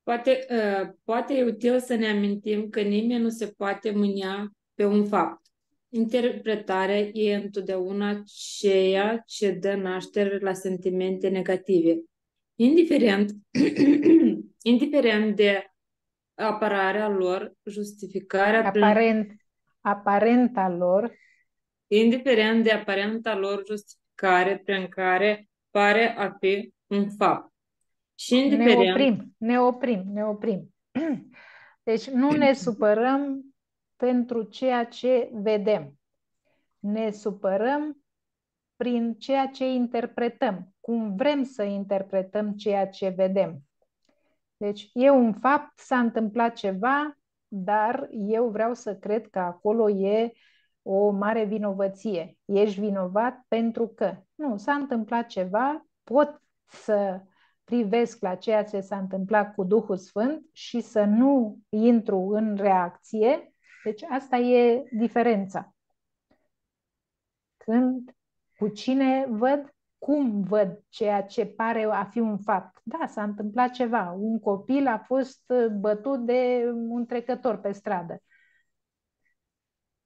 Poate, uh, poate e util să ne amintim că nimeni nu se poate mânia pe un fapt. Interpretarea e întotdeauna ceea ce dă naștere la sentimente negative, indiferent, indiferent de apărarea lor, justificarea prin, Aparent, aparenta lor, indiferent de aparenta lor justificare prin care pare a fi un fapt. Și ne indiferent oprim, ne oprim, ne oprim. Deci nu ne supărăm pentru ceea ce vedem. Ne supărăm prin ceea ce interpretăm, cum vrem să interpretăm ceea ce vedem. Deci e un fapt, s-a întâmplat ceva, dar eu vreau să cred că acolo e o mare vinovăție. Ești vinovat pentru că. Nu, s-a întâmplat ceva, pot să privesc la ceea ce s-a întâmplat cu Duhul Sfânt și să nu intru în reacție. Deci asta e diferența. Când, cu cine văd, cum văd ceea ce pare a fi un fapt. Da, s-a întâmplat ceva. Un copil a fost bătut de un trecător pe stradă.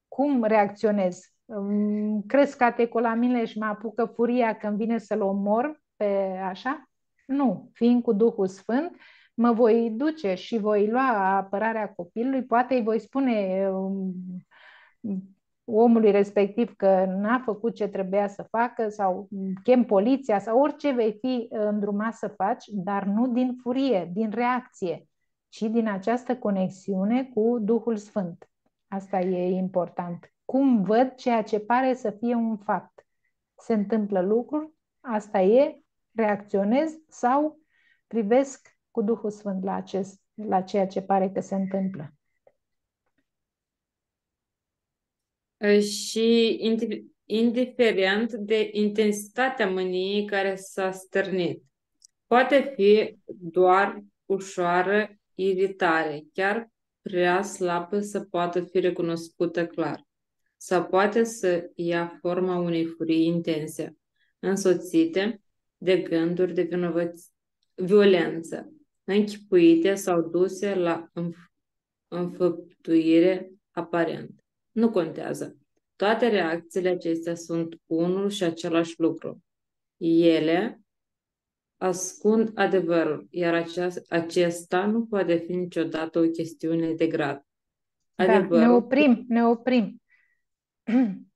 Cum reacționez? Îmi Cresc catecolamile și mă apucă furia când vine să-l omor pe așa? Nu. Fiind cu Duhul Sfânt, mă voi duce și voi lua apărarea copilului, poate îi voi spune um, omului respectiv că n-a făcut ce trebuia să facă sau chem poliția sau orice vei fi îndrumat să faci, dar nu din furie, din reacție, ci din această conexiune cu Duhul Sfânt. Asta e important. Cum văd ceea ce pare să fie un fapt? Se întâmplă lucruri, asta e, reacționez sau privesc cu Duhul Sfânt la, acest, la ceea ce pare că se întâmplă. și indi- indiferent de intensitatea mâniei care s-a stârnit. Poate fi doar ușoară iritare, chiar prea slabă să poată fi recunoscută clar, sau poate să ia forma unei furii intense, însoțite de gânduri de vinovăț- violență, închipuite sau duse la înf- înfăptuire aparent. Nu contează. Toate reacțiile acestea sunt unul și același lucru. Ele ascund adevărul, iar aceas- acesta nu poate fi niciodată o chestiune de grad. Da, ne Adevărul oprim, ne oprim.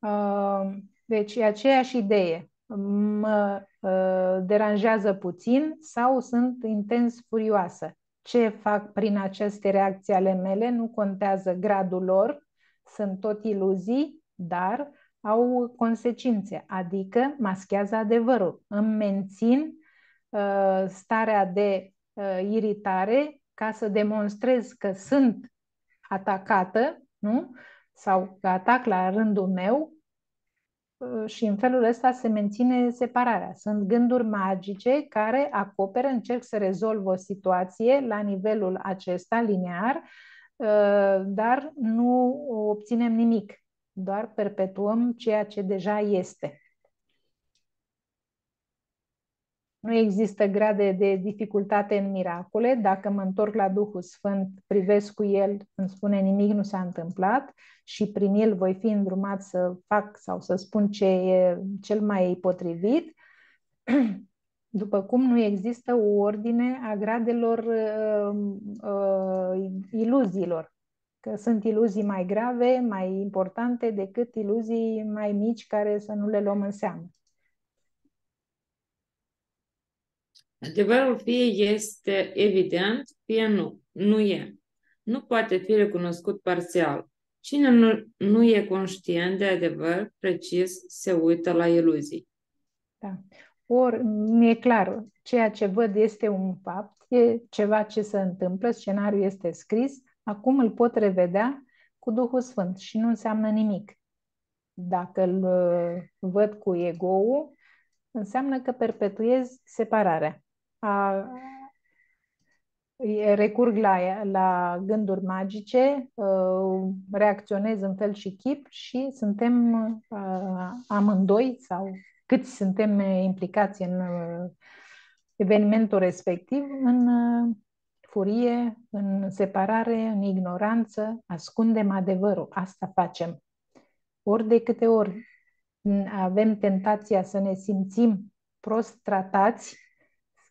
Uh, Deci e aceeași idee. Mă uh, deranjează puțin sau sunt intens furioasă. Ce fac prin aceste reacții ale mele nu contează gradul lor, sunt tot iluzii, dar au consecințe, adică maschează adevărul. Îmi mențin uh, starea de uh, iritare ca să demonstrez că sunt atacată, nu? sau că atac la rândul meu uh, și în felul ăsta se menține separarea. Sunt gânduri magice care acoperă, încerc să rezolv o situație la nivelul acesta linear, uh, dar nu obținem nimic, doar perpetuăm ceea ce deja este. Nu există grade de dificultate în miracole. Dacă mă întorc la Duhul Sfânt, privesc cu el, îmi spune nimic nu s-a întâmplat și prin el voi fi îndrumat să fac sau să spun ce e cel mai potrivit. După cum nu există o ordine a gradelor uh, uh, iluziilor, că sunt iluzii mai grave, mai importante decât iluzii mai mici care să nu le luăm în seamă. Adevărul fie este evident, fie nu. Nu e. Nu poate fi recunoscut parțial. Cine nu, nu e conștient de adevăr precis se uită la iluzii. Da. Ori mi-e clar, ceea ce văd este un fapt, e ceva ce se întâmplă, scenariul este scris, acum îl pot revedea cu Duhul Sfânt și nu înseamnă nimic. Dacă îl uh, văd cu ego înseamnă că perpetuez separarea a, recurg la, la gânduri magice, reacționez în fel și chip și suntem amândoi sau câți suntem implicați în evenimentul respectiv, în furie, în separare, în ignoranță, ascundem adevărul. Asta facem. Ori de câte ori avem tentația să ne simțim prost tratați,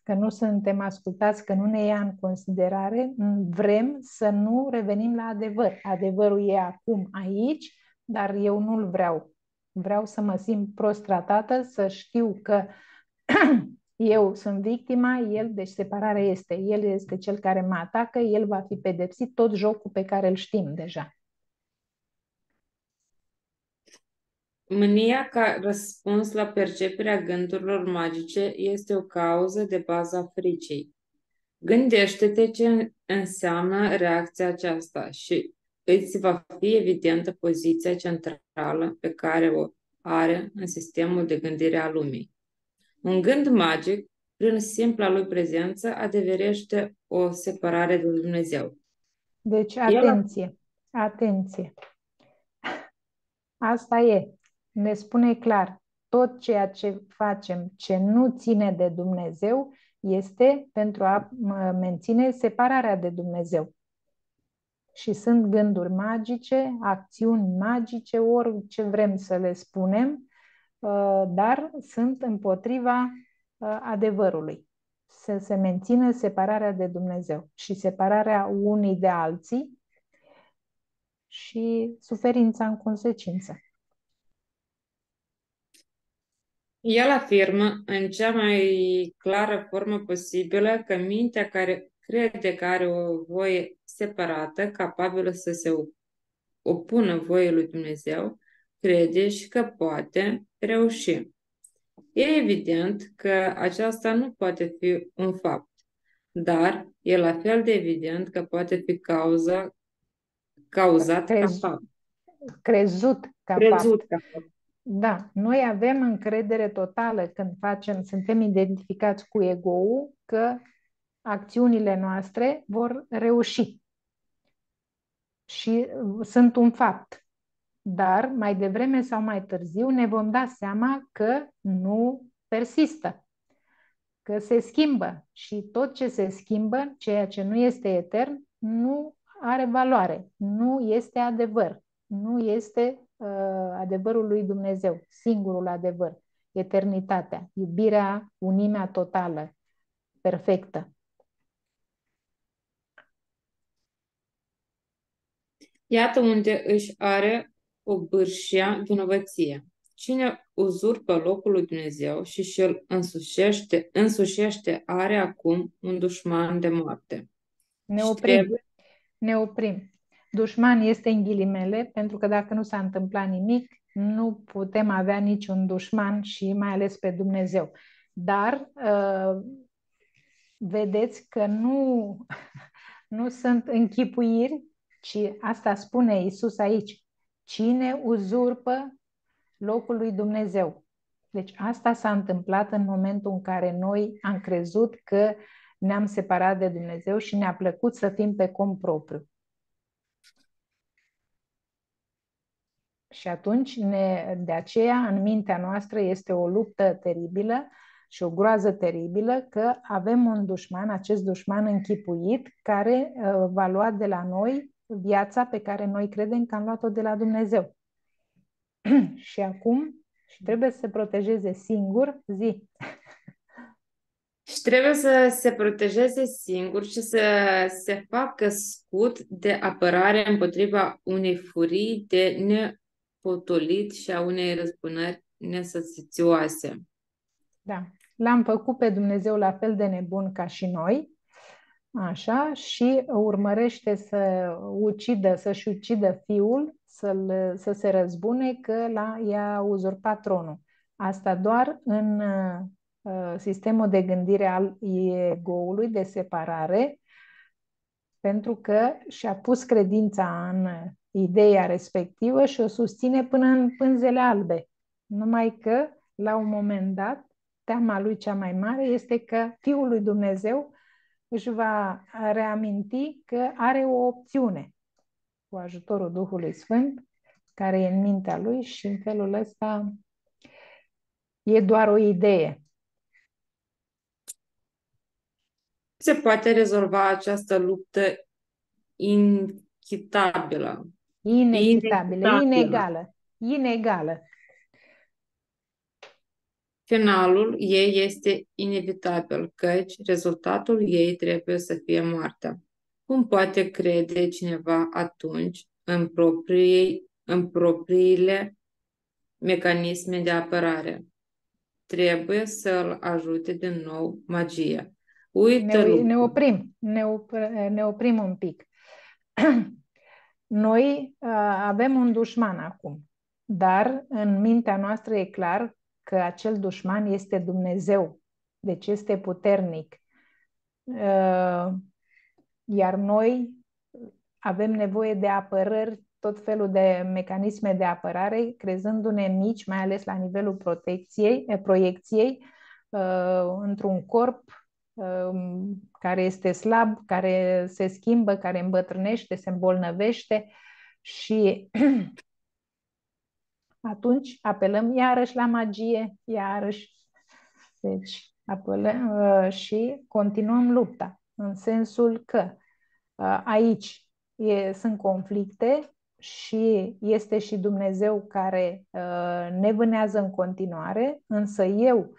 că nu suntem ascultați, că nu ne ia în considerare, vrem să nu revenim la adevăr. Adevărul e acum aici, dar eu nu-l vreau. Vreau să mă simt prost tratată, să știu că eu sunt victima, el, deci separarea este, el este cel care mă atacă, el va fi pedepsit, tot jocul pe care îl știm deja. Mânia ca răspuns la perceperea gândurilor magice este o cauză de bază a fricii. Gândește-te ce înseamnă reacția aceasta și îți va fi evidentă poziția centrală pe care o are în sistemul de gândire a lumii. Un gând magic, prin simpla lui prezență, adeverește o separare de Dumnezeu. Deci, atenție, El... atenție. Asta e ne spune clar, tot ceea ce facem ce nu ține de Dumnezeu este pentru a menține separarea de Dumnezeu. Și sunt gânduri magice, acțiuni magice, orice vrem să le spunem, uh, dar sunt împotriva uh, adevărului. Să se mențină separarea de Dumnezeu și separarea unii de alții și suferința în consecință. El afirmă în cea mai clară formă posibilă că mintea care crede că are o voie separată, capabilă să se opună voiei lui Dumnezeu, crede și că poate reuși. E evident că aceasta nu poate fi un fapt, dar e la fel de evident că poate fi cauza, cauzat Crez, ca fapt. Crezut ca Crezut fapt. Ca fapt. Da, noi avem încredere totală când facem, suntem identificați cu ego că acțiunile noastre vor reuși. Și uh, sunt un fapt. Dar mai devreme sau mai târziu ne vom da seama că nu persistă, că se schimbă și tot ce se schimbă, ceea ce nu este etern, nu are valoare, nu este adevăr, nu este uh, adevărul lui Dumnezeu, singurul adevăr, eternitatea, iubirea, unimea totală, perfectă. Iată unde își are o bârșia vinovăție. Cine uzurpă locul lui Dumnezeu și și-l însușește, însușește, are acum un dușman de moarte. Ne oprim. Trebuie... Ne oprim. Dușman este în ghilimele, pentru că dacă nu s-a întâmplat nimic, nu putem avea niciun dușman și mai ales pe Dumnezeu. Dar uh, vedeți că nu, nu sunt închipuiri, ci asta spune Isus aici. Cine uzurpă locul lui Dumnezeu? Deci asta s-a întâmplat în momentul în care noi am crezut că ne-am separat de Dumnezeu și ne-a plăcut să fim pe cont propriu. Și atunci, ne, de aceea, în mintea noastră este o luptă teribilă și o groază teribilă că avem un dușman, acest dușman închipuit, care uh, va lua de la noi viața pe care noi credem că am luat-o de la Dumnezeu. și acum și trebuie să se protejeze singur, zi. Și trebuie să se protejeze singur și să se facă scut de apărare împotriva unei furii de nepotolit și a unei răzbunări nesățițioase. Da. L-am făcut pe Dumnezeu la fel de nebun ca și noi, așa, și urmărește să ucidă, să-și ucidă fiul, să să se răzbune că la, i-a uzurpat tronul. Asta doar în uh, sistemul de gândire al egoului de separare, pentru că și-a pus credința în ideea respectivă și o susține până în pânzele albe. Numai că, la un moment dat, teama lui cea mai mare este că Fiul lui Dumnezeu își va reaminti că are o opțiune cu ajutorul Duhului Sfânt, care e în mintea lui și în felul ăsta e doar o idee. Se poate rezolva această luptă inechitabilă. Inechitabilă, inegală, inegală. Finalul ei este inevitabil, căci rezultatul ei trebuie să fie moartea. Cum poate crede cineva atunci în, proprii, în propriile mecanisme de apărare? Trebuie să-l ajute din nou magia. Uită ne, ne oprim, ne, op- ne oprim un pic. Noi uh, avem un dușman acum, dar în mintea noastră e clar că acel dușman este Dumnezeu, deci este puternic. Uh, iar noi avem nevoie de apărări, tot felul de mecanisme de apărare, crezându-ne mici, mai ales la nivelul protecției, eh, proiecției, uh, într-un corp um, care este slab, care se schimbă, care îmbătrânește, se îmbolnăvește și atunci apelăm iarăși la magie, iarăși. Deci apelăm uh, și continuăm lupta, în sensul că uh, aici e, sunt conflicte și este și Dumnezeu care uh, ne vânează în continuare, însă eu,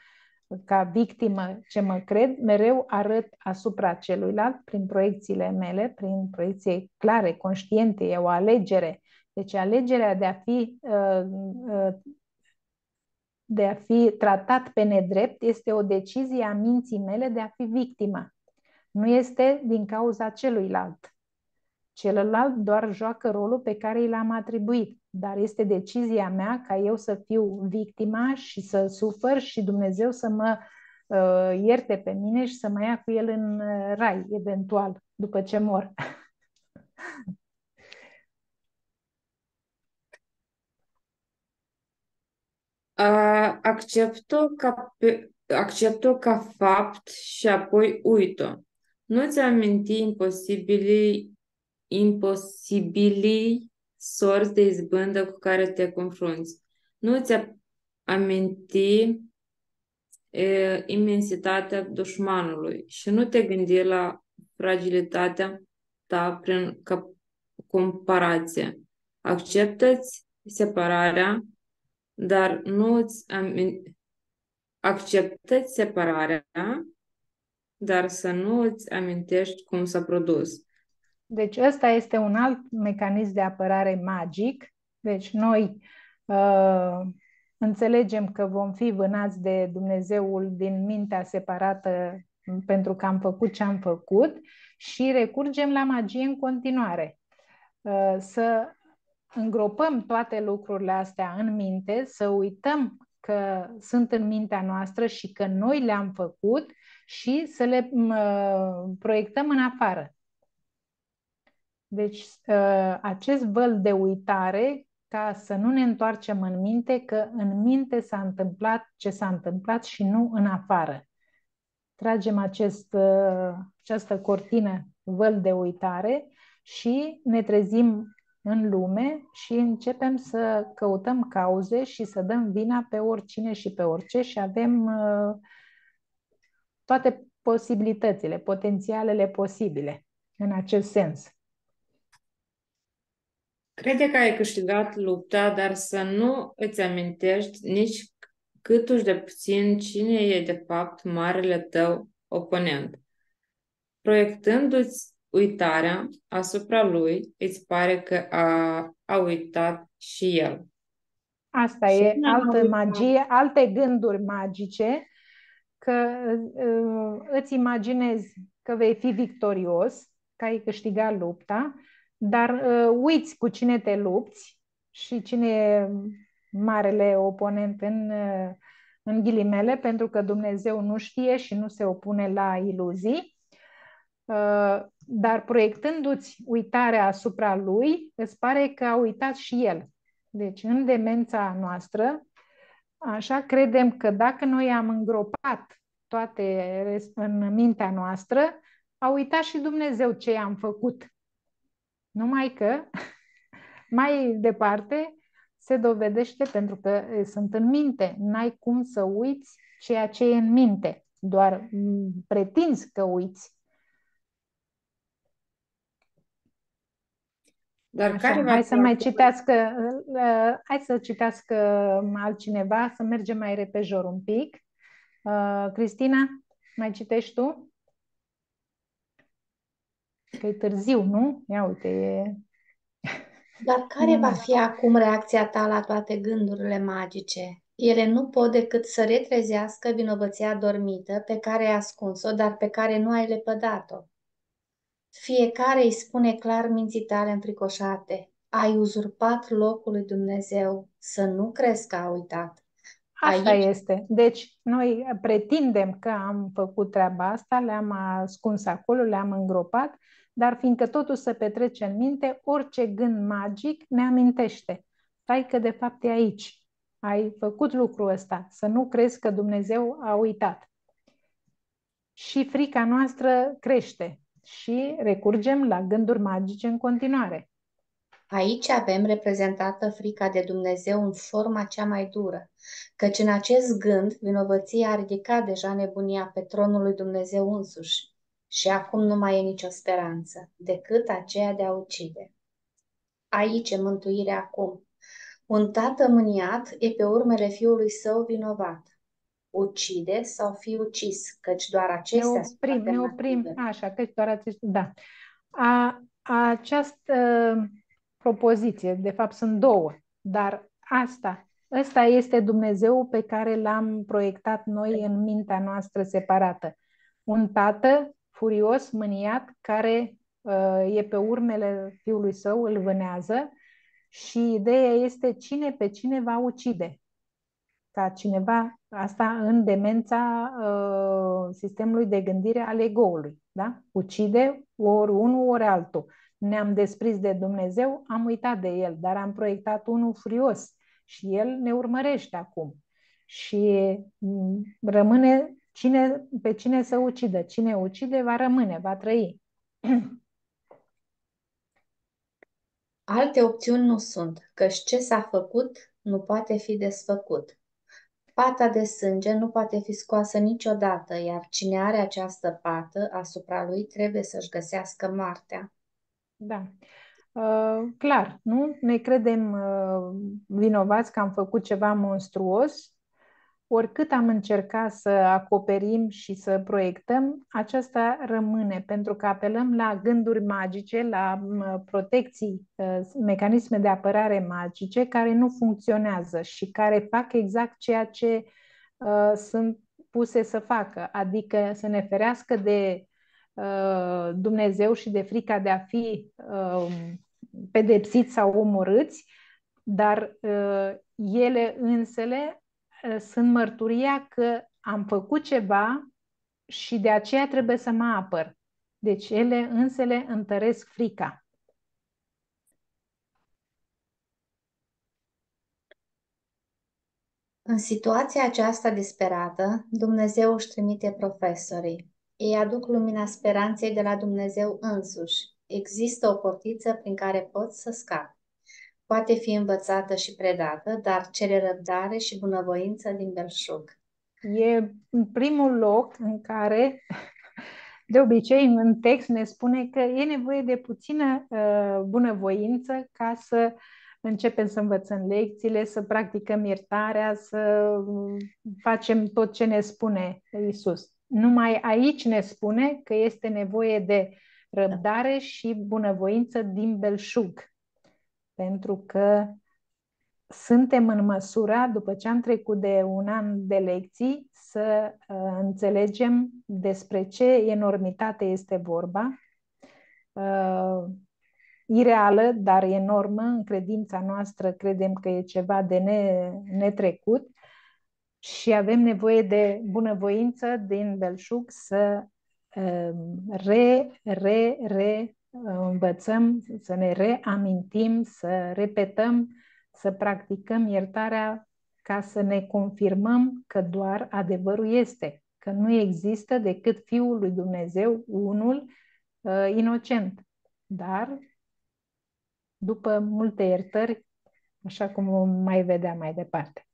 ca victimă ce mă cred, mereu arăt asupra celuilalt prin proiecțiile mele, prin proiecții clare, conștiente, e o alegere deci alegerea de a fi uh, uh, de a fi tratat pe nedrept este o decizie a minții mele de a fi victima. Nu este din cauza celuilalt. Celălalt doar joacă rolul pe care i l-am atribuit, dar este decizia mea ca eu să fiu victima și să sufăr și Dumnezeu să mă uh, ierte pe mine și să mă ia cu el în uh, rai, eventual, după ce mor. accept-o ca, pe, accept-o ca fapt și apoi uit-o. Nu-ți aminti imposibilii, imposibilii sorți de izbândă cu care te confrunți. Nu-ți aminti e, imensitatea dușmanului și nu te gândi la fragilitatea ta prin comparație. Acceptă-ți separarea dar nu îți acceptă separarea, dar să nu îți amintești cum s-a produs. Deci ăsta este un alt mecanism de apărare magic. Deci noi uh, înțelegem că vom fi vânați de Dumnezeul din mintea separată pentru că am făcut ce am făcut și recurgem la magie în continuare. Uh, să îngropăm toate lucrurile astea în minte, să uităm că sunt în mintea noastră și că noi le-am făcut și să le uh, proiectăm în afară. Deci uh, acest văl de uitare ca să nu ne întoarcem în minte că în minte s-a întâmplat ce s-a întâmplat și nu în afară. Tragem acest, uh, această cortină văl de uitare și ne trezim în lume și începem să căutăm cauze și să dăm vina pe oricine și pe orice și avem uh, toate posibilitățile, potențialele posibile în acest sens. Crede că ai câștigat lupta, dar să nu îți amintești nici câtuși de puțin cine e de fapt marele tău oponent. Proiectându-ți uitarea asupra lui, îți pare că a, a uitat și el. Asta și e altă magie, alte gânduri magice, că uh, îți imaginezi că vei fi victorios, că ai câștigat lupta, dar uh, uiți cu cine te lupți și cine e marele oponent în, uh, în ghilimele, pentru că Dumnezeu nu știe și nu se opune la iluzii. Uh, dar proiectându-ți uitarea asupra lui, îți pare că a uitat și el. Deci, în demența noastră, așa credem că dacă noi am îngropat toate în mintea noastră, a uitat și Dumnezeu ce am făcut. Numai că mai departe se dovedește pentru că sunt în minte. N-ai cum să uiți ceea ce e în minte. Doar pretinzi că uiți. Dar Așa, care hai să mai citească, uh, hai să citească altcineva, să mergem mai repejor un pic. Uh, Cristina, mai citești tu? Că e târziu, nu? Ia uite, e... Dar care va fi acum reacția ta la toate gândurile magice? Ele nu pot decât să retrezească vinovăția dormită pe care ai ascuns-o, dar pe care nu ai lepădat-o. Fiecare îi spune clar minții tale înfricoșate, ai uzurpat locul lui Dumnezeu, să nu crezi că a uitat. Asta Aici... este. Deci, noi pretindem că am făcut treaba asta, le-am ascuns acolo, le-am îngropat, dar fiindcă totul se petrece în minte, orice gând magic ne amintește. Stai că de fapt e aici. Ai făcut lucrul ăsta, să nu crezi că Dumnezeu a uitat. Și frica noastră crește și recurgem la gânduri magice în continuare. Aici avem reprezentată frica de Dumnezeu în forma cea mai dură, căci în acest gând vinovăția a ridicat deja nebunia pe tronul lui Dumnezeu însuși și acum nu mai e nicio speranță decât aceea de a ucide. Aici e mântuirea acum. Un tată mâniat e pe urmele fiului său vinovat ucide sau fi ucis, căci doar acestea ne oprim, ne oprim, așa, căci doar acestea, da. A, această propoziție, de fapt sunt două, dar asta, ăsta este Dumnezeu pe care l-am proiectat noi în mintea noastră separată. Un tată furios, mâniat, care uh, e pe urmele fiului său, îl vânează și ideea este cine pe cine va ucide ca cineva, asta în demența uh, sistemului de gândire al egoului, da? Ucide ori unul, ori altul. Ne-am desprins de Dumnezeu, am uitat de El, dar am proiectat unul furios și El ne urmărește acum. Și mm, rămâne cine, pe cine să ucidă. Cine ucide va rămâne, va trăi. Alte opțiuni nu sunt, căci ce s-a făcut nu poate fi desfăcut. Pata de sânge nu poate fi scoasă niciodată, iar cine are această pată asupra lui trebuie să-și găsească moartea. Da. Uh, clar, nu? Ne credem uh, vinovați că am făcut ceva monstruos oricât am încercat să acoperim și să proiectăm, aceasta rămâne, pentru că apelăm la gânduri magice, la protecții, ă, mecanisme de apărare magice care nu funcționează și care fac exact ceea ce uh, sunt puse să facă, adică să ne ferească de uh, Dumnezeu și de frica de a fi uh, pedepsiți sau omorâți, dar ele însele Uh, Ă, sunt mărturia că am făcut ceva și de aceea trebuie să mă apăr. Deci ele însele întăresc frica. În situația aceasta disperată, Dumnezeu își trimite profesorii. Ei aduc lumina speranței de la Dumnezeu însuși. Există o portiță prin care pot să scapi. Poate fi învățată și predată, dar cere răbdare și bunăvoință din belșug. E în primul loc în care, de obicei, în text ne spune că e nevoie de puțină uh, bunăvoință ca să începem să învățăm lecțiile, să practicăm iertarea, să facem tot ce ne spune Isus. Numai aici ne spune că este nevoie de răbdare și bunăvoință din belșug. Pentru că suntem în măsura, după ce am trecut de un an de lecții, să uh, înțelegem despre ce enormitate este vorba, uh, ireală, dar enormă, în credința noastră credem că e ceva de ne, netrecut. Și avem nevoie de bunăvoință din belșug să uh, re, re, re învățăm, să ne reamintim, să repetăm, să practicăm iertarea ca să ne confirmăm că doar adevărul este, că nu există decât Fiul lui Dumnezeu, unul uh, inocent. Dar, după multe iertări, așa cum o mai vedea mai departe.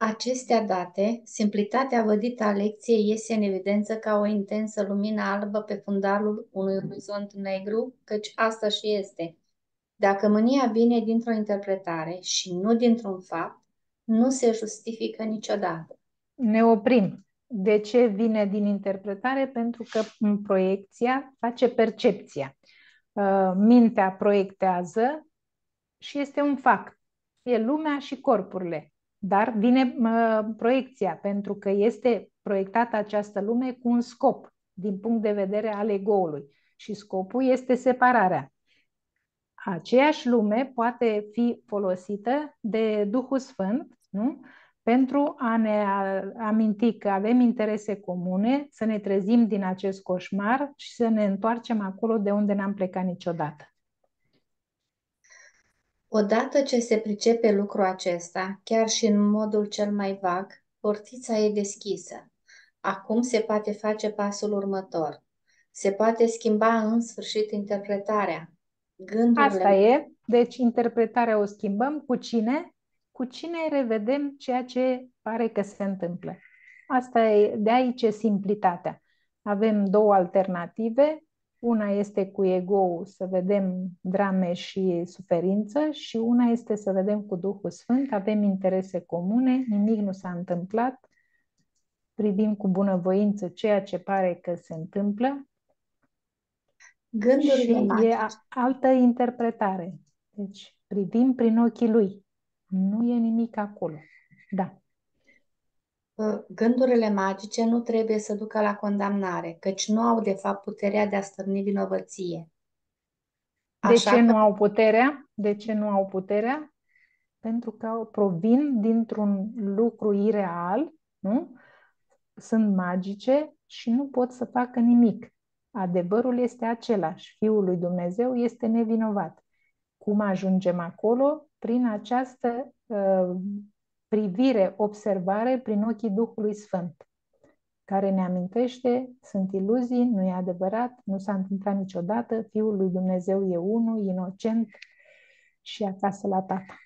Acestea date, simplitatea vădită a lecției iese în evidență ca o intensă lumină albă pe fundalul unui orizont negru, căci asta și este. Dacă mânia vine dintr-o interpretare și nu dintr-un fapt, nu se justifică niciodată. Ne oprim. De ce vine din interpretare? Pentru că proiecția face percepția. Uh, mintea proiectează și este un fapt. E lumea și corpurile. Dar vine uh, proiecția, pentru că este proiectată această lume cu un scop, din punct de vedere al egoului. Și scopul este separarea. Aceeași lume poate fi folosită de Duhul Sfânt nu? pentru a ne aminti că avem interese comune, să ne trezim din acest coșmar și să ne întoarcem acolo de unde n-am plecat niciodată. Odată ce se pricepe lucrul acesta, chiar și în modul cel mai vag, portița e deschisă. Acum se poate face pasul următor. Se poate schimba în sfârșit interpretarea. Gândurile... Asta e. Deci interpretarea o schimbăm. Cu cine? Cu cine revedem ceea ce pare că se întâmplă. Asta e, de aici e simplitatea. Avem două alternative, una este cu ego să vedem drame și suferință și una este să vedem cu Duhul Sfânt, avem interese comune, nimic nu s-a întâmplat, privim cu bunăvoință ceea ce pare că se întâmplă Gândurile și e altă interpretare. Deci privim prin ochii lui. Nu e nimic acolo. Da. Gândurile magice nu trebuie să ducă la condamnare, căci nu au de fapt puterea de a stârni vinovăție. De Așa ce că... nu au puterea? De ce nu au puterea? Pentru că provin dintr-un lucru ireal, nu? Sunt magice și nu pot să facă nimic. Adevărul este același. Fiul lui Dumnezeu este nevinovat. Cum ajungem acolo? Prin această uh, privire, observare prin ochii Duhului Sfânt, care ne amintește, sunt iluzii, nu e adevărat, nu s-a întâmplat niciodată, Fiul lui Dumnezeu e unul, inocent și acasă la tata.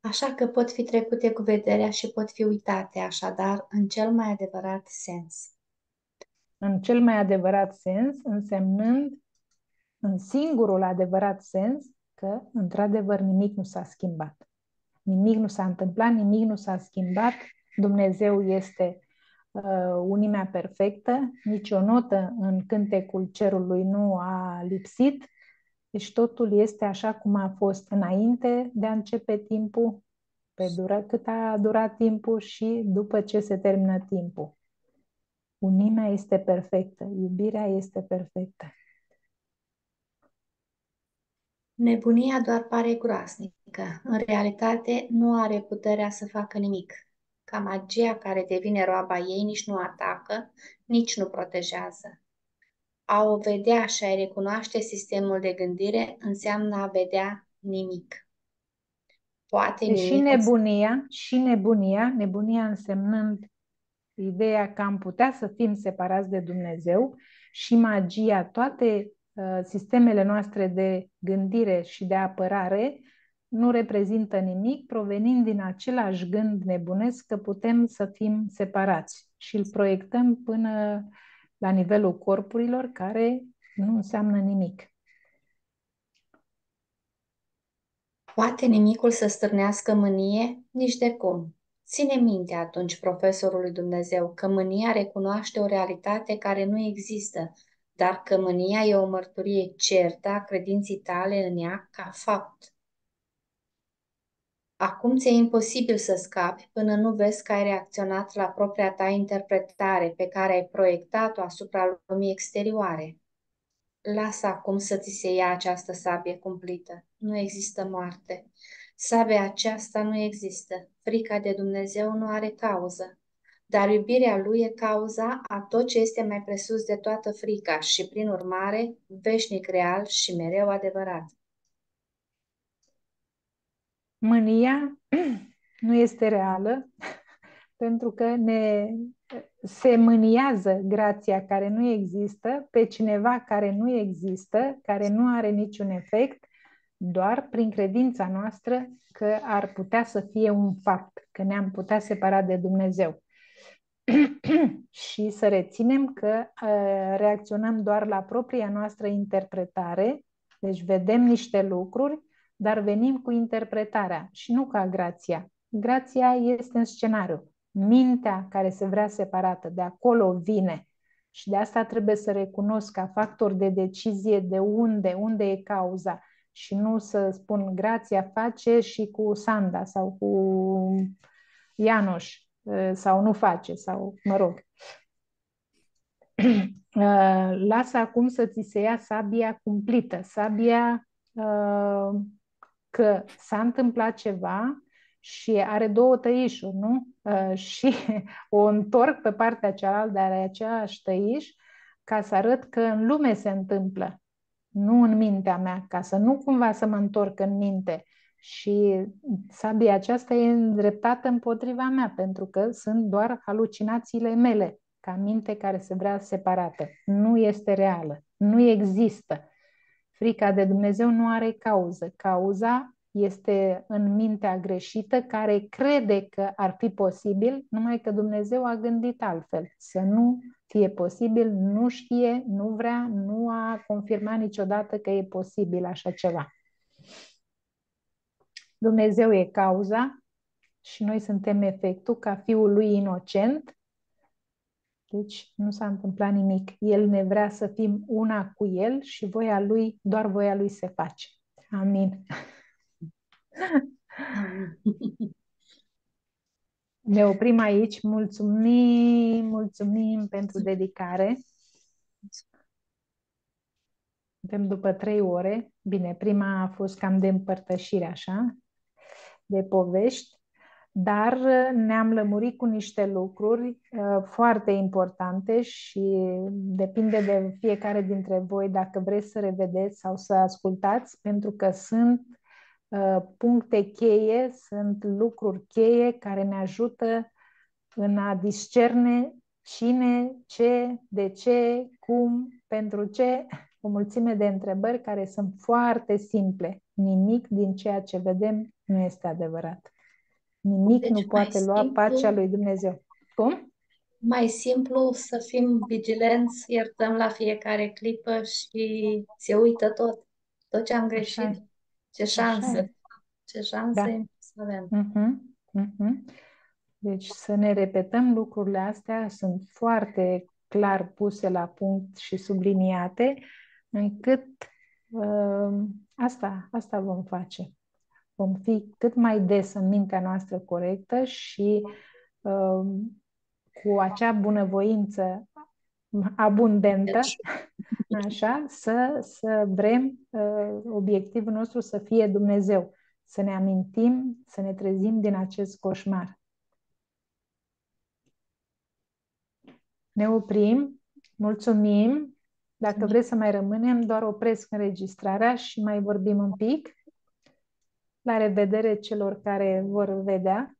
Așa că pot fi trecute cu vederea și pot fi uitate, așadar, în cel mai adevărat sens. În cel mai adevărat sens, însemnând în singurul adevărat sens că, într-adevăr, nimic nu s-a schimbat. Nimic nu s-a întâmplat, nimic nu s-a schimbat. Dumnezeu este uh, unimea perfectă, nici o notă în cântecul cerului nu a lipsit, deci totul este așa cum a fost înainte de a începe timpul, pe dura, cât a durat timpul și după ce se termină timpul. Unimea este perfectă, iubirea este perfectă. Nebunia doar pare groasnică. În realitate, nu are puterea să facă nimic. Ca magia care devine roaba ei nici nu atacă, nici nu protejează. A o vedea și a recunoaște sistemul de gândire înseamnă a vedea nimic. Poate E și nimicul să- nebunia, și nebunia, nebunia însemnând ideea că am putea să fim separați de Dumnezeu și magia, toate uh, sistemele noastre de gândire și de apărare nu reprezintă nimic provenind din același gând nebunesc că putem să fim separați și îl proiectăm până la nivelul corpurilor care nu înseamnă nimic. Poate nimicul să stârnească mânie? Nici de cum. Ține minte atunci, profesorul lui Dumnezeu, că mânia recunoaște o realitate care nu există, dar că mânia e o mărturie certă a credinții tale în ea ca fapt. Acum ți-e imposibil să scapi până nu vezi că ai reacționat la propria ta interpretare pe care ai proiectat-o asupra lumii exterioare. Lasă acum să ți se ia această sabie cumplită. Nu există moarte. Sabia aceasta nu există. Frica de Dumnezeu nu are cauză. Dar iubirea Lui e cauza a tot ce este mai presus de toată frica și, prin urmare, veșnic real și mereu adevărat. Mânia nu este reală pentru că ne se mâniază grația care nu există pe cineva care nu există, care nu are niciun efect, doar prin credința noastră că ar putea să fie un fapt, că ne-am putea separa de Dumnezeu. Și să reținem că uh, reacționăm doar la propria noastră interpretare, deci vedem niște lucruri, dar venim cu interpretarea și nu ca grația. Grația este în scenariu. Mintea care se vrea separată, de acolo vine. Și de asta trebuie să recunosc ca factor de decizie de unde, unde e cauza și nu să spun grația face și cu Sanda sau cu Ianoș sau nu face sau mă rog. Lasă acum să ți se ia sabia cumplită, sabia că s-a întâmplat ceva și are două tăișuri, nu? Și o întorc pe partea cealaltă, dar are aceeași tăiș, ca să arăt că în lume se întâmplă, nu în mintea mea, ca să nu cumva să mă întorc în minte. Și sabia aceasta e îndreptată împotriva mea, pentru că sunt doar halucinațiile mele, ca minte care se vrea separată. Nu este reală, nu există. Frica de Dumnezeu nu are cauză. Cauza este în mintea greșită care crede că ar fi posibil, numai că Dumnezeu a gândit altfel. Să nu fie posibil, nu știe, nu vrea, nu a confirmat niciodată că e posibil așa ceva. Dumnezeu e cauza și noi suntem efectul ca fiul lui inocent. Deci nu s-a întâmplat nimic. El ne vrea să fim una cu el și voia lui, doar voia lui se face. Amin. Ne oprim aici. Mulțumim, mulțumim pentru dedicare. Suntem după trei ore. Bine, prima a fost cam de împărtășire, așa, de povești, dar ne-am lămurit cu niște lucruri uh, foarte importante și depinde de fiecare dintre voi dacă vreți să revedeți sau să ascultați, pentru că sunt uh, puncte cheie, sunt lucruri cheie care ne ajută în a discerne cine, ce, de ce, cum, pentru ce, o mulțime de întrebări care sunt foarte simple. Nimic din ceea ce vedem nu este adevărat. Nimic Deci nu mai poate lua simplu- pacea lui Dumnezeu. Cum? Mai simplu să fim vigilenți, iertăm la fiecare clipă și se uită tot. Tot ce am greșit. Așa e. Ce Așa șansă. e. Ce șansă Da. e să avem. Mhm, mhm. Deci să ne repetăm lucrurile astea, sunt foarte clar puse la punct și subliniate, încât uh, asta, asta vom face. Vom fi cât mai des în mintea noastră corectă și uh, cu acea bunăvoință abundentă, Deci, așa, să, să vrem uh, obiectivul nostru să fie Dumnezeu, să ne amintim, să ne trezim din acest coșmar. Ne oprim, mulțumim. Dacă vreți să mai rămânem, doar opresc înregistrarea și mai vorbim un pic. La revedere celor care vor vedea